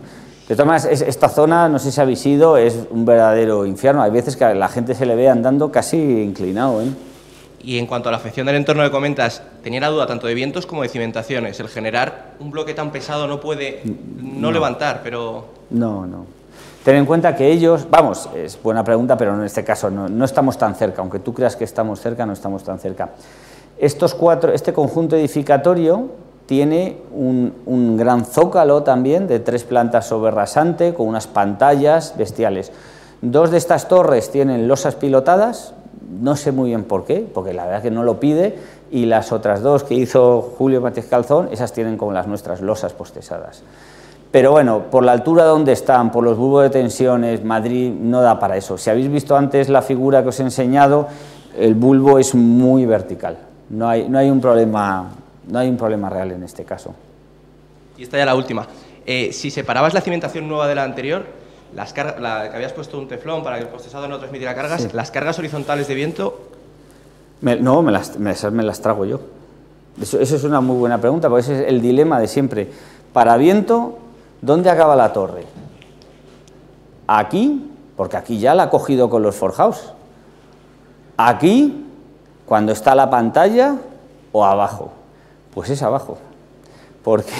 De todas maneras, esta zona, no sé si habéis ido, es un verdadero infierno. Hay veces que a la gente se le ve andando casi inclinado, ¿eh? Y en cuanto a la afección del entorno que comentas, tenía la duda tanto de vientos como de cimentaciones. El generar un bloque tan pesado no puede no, levantar, pero... No, no. Ten en cuenta que ellos, vamos, es buena pregunta, pero en este caso no, estamos tan cerca, aunque tú creas que estamos cerca, no estamos tan cerca. Estos cuatro, este conjunto edificatorio tiene un, un gran zócalo también de tres plantas sobre rasante, con unas pantallas bestiales. Dos de estas torres tienen losas pilotadas, no sé muy bien por qué, porque la verdad que no lo pide, y las otras dos que hizo Julio Matías Calzón, esas tienen como las nuestras losas postesadas. Pero bueno, por la altura donde están, por los bulbos de tensiones, Madrid no da para eso. Si habéis visto antes la figura que os he enseñado, el bulbo es muy vertical. No hay, no hay, un, problema, no hay un problema real en este caso. Y esta ya la última. Eh, si separabas la cimentación nueva de la anterior, las la, que habías puesto un teflón para que el procesado no transmitiera cargas, las cargas horizontales de viento... no, me las, me, las trago yo. Eso, es una muy buena pregunta, porque ese es el dilema de siempre. Para viento, ¿dónde acaba la torre? Aquí, porque aquí ya la ha cogido con los forjados. Aquí, cuando está la pantalla, o abajo. Pues es abajo. Porque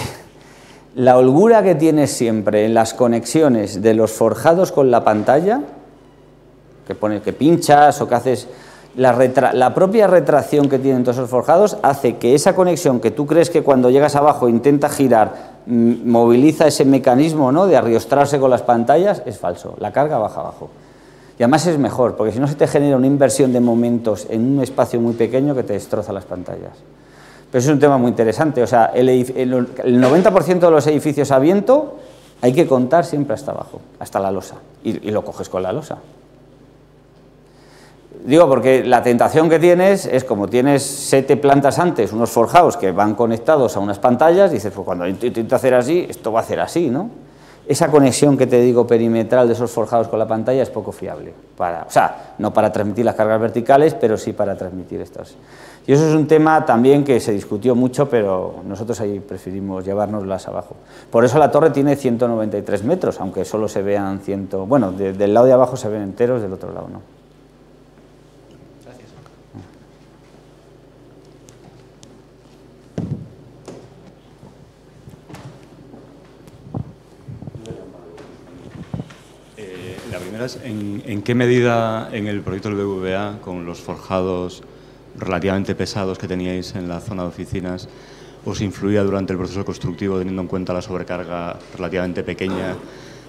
la holgura que tienes siempre en las conexiones de los forjados con la pantalla, que pone que pinchas o que haces, la, propia retracción que tienen todos esos forjados hace que esa conexión que tú crees que cuando llegas abajo intenta girar, moviliza ese mecanismo ¿no? de arriostrarse con las pantallas, es falso. La carga baja abajo. Y además es mejor, porque si no se te genera una inversión de momentos en un espacio muy pequeño que te destroza las pantallas. Pero es un tema muy interesante. O sea, el, 90% de los edificios a viento hay que contar siempre hasta abajo, hasta la losa. Y, y, lo coges con la losa. Digo, porque la tentación que tienes es como tienes siete plantas antes, unos forjados que van conectados a unas pantallas, dices, pues cuando intento hacer así, esto va a hacer así, ¿no? Esa conexión que te digo perimetral de esos forjados con la pantalla es poco fiable. Para, o sea, no para transmitir las cargas verticales, pero sí para transmitir estas. Y eso es un tema también que se discutió mucho, pero nosotros ahí preferimos llevárnoslas abajo. Por eso la torre tiene 193 metros, aunque solo se vean 100... Bueno, del lado de abajo se ven enteros, del otro lado no. Preguntas. ¿En, qué medida en el proyecto del BVA, con los forjados relativamente pesados que teníais en la zona de oficinas, os influía durante el proceso constructivo, teniendo en cuenta la sobrecarga relativamente pequeña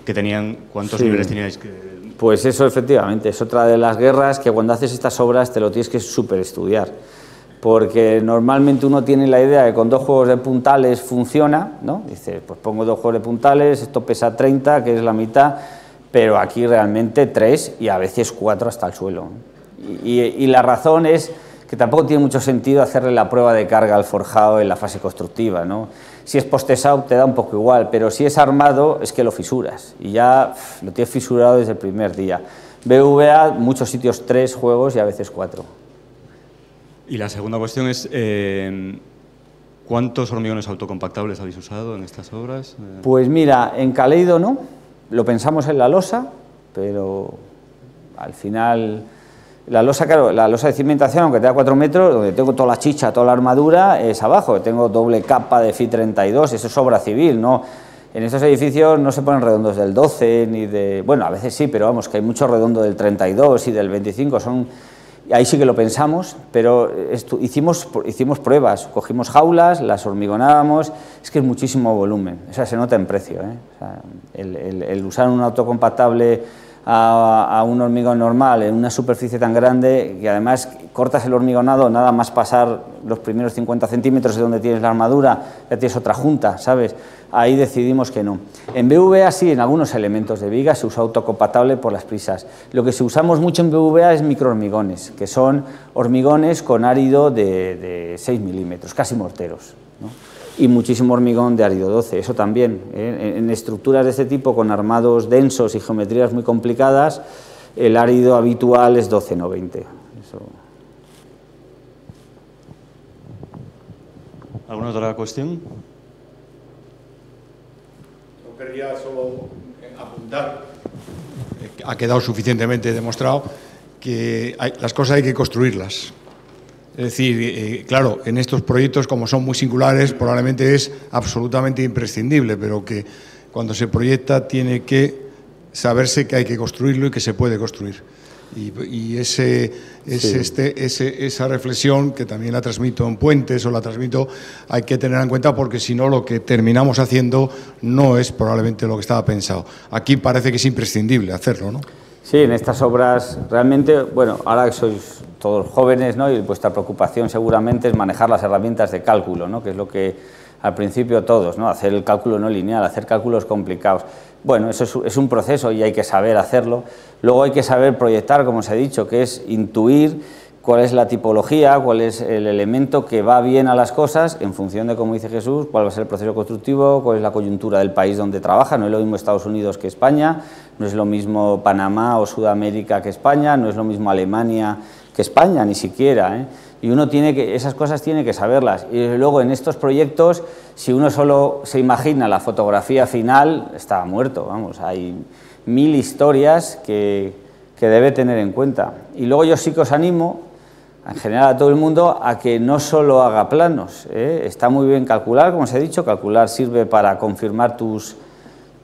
que tenían? ¿Cuántos niveles teníais que...? Pues eso, efectivamente, es otra de las guerras que cuando haces estas obras te lo tienes que súper estudiar porque normalmente uno tiene la idea de que con dos juegos de puntales funciona, ¿no? Dice, pues pongo dos juegos de puntales, esto pesa 30, que es la mitad, pero aquí realmente tres y a veces cuatro hasta el suelo. Y, la razón es que tampoco tiene mucho sentido hacerle la prueba de carga al forjado en la fase constructiva, ¿no? Si es postesado te da un poco igual, pero si es armado es que lo fisuras y ya lo tienes fisurado desde el primer día. BVA, muchos sitios tres juegos y a veces cuatro. Y la segunda cuestión es, eh, ¿cuántos hormigones autocompactables habéis usado en estas obras? Pues mira, en Caleido no, lo pensamos en la losa, pero al final... La losa, claro, la losa de cimentación, aunque tenga 4 metros, donde tengo toda la chicha, toda la armadura, es abajo. Tengo doble capa de FI 32, eso es obra civil, ¿no? En estos edificios no se ponen redondos del 12, ni de... Bueno, a veces sí, pero vamos, que hay mucho redondo del 32 y del 25, son Ahí sí que lo pensamos, pero hicimos, hicimos pruebas, cogimos jaulas, las hormigonábamos, es que es muchísimo volumen, o sea, se nota en precio. ¿eh? el, usar un autocompactable a, un hormigón normal en una superficie tan grande y además cortas el hormigonado, nada más pasar los primeros 50 centímetros de donde tienes la armadura, ya tienes otra junta, ¿sabes? ahí decidimos que no. En BVA sí, en algunos elementos de viga se usa autocompactable por las prisas. Lo que se usamos mucho en BVA es microhormigones, que son hormigones con árido de, 6 milímetros, casi morteros. Y muchísimo hormigón de árido 12, eso también. ¿eh? En, estructuras de este tipo, con armados densos y geometrías muy complicadas, el árido habitual es 12, no 20. ¿Alguna otra cuestión? quería solo apuntar, ha quedado suficientemente demostrado que las cosas hay que construirlas. Es decir, eh, claro, en estos proyectos, como son muy singulares, probablemente es absolutamente imprescindible, pero que cuando se proyecta tiene que saberse que hay que construirlo y que se puede construir. Y, ese, este, esa reflexión, que también la transmito en puentes o la transmito, hay que tener en cuenta porque si no lo que terminamos haciendo no es probablemente lo que estaba pensado. Aquí parece que es imprescindible hacerlo, ¿no? Sí, en estas obras realmente, bueno, ahora que sois todos jóvenes, ¿no? Y vuestra preocupación seguramente es manejar las herramientas de cálculo, ¿no? Que es lo que al principio todos, ¿no? Hacer el cálculo no lineal, hacer cálculos complicados. Bueno, eso es, un proceso y hay que saber hacerlo. Luego hay que saber proyectar, como os he dicho, que es intuir cuál es la tipología, cuál es el elemento que va bien a las cosas en función de, como dice Jesús, cuál va a ser el proceso constructivo, cuál es la coyuntura del país donde trabaja. No es lo mismo Estados Unidos que España, no es lo mismo Panamá o Sudamérica que España, no es lo mismo Alemania que España, ni siquiera. ¿eh? y uno tiene que, esas cosas tiene que saberlas. Y luego en estos proyectos, si uno solo se imagina la fotografía final, está muerto, vamos, hay mil historias que, que debe tener en cuenta. Y luego yo sí que os animo, en general a todo el mundo, a que no solo haga planos. ¿eh? Está muy bien calcular, como os he dicho, calcular sirve para confirmar tus,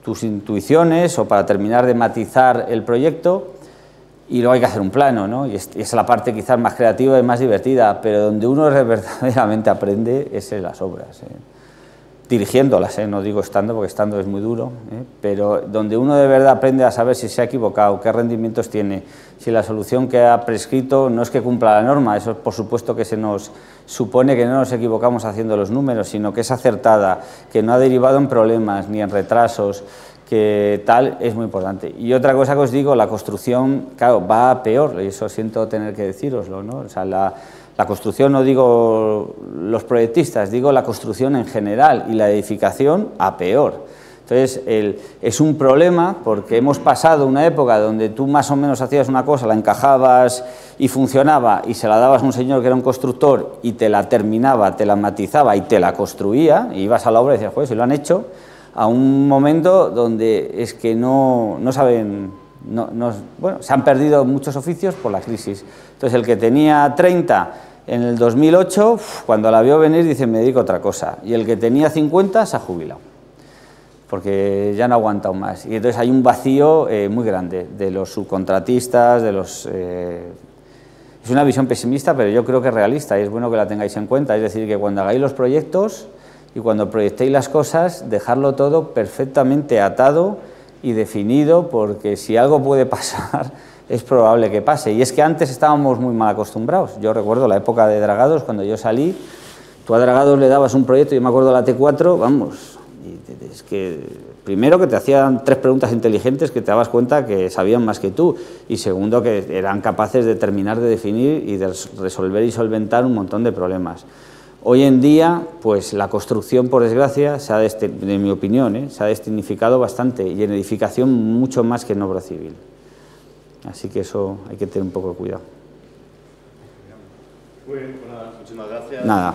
tus intuiciones o para terminar de matizar el proyecto, y luego hay que hacer un plano, ¿no? Y es, la parte quizás más creativa y más divertida, pero donde uno verdaderamente aprende es en las obras. ¿eh? Dirigiéndolas, ¿eh? no digo estando, porque estando es muy duro, ¿eh? pero donde uno de verdad aprende a saber si se ha equivocado, qué rendimientos tiene, si la solución que ha prescrito no es que cumpla la norma, eso por supuesto que se nos supone que no nos equivocamos haciendo los números, sino que es acertada, que no ha derivado en problemas ni en retrasos, que tal es muy importante. Y otra cosa que os digo, la construcción, claro, va a peor, y eso siento tener que deciroslo, ¿no? O sea, la, la construcción, no digo los proyectistas, digo la construcción en general y la edificación a peor. Entonces, el, es un problema porque hemos pasado una época donde tú más o menos hacías una cosa, la encajabas y funcionaba y se la dabas a un señor que era un constructor y te la terminaba, te la matizaba y te la construía, y ibas a la obra y decías, joder, si lo han hecho, a un momento donde es que no, no saben, no, bueno, se han perdido muchos oficios por la crisis. Entonces el que tenía 30 en el 2008, cuando la vio venir dice me dedico a otra cosa, y el que tenía 50 se ha jubilado. porque ya no ha aguantado más. Y entonces hay un vacío eh, muy grande de los subcontratistas, de los... Eh, es una visión pesimista, pero yo creo que es realista y es bueno que la tengáis en cuenta. Es decir, que cuando hagáis los proyectos y cuando proyectéis las cosas, dejarlo todo perfectamente atado y definido, porque si algo puede pasar, es probable que pase. Y es que antes estábamos muy mal acostumbrados. Yo recuerdo la época de Dragados, cuando yo salí, tú a Dragados le dabas un proyecto, yo me acuerdo la T4, vamos, es que primero que te hacían tres preguntas inteligentes que te dabas cuenta que sabían más que tú y segundo que eran capaces de terminar de definir y de resolver y solventar un montón de problemas. Hoy en día, pues la construcción, por desgracia, se ha en mi opinión, ¿eh? se ha destignificado bastante y en edificación mucho más que en obra civil. Así que eso hay que tener un poco de cuidado. Muy bien, pues nada, muchísimas gracias. Nada.